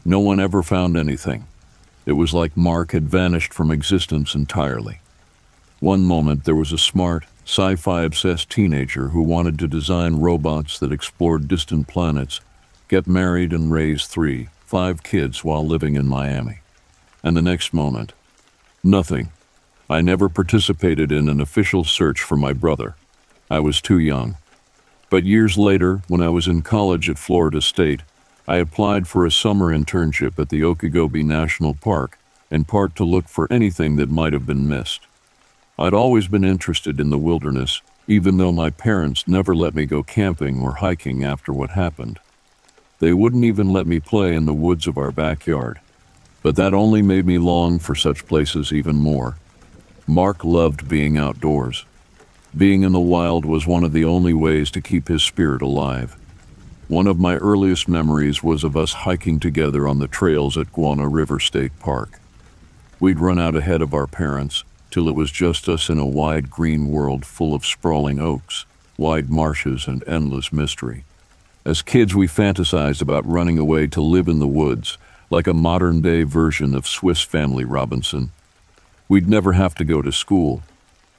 No one ever found anything. It was like Mark had vanished from existence entirely. One moment there was a smart, sci fi obsessed teenager who wanted to design robots that explored distant planets, get married, and raise three, five kids while living in Miami. And the next moment, nothing. I never participated in an official search for my brother. I was too young. But years later, when I was in college at Florida State, I applied for a summer internship at the Okeechobee National Park, in part to look for anything that might have been missed. I'd always been interested in the wilderness, even though my parents never let me go camping or hiking after what happened. They wouldn't even let me play in the woods of our backyard. But that only made me long for such places even more. Mark loved being outdoors. Being in the wild was one of the only ways to keep his spirit alive. One of my earliest memories was of us hiking together on the trails at Guana River State Park. We'd run out ahead of our parents, till it was just us in a wide green world full of sprawling oaks, wide marshes, and endless mystery. As kids, we fantasized about running away to live in the woods, like a modern day version of Swiss Family Robinson. We'd never have to go to school.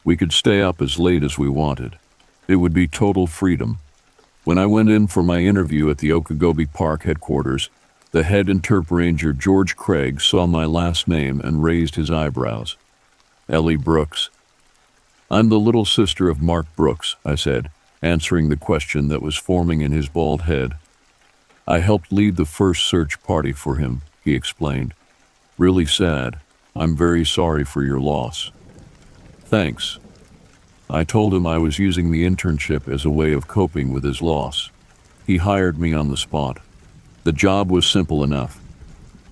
We could stay up as late as we wanted. It would be total freedom. When I went in for my interview at the Okeechobee Park headquarters, the head interp ranger George Craig saw my last name and raised his eyebrows. Ellie Brooks. I'm the little sister of Mark Brooks, I said, answering the question that was forming in his bald head. I helped lead the first search party for him, he explained. Really sad. I'm very sorry for your loss. Thanks. I told him I was using the internship as a way of coping with his loss. He hired me on the spot. The job was simple enough.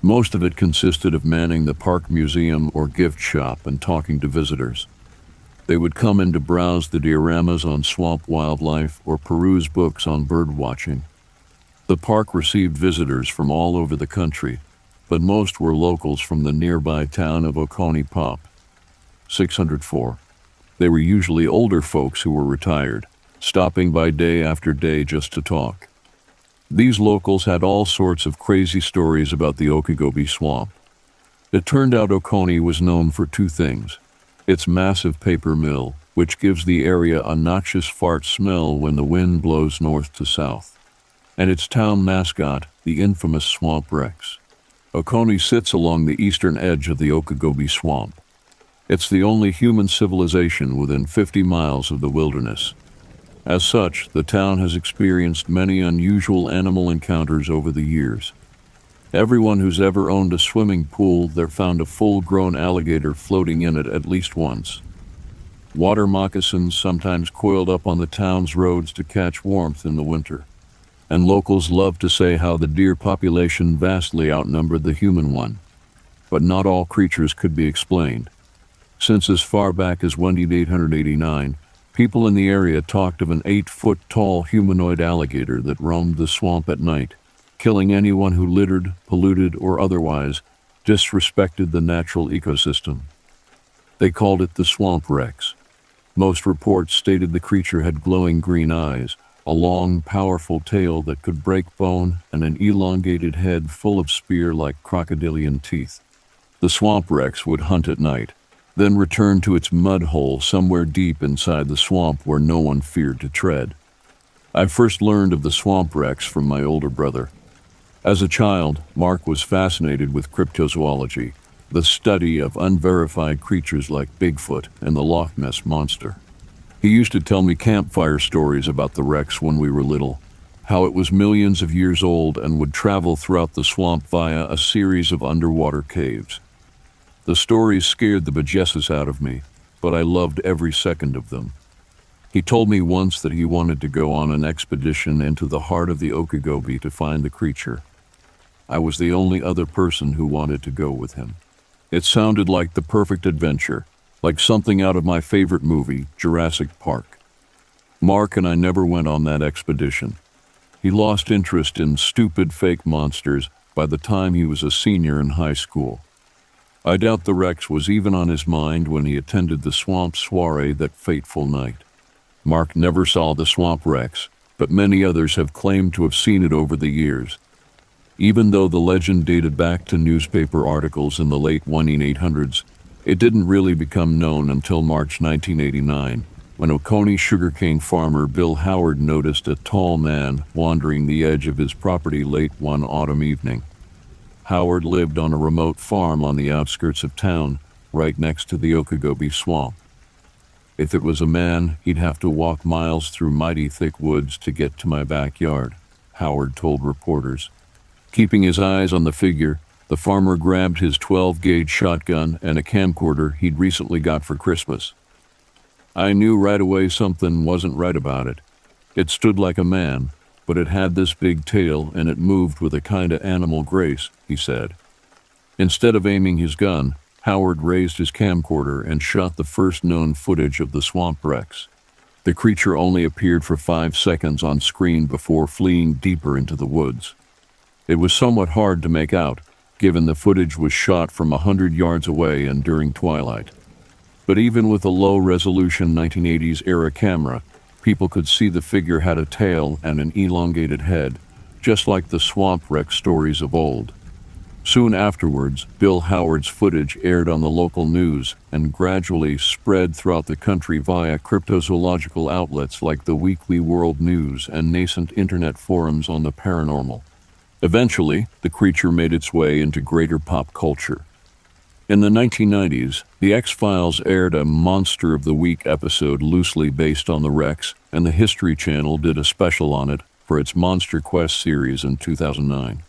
Most of it consisted of manning the park museum or gift shop and talking to visitors. They would come in to browse the dioramas on swamp wildlife or peruse books on bird watching. The park received visitors from all over the country, but most were locals from the nearby town of Oconee Pop. 604. They were usually older folks who were retired, stopping by day after day just to talk. These locals had all sorts of crazy stories about the Okeechobee Swamp. It turned out Oconee was known for two things its massive paper mill, which gives the area a noxious fart smell when the wind blows north to south, and its town mascot, the infamous Swamp Rex. Oconee sits along the eastern edge of the Okeechobee Swamp. It's the only human civilization within 50 miles of the wilderness, as such, the town has experienced many unusual animal encounters over the years. Everyone who's ever owned a swimming pool there found a full-grown alligator floating in it at least once. Water moccasins sometimes coiled up on the town's roads to catch warmth in the winter. And locals love to say how the deer population vastly outnumbered the human one. But not all creatures could be explained. Since as far back as 1889, People in the area talked of an eight foot tall humanoid alligator that roamed the swamp at night, killing anyone who littered, polluted, or otherwise disrespected the natural ecosystem. They called it the swamp rex. Most reports stated the creature had glowing green eyes, a long, powerful tail that could break bone, and an elongated head full of spear like crocodilian teeth. The swamp rex would hunt at night, then returned to its mud hole somewhere deep inside the swamp where no one feared to tread. I first learned of the swamp rex from my older brother. As a child, Mark was fascinated with cryptozoology, the study of unverified creatures like Bigfoot and the Loch Ness Monster. He used to tell me campfire stories about the Rex when we were little, how it was millions of years old and would travel throughout the swamp via a series of underwater caves. The stories scared the bejessus out of me, but I loved every second of them. He told me once that he wanted to go on an expedition into the heart of the Okeechobee to find the creature. I was the only other person who wanted to go with him. It sounded like the perfect adventure, like something out of my favorite movie, Jurassic Park. Mark and I never went on that expedition. He lost interest in stupid fake monsters by the time he was a senior in high school. I doubt the Rex was even on his mind when he attended the swamp soiree that fateful night. Mark never saw the swamp Rex, but many others have claimed to have seen it over the years. Even though the legend dated back to newspaper articles in the late 1800s, it didn't really become known until March 1989, when Oconee sugarcane farmer Bill Howard noticed a tall man wandering the edge of his property late one autumn evening. Howard lived on a remote farm on the outskirts of town, right next to the Okogobe Swamp. If it was a man, he'd have to walk miles through mighty thick woods to get to my backyard, Howard told reporters. Keeping his eyes on the figure, the farmer grabbed his 12 gauge shotgun and a camcorder he'd recently got for Christmas. I knew right away something wasn't right about it. It stood like a man, but it had this big tail and it moved with a kind of animal grace, he said. Instead of aiming his gun, Howard raised his camcorder and shot the first known footage of the swamp rex. The creature only appeared for five seconds on screen before fleeing deeper into the woods. It was somewhat hard to make out, given the footage was shot from a hundred yards away and during twilight. But even with a low resolution 1980s era camera, people could see the figure had a tail and an elongated head, just like the swamp rex stories of old. Soon afterwards, Bill Howard's footage aired on the local news and gradually spread throughout the country via cryptozoological outlets like the Weekly World News and nascent internet forums on the paranormal. Eventually, the creature made its way into greater pop culture. In the 1990s, The X Files aired a Monster of the Week episode loosely based on the Rex, and the History Channel did a special on it for its Monster Quest series in 2009.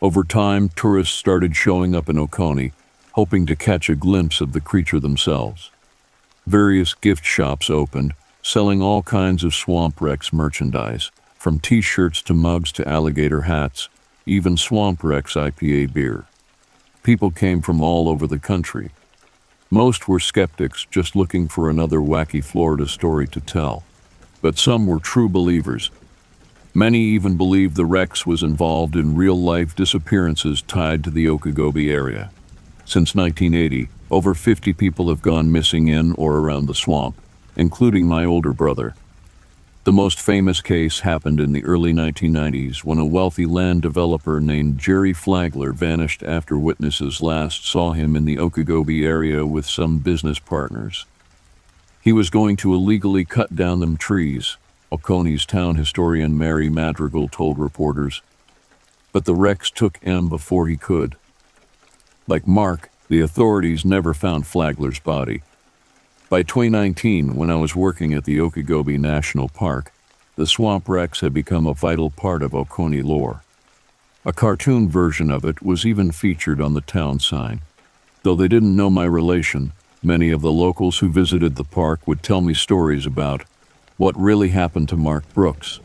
Over time, tourists started showing up in Oconee, hoping to catch a glimpse of the creature themselves. Various gift shops opened, selling all kinds of Swamp Rex merchandise, from t shirts to mugs to alligator hats, even Swamp Rex IPA beer. People came from all over the country. Most were skeptics just looking for another wacky Florida story to tell, but some were true believers. Many even believed the Rex was involved in real life disappearances tied to the Okogobe area. Since 1980, over 50 people have gone missing in or around the swamp, including my older brother. The most famous case happened in the early 1990s when a wealthy land developer named Jerry Flagler vanished after witnesses last saw him in the Okogobe area with some business partners. He was going to illegally cut down them trees, Oconee's town historian Mary Madrigal told reporters. But the Rex took M before he could. Like Mark, the authorities never found Flagler's body. By 2019, when I was working at the Okogobe National Park, the swamp rex had become a vital part of Oconee lore. A cartoon version of it was even featured on the town sign. Though they didn't know my relation, many of the locals who visited the park would tell me stories about what really happened to Mark Brooks.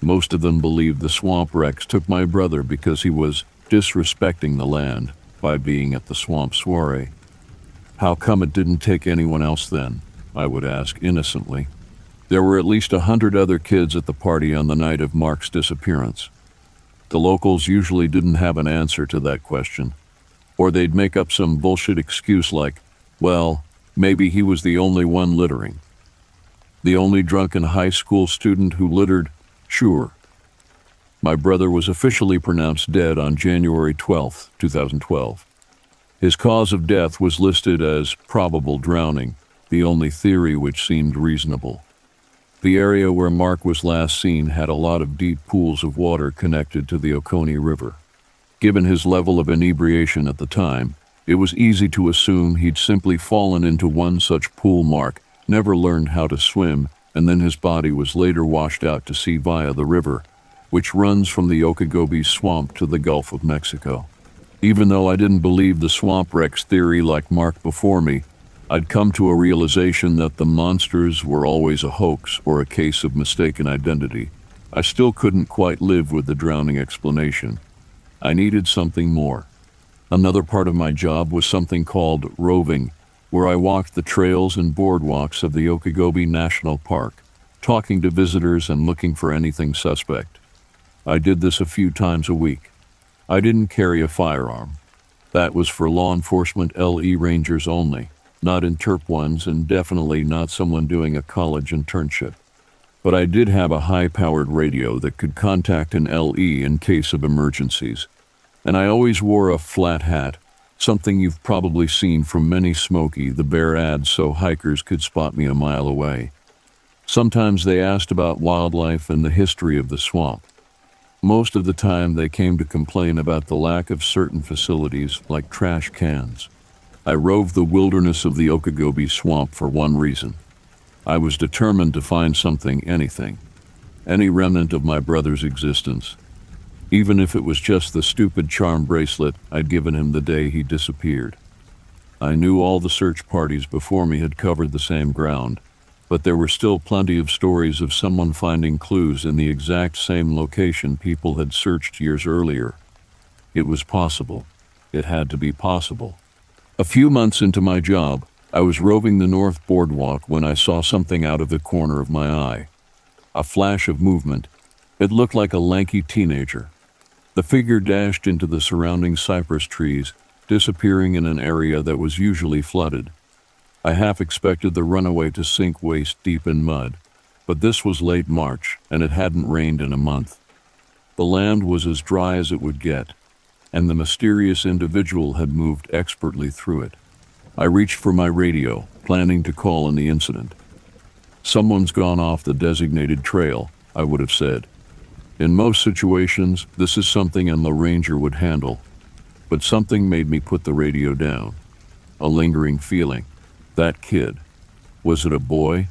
Most of them believed the swamp rex took my brother because he was disrespecting the land by being at the swamp soiree. How come it didn't take anyone else then? I would ask innocently. There were at least a hundred other kids at the party on the night of Mark's disappearance. The locals usually didn't have an answer to that question. Or they'd make up some bullshit excuse like, well, maybe he was the only one littering. The only drunken high school student who littered? Sure. My brother was officially pronounced dead on January 12, 2012. His cause of death was listed as probable drowning, the only theory which seemed reasonable. The area where Mark was last seen had a lot of deep pools of water connected to the Oconee River. Given his level of inebriation at the time, it was easy to assume he'd simply fallen into one such pool mark, never learned how to swim, and then his body was later washed out to sea via the river, which runs from the Okogobe swamp to the Gulf of Mexico. Even though I didn't believe the swamp rex theory like Mark before me, I'd come to a realization that the monsters were always a hoax or a case of mistaken identity. I still couldn't quite live with the drowning explanation. I needed something more. Another part of my job was something called roving, where I walked the trails and boardwalks of the Okogobe National Park, talking to visitors and looking for anything suspect. I did this a few times a week. I didn't carry a firearm. That was for law enforcement LE Rangers only, not interp ones, and definitely not someone doing a college internship. But I did have a high powered radio that could contact an LE in case of emergencies. And I always wore a flat hat, something you've probably seen from many Smokey the Bear ads so hikers could spot me a mile away. Sometimes they asked about wildlife and the history of the swamp. Most of the time, they came to complain about the lack of certain facilities like trash cans. I roved the wilderness of the Okagobi swamp for one reason. I was determined to find something, anything, any remnant of my brother's existence, even if it was just the stupid charm bracelet I'd given him the day he disappeared. I knew all the search parties before me had covered the same ground, but there were still plenty of stories of someone finding clues in the exact same location people had searched years earlier. It was possible. It had to be possible. A few months into my job, I was roving the North Boardwalk when I saw something out of the corner of my eye. A flash of movement. It looked like a lanky teenager. The figure dashed into the surrounding cypress trees, disappearing in an area that was usually flooded. I half expected the runaway to sink waist deep in mud, but this was late March and it hadn't rained in a month. The land was as dry as it would get, and the mysterious individual had moved expertly through it. I reached for my radio, planning to call in the incident. Someone's gone off the designated trail, I would have said. In most situations, this is something an Ranger would handle, but something made me put the radio down. A lingering feeling. That kid. Was it a boy?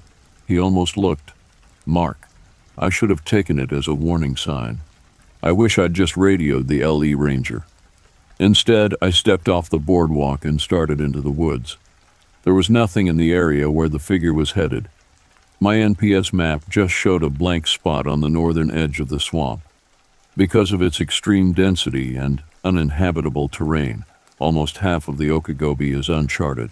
He almost looked. Mark. I should have taken it as a warning sign. I wish I'd just radioed the LE Ranger. Instead, I stepped off the boardwalk and started into the woods. There was nothing in the area where the figure was headed. My NPS map just showed a blank spot on the northern edge of the swamp. Because of its extreme density and uninhabitable terrain, almost half of the Okagobi is uncharted.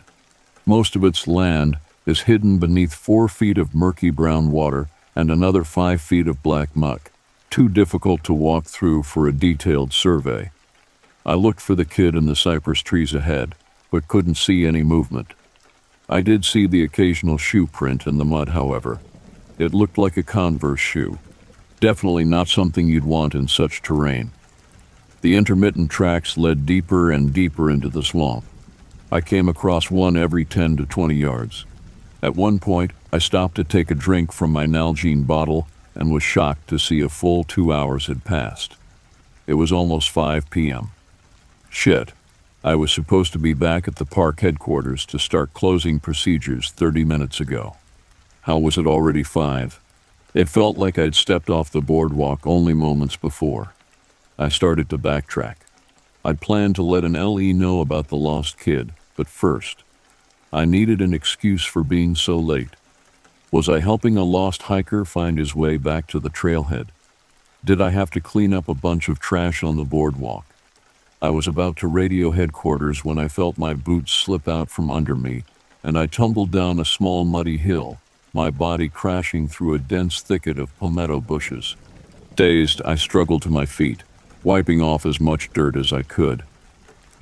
Most of its land is hidden beneath four feet of murky brown water and another five feet of black muck, too difficult to walk through for a detailed survey. I looked for the kid in the cypress trees ahead, but couldn't see any movement. I did see the occasional shoe print in the mud, however. It looked like a Converse shoe. Definitely not something you'd want in such terrain. The intermittent tracks led deeper and deeper into the swamp. I came across one every 10 to 20 yards. At one point, I stopped to take a drink from my Nalgene bottle and was shocked to see a full two hours had passed. It was almost 5 p.m. Shit. I was supposed to be back at the park headquarters to start closing procedures 30 minutes ago. How was it already 5? It felt like I'd stepped off the boardwalk only moments before. I started to backtrack. I'd planned to let an LE know about the lost kid, but first, I needed an excuse for being so late. Was I helping a lost hiker find his way back to the trailhead? Did I have to clean up a bunch of trash on the boardwalk? I was about to radio headquarters when I felt my boots slip out from under me, and I tumbled down a small muddy hill, my body crashing through a dense thicket of palmetto bushes. Dazed, I struggled to my feet, wiping off as much dirt as I could.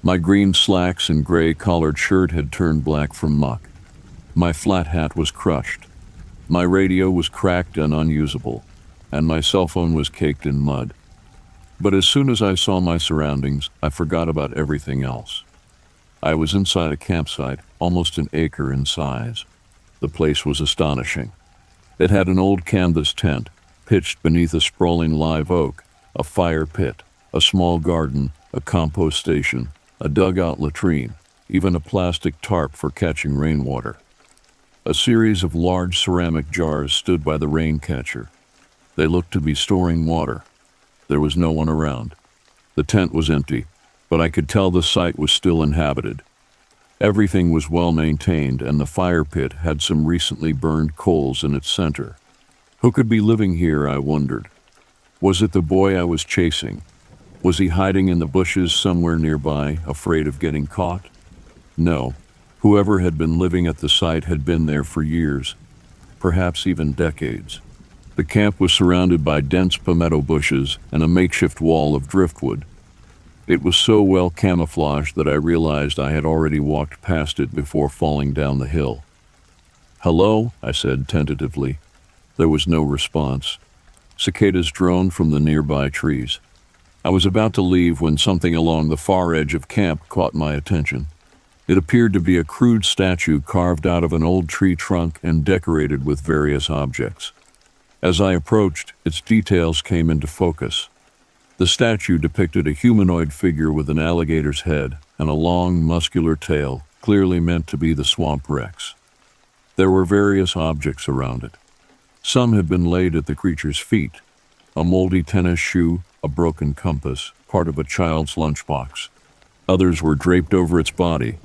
My green slacks and gray collared shirt had turned black from muck. My flat hat was crushed. My radio was cracked and unusable, and my cell phone was caked in mud. But as soon as I saw my surroundings, I forgot about everything else. I was inside a campsite, almost an acre in size. The place was astonishing. It had an old canvas tent, pitched beneath a sprawling live oak, a fire pit, a small garden, a compost station, a dugout latrine, even a plastic tarp for catching rainwater. A series of large ceramic jars stood by the rain catcher. They looked to be storing water. There was no one around. The tent was empty, but I could tell the site was still inhabited. Everything was well maintained, and the fire pit had some recently burned coals in its center. Who could be living here, I wondered. Was it the boy I was chasing, was he hiding in the bushes somewhere nearby, afraid of getting caught? No. Whoever had been living at the site had been there for years, perhaps even decades. The camp was surrounded by dense palmetto bushes and a makeshift wall of driftwood. It was so well camouflaged that I realized I had already walked past it before falling down the hill. Hello, I said tentatively. There was no response. Cicadas droned from the nearby trees. I was about to leave when something along the far edge of camp caught my attention. It appeared to be a crude statue carved out of an old tree trunk and decorated with various objects. As I approached, its details came into focus. The statue depicted a humanoid figure with an alligator's head and a long, muscular tail, clearly meant to be the swamp rex. There were various objects around it. Some had been laid at the creature's feet a moldy tennis shoe, a broken compass, part of a child's lunchbox. Others were draped over its body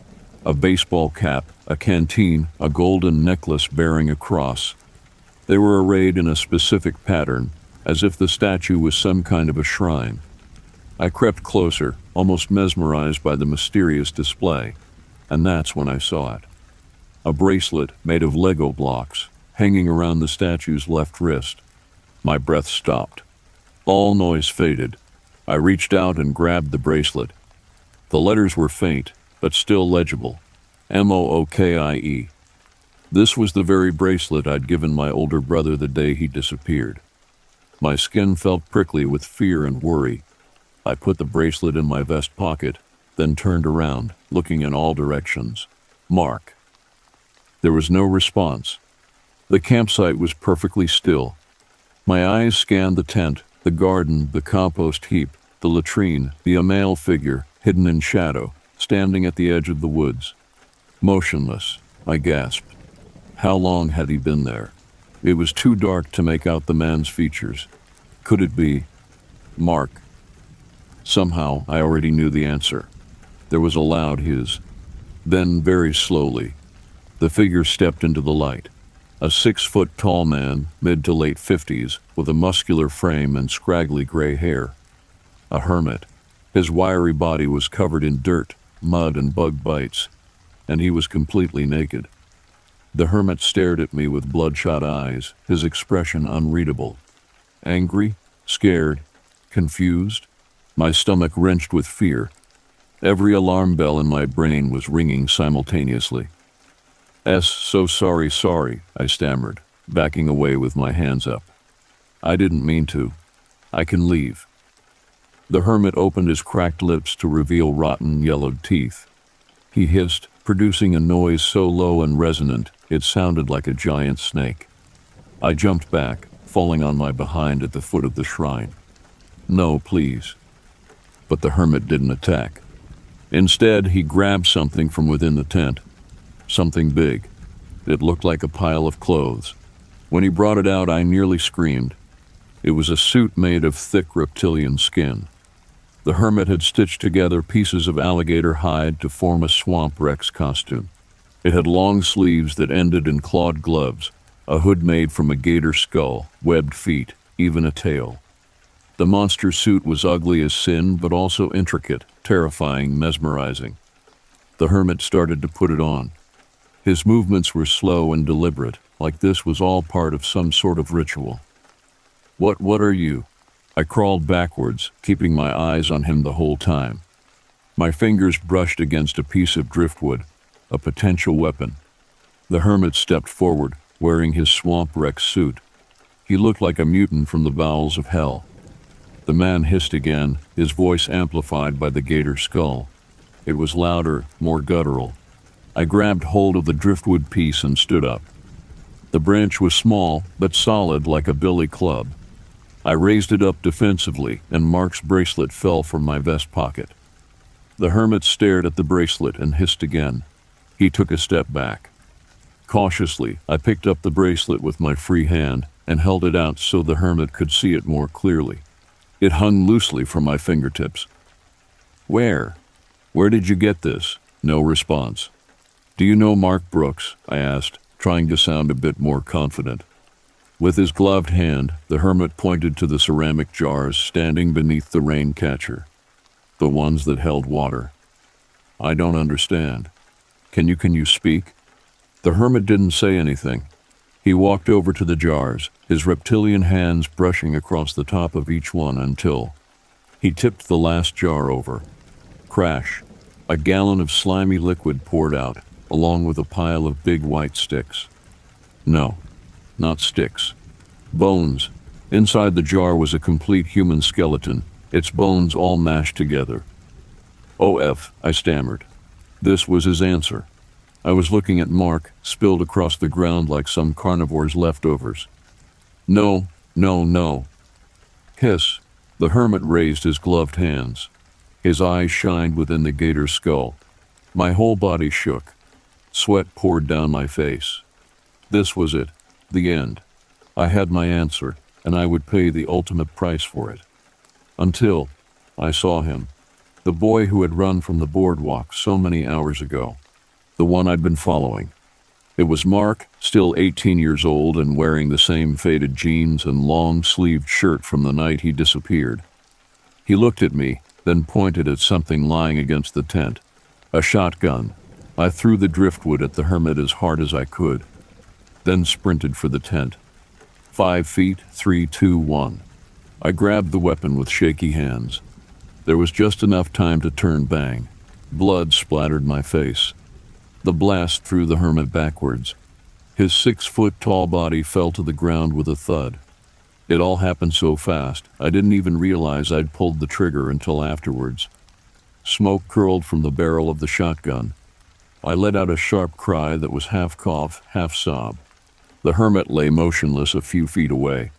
a baseball cap, a canteen, a golden necklace bearing a cross. They were arrayed in a specific pattern, as if the statue was some kind of a shrine. I crept closer, almost mesmerized by the mysterious display, and that's when I saw it. A bracelet made of Lego blocks, hanging around the statue's left wrist. My breath stopped. All noise faded. I reached out and grabbed the bracelet. The letters were faint, but still legible M O O K I E. This was the very bracelet I'd given my older brother the day he disappeared. My skin felt prickly with fear and worry. I put the bracelet in my vest pocket, then turned around, looking in all directions. Mark. There was no response. The campsite was perfectly still. My eyes scanned the tent, the garden, the compost heap, the latrine, the Amael figure, hidden in shadow, standing at the edge of the woods. Motionless, I gasped. How long had he been there? It was too dark to make out the man's features. Could it be Mark? Somehow I already knew the answer. There was a loud hiss. Then, very slowly, the figure stepped into the light. A six foot tall man, mid to late fifties, with a muscular frame and scraggly gray hair. A hermit. His wiry body was covered in dirt, mud, and bug bites, and he was completely naked. The hermit stared at me with bloodshot eyes, his expression unreadable. Angry, scared, confused, my stomach wrenched with fear. Every alarm bell in my brain was ringing simultaneously. S, so sorry, sorry, I stammered, backing away with my hands up. I didn't mean to. I can leave. The hermit opened his cracked lips to reveal rotten, yellowed teeth. He hissed, producing a noise so low and resonant it sounded like a giant snake. I jumped back, falling on my behind at the foot of the shrine. No, please. But the hermit didn't attack. Instead, he grabbed something from within the tent. Something big. It looked like a pile of clothes. When he brought it out, I nearly screamed. It was a suit made of thick reptilian skin. The hermit had stitched together pieces of alligator hide to form a swamp rex costume. It had long sleeves that ended in clawed gloves, a hood made from a gator skull, webbed feet, even a tail. The monster suit was ugly as sin, but also intricate, terrifying, mesmerizing. The hermit started to put it on. His movements were slow and deliberate, like this was all part of some sort of ritual. What, what are you? I crawled backwards, keeping my eyes on him the whole time. My fingers brushed against a piece of driftwood, a potential weapon. The hermit stepped forward, wearing his swamp rex suit. He looked like a mutant from the bowels of hell. The man hissed again, his voice amplified by the gator skull. It was louder, more guttural. I grabbed hold of the driftwood piece and stood up. The branch was small, but solid like a billy club. I raised it up defensively, and Mark's bracelet fell from my vest pocket. The hermit stared at the bracelet and hissed again. He took a step back. Cautiously, I picked up the bracelet with my free hand and held it out so the hermit could see it more clearly. It hung loosely from my fingertips. Where? Where did you get this? No response. Do you know Mark Brooks? I asked, trying to sound a bit more confident. With his gloved hand, the hermit pointed to the ceramic jars standing beneath the rain catcher, the ones that held water. I don't understand. Can you can you speak? The hermit didn't say anything. He walked over to the jars, his reptilian hands brushing across the top of each one until He tipped the last jar over. Crash. A gallon of slimy liquid poured out, along with a pile of big white sticks. No, not sticks. Bones. Inside the jar was a complete human skeleton, its bones all mashed together. OF, I stammered. This was his answer. I was looking at Mark, spilled across the ground like some carnivore's leftovers. No, no, no. Hiss. The hermit raised his gloved hands. His eyes shined within the gator's skull. My whole body shook. Sweat poured down my face. This was it. The end. I had my answer, and I would pay the ultimate price for it. Until I saw him. The boy who had run from the boardwalk so many hours ago. The one I'd been following. It was Mark, still 18 years old and wearing the same faded jeans and long sleeved shirt from the night he disappeared. He looked at me, then pointed at something lying against the tent. A shotgun. I threw the driftwood at the hermit as hard as I could, then sprinted for the tent. Five feet, three, two, one. I grabbed the weapon with shaky hands. There was just enough time to turn bang. Blood splattered my face. The blast threw the hermit backwards. His six foot tall body fell to the ground with a thud. It all happened so fast, I didn't even realize I'd pulled the trigger until afterwards. Smoke curled from the barrel of the shotgun. I let out a sharp cry that was half cough, half sob. The hermit lay motionless a few feet away.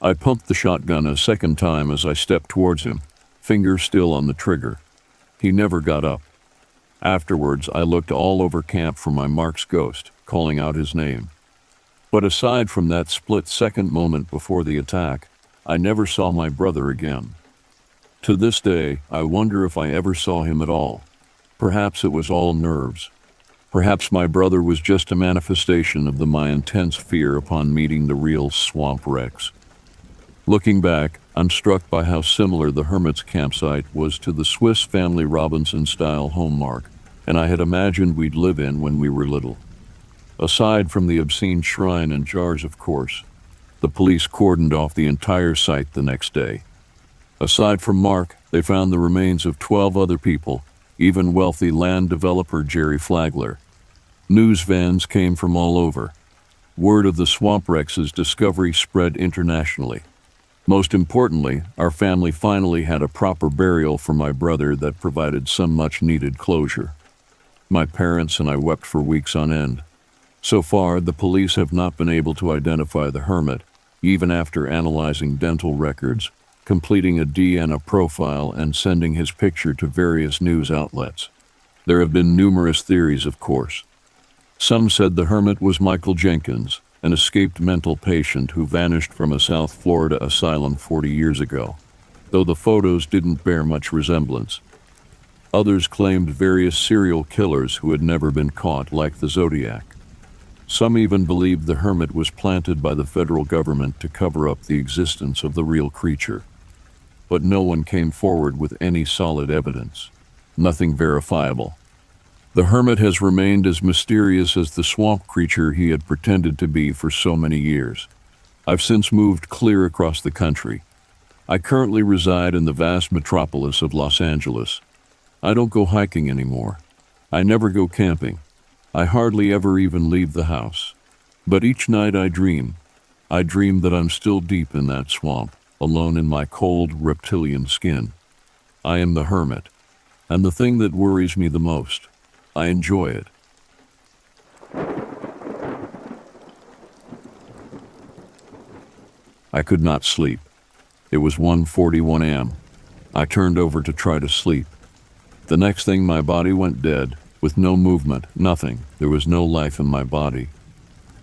I pumped the shotgun a second time as I stepped towards him, finger still on the trigger. He never got up. Afterwards, I looked all over camp for my Mark's ghost, calling out his name. But aside from that split second moment before the attack, I never saw my brother again. To this day, I wonder if I ever saw him at all. Perhaps it was all nerves. Perhaps my brother was just a manifestation of the my intense fear upon meeting the real Swamp Rex. Looking back, I'm struck by how similar the hermit's campsite was to the Swiss Family Robinson style home mark, and I had imagined we'd live in when we were little. Aside from the obscene shrine and jars, of course, the police cordoned off the entire site the next day. Aside from Mark, they found the remains of 12 other people, even wealthy land developer Jerry Flagler. News vans came from all over. Word of the Swamp Rex's discovery spread internationally. Most importantly, our family finally had a proper burial for my brother that provided some much needed closure. My parents and I wept for weeks on end. So far, the police have not been able to identify the hermit, even after analyzing dental records, completing a DNA profile, and sending his picture to various news outlets. There have been numerous theories, of course. Some said the hermit was Michael Jenkins, an escaped mental patient who vanished from a South Florida asylum 40 years ago, though the photos didn't bear much resemblance. Others claimed various serial killers who had never been caught, like the Zodiac. Some even believed the hermit was planted by the federal government to cover up the existence of the real creature. But no one came forward with any solid evidence. Nothing verifiable. The hermit has remained as mysterious as the swamp creature he had pretended to be for so many years. I've since moved clear across the country. I currently reside in the vast metropolis of Los Angeles. I don't go hiking anymore. I never go camping. I hardly ever even leave the house. But each night I dream. I dream that I'm still deep in that swamp, alone in my cold reptilian skin. I am the hermit, and the thing that worries me the most, I enjoy it. I could not sleep. It was 1:41 a.m. I turned over to try to sleep. The next thing my body went dead, with no movement, nothing. There was no life in my body.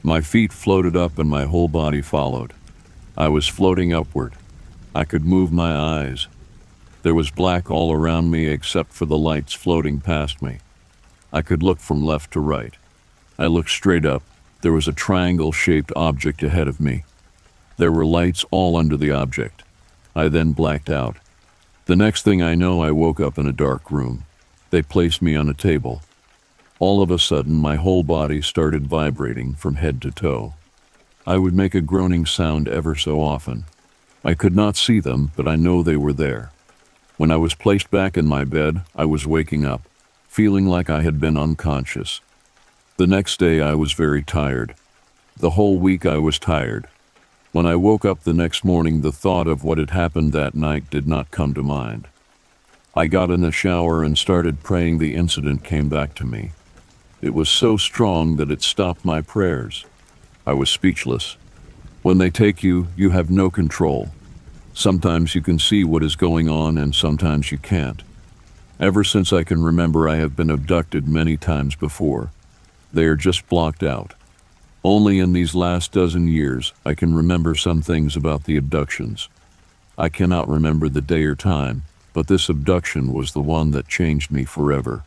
My feet floated up and my whole body followed. I was floating upward. I could move my eyes. There was black all around me except for the lights floating past me. I could look from left to right. I looked straight up. There was a triangle shaped object ahead of me. There were lights all under the object. I then blacked out. The next thing I know, I woke up in a dark room. They placed me on a table. All of a sudden, my whole body started vibrating from head to toe. I would make a groaning sound ever so often. I could not see them, but I know they were there. When I was placed back in my bed, I was waking up, feeling like I had been unconscious. The next day, I was very tired. The whole week, I was tired. When I woke up the next morning, the thought of what had happened that night did not come to mind. I got in the shower and started praying. The incident came back to me. It was so strong that it stopped my prayers. I was speechless. When they take you, you have no control. Sometimes you can see what is going on and sometimes you can't. Ever since I can remember, I have been abducted many times before. They are just blocked out. Only in these last dozen years I can remember some things about the abductions. I cannot remember the day or time, but this abduction was the one that changed me forever.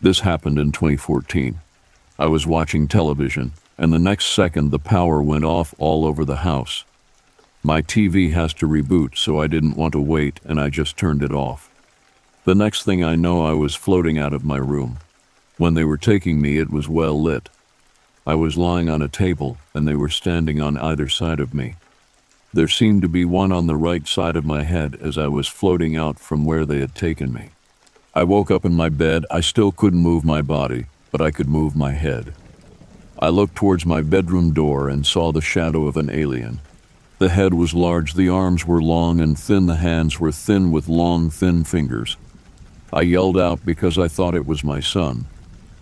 This happened in 2014. I was watching television, and the next second the power went off all over the house. My TV has to reboot, so I didn't want to wait and I just turned it off. The next thing I know, I was floating out of my room. When they were taking me, it was well lit. I was lying on a table, and they were standing on either side of me. There seemed to be one on the right side of my head as I was floating out from where they had taken me. I woke up in my bed. I still couldn't move my body, but I could move my head. I looked towards my bedroom door and saw the shadow of an alien. The head was large, the arms were long and thin, the hands were thin with long, thin fingers. I yelled out because I thought it was my son.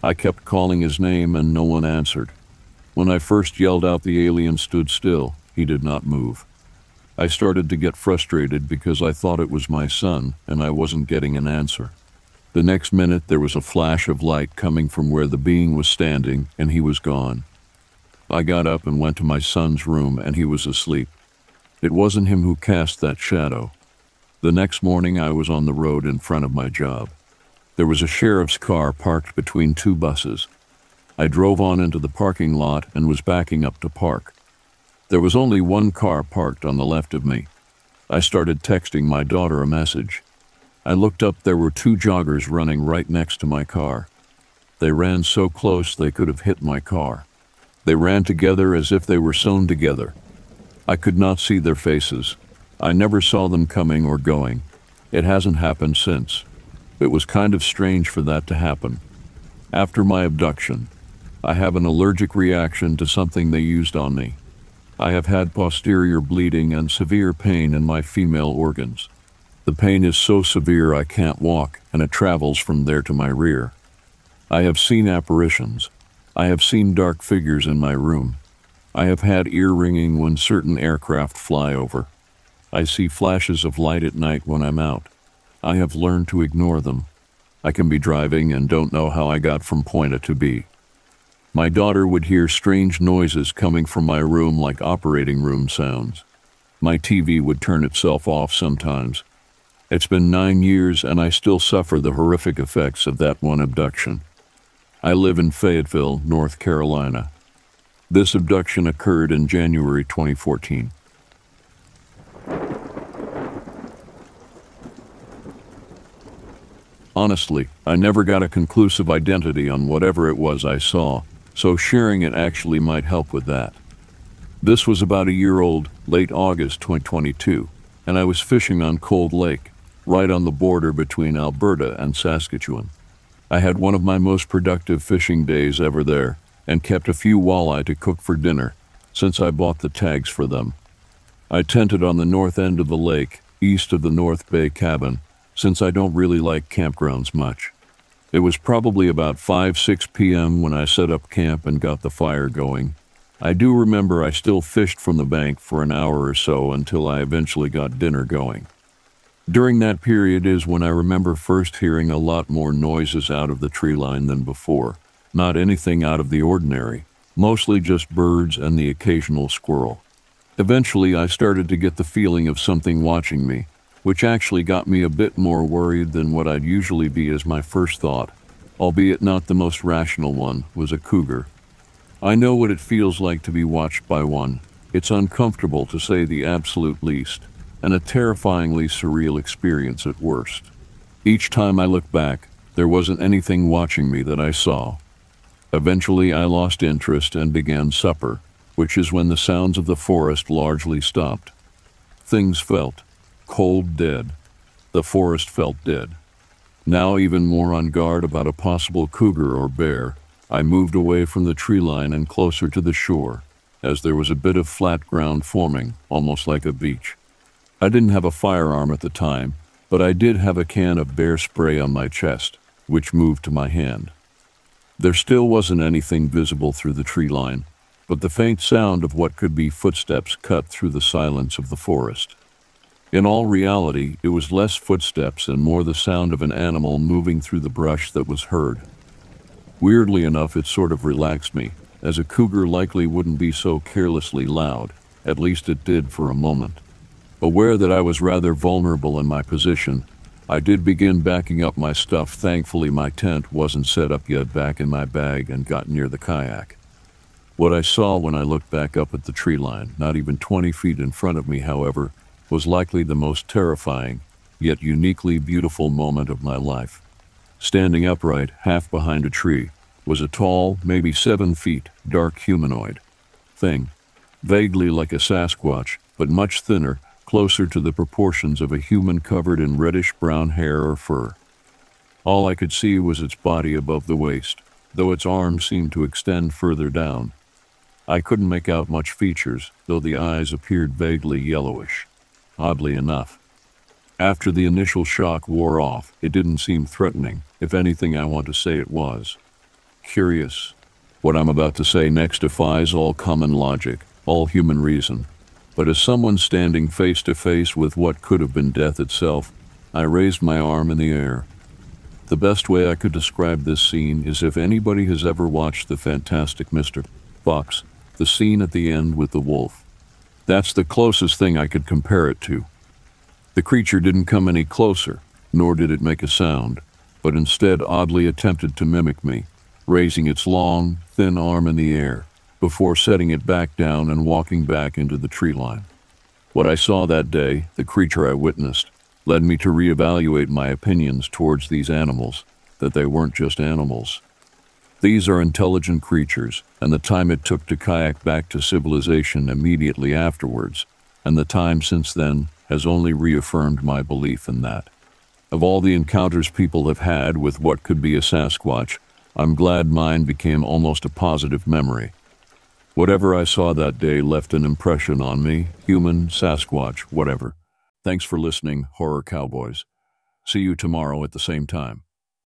I kept calling his name and no one answered. When I first yelled out, the alien stood still. He did not move. I started to get frustrated because I thought it was my son and I wasn't getting an answer. The next minute, there was a flash of light coming from where the being was standing, and he was gone. I got up and went to my son's room, and he was asleep. It wasn't him who cast that shadow. The next morning, I was on the road in front of my job. There was a sheriff's car parked between two buses. I drove on into the parking lot and was backing up to park. There was only one car parked on the left of me. I started texting my daughter a message. I looked up, there were two joggers running right next to my car. They ran so close they could have hit my car. They ran together as if they were sewn together. I could not see their faces. I never saw them coming or going. It hasn't happened since. It was kind of strange for that to happen. After my abduction, I have an allergic reaction to something they used on me. I have had posterior bleeding and severe pain in my female organs. The pain is so severe I can't walk, and it travels from there to my rear. I have seen apparitions. I have seen dark figures in my room. I have had ear ringing when certain aircraft fly over. I see flashes of light at night when I'm out. I have learned to ignore them. I can be driving and don't know how I got from point A to B. My daughter would hear strange noises coming from my room like operating room sounds. My TV would turn itself off sometimes. It's been nine years and I still suffer the horrific effects of that one abduction. I live in Fayetteville, North Carolina. This abduction occurred in January 2014. Honestly, I never got a conclusive identity on whatever it was I saw, so sharing it actually might help with that. This was about a year old, late August 2022, and I was fishing on Cold Lake, right on the border between Alberta and Saskatchewan. I had one of my most productive fishing days ever there and kept a few walleye to cook for dinner since I bought the tags for them. I tented on the north end of the lake, east of the North Bay cabin, since I don't really like campgrounds much. It was probably about 5 6 p.m. when I set up camp and got the fire going. I do remember I still fished from the bank for an hour or so until I eventually got dinner going. During that period is when I remember first hearing a lot more noises out of the tree line than before. Not anything out of the ordinary, mostly just birds and the occasional squirrel. Eventually, I started to get the feeling of something watching me, which actually got me a bit more worried than what I'd usually be as my first thought, albeit not the most rational one, was a cougar. I know what it feels like to be watched by one. It's uncomfortable to say the absolute least, and a terrifyingly surreal experience at worst. Each time I look back, there wasn't anything watching me that I saw. Eventually, I lost interest and began supper, which is when the sounds of the forest largely stopped. Things felt cold dead. The forest felt dead. Now, even more on guard about a possible cougar or bear, I moved away from the tree line and closer to the shore, as there was a bit of flat ground forming, almost like a beach. I didn't have a firearm at the time, but I did have a can of bear spray on my chest, which moved to my hand. There still wasn't anything visible through the tree line, but the faint sound of what could be footsteps cut through the silence of the forest. In all reality, it was less footsteps and more the sound of an animal moving through the brush that was heard. Weirdly enough, it sort of relaxed me, as a cougar likely wouldn't be so carelessly loud. At least it did for a moment. Aware that I was rather vulnerable in my position, I did begin backing up my stuff. Thankfully, my tent wasn't set up yet back in my bag and got near the kayak. What I saw when I looked back up at the tree line, not even 20 feet in front of me, however, was likely the most terrifying, yet uniquely beautiful moment of my life. Standing upright, half behind a tree, was a tall, maybe seven feet, dark humanoid thing, vaguely like a Sasquatch, but much thinner closer to the proportions of a human covered in reddish brown hair or fur. All I could see was its body above the waist, though its arms seemed to extend further down. I couldn't make out much features, though the eyes appeared vaguely yellowish. Oddly enough. After the initial shock wore off, it didn't seem threatening. If anything, I want to say it was. Curious. What I'm about to say next defies all common logic, all human reason. But as someone standing face to face with what could have been death itself, I raised my arm in the air. The best way I could describe this scene is if anybody has ever watched the fantastic Mr. Fox, the scene at the end with the wolf. That's the closest thing I could compare it to. The creature didn't come any closer, nor did it make a sound, but instead oddly attempted to mimic me, raising its long, thin arm in the air before setting it back down and walking back into the tree line. What I saw that day, the creature I witnessed, led me to reevaluate my opinions towards these animals, that they weren't just animals. These are intelligent creatures, and the time it took to kayak back to civilization immediately afterwards, and the time since then, has only reaffirmed my belief in that. Of all the encounters people have had with what could be a Sasquatch, I'm glad mine became almost a positive memory. Whatever I saw that day left an impression on me, human, Sasquatch, whatever. Thanks for listening, Horror Cowboys. See you tomorrow at the same time.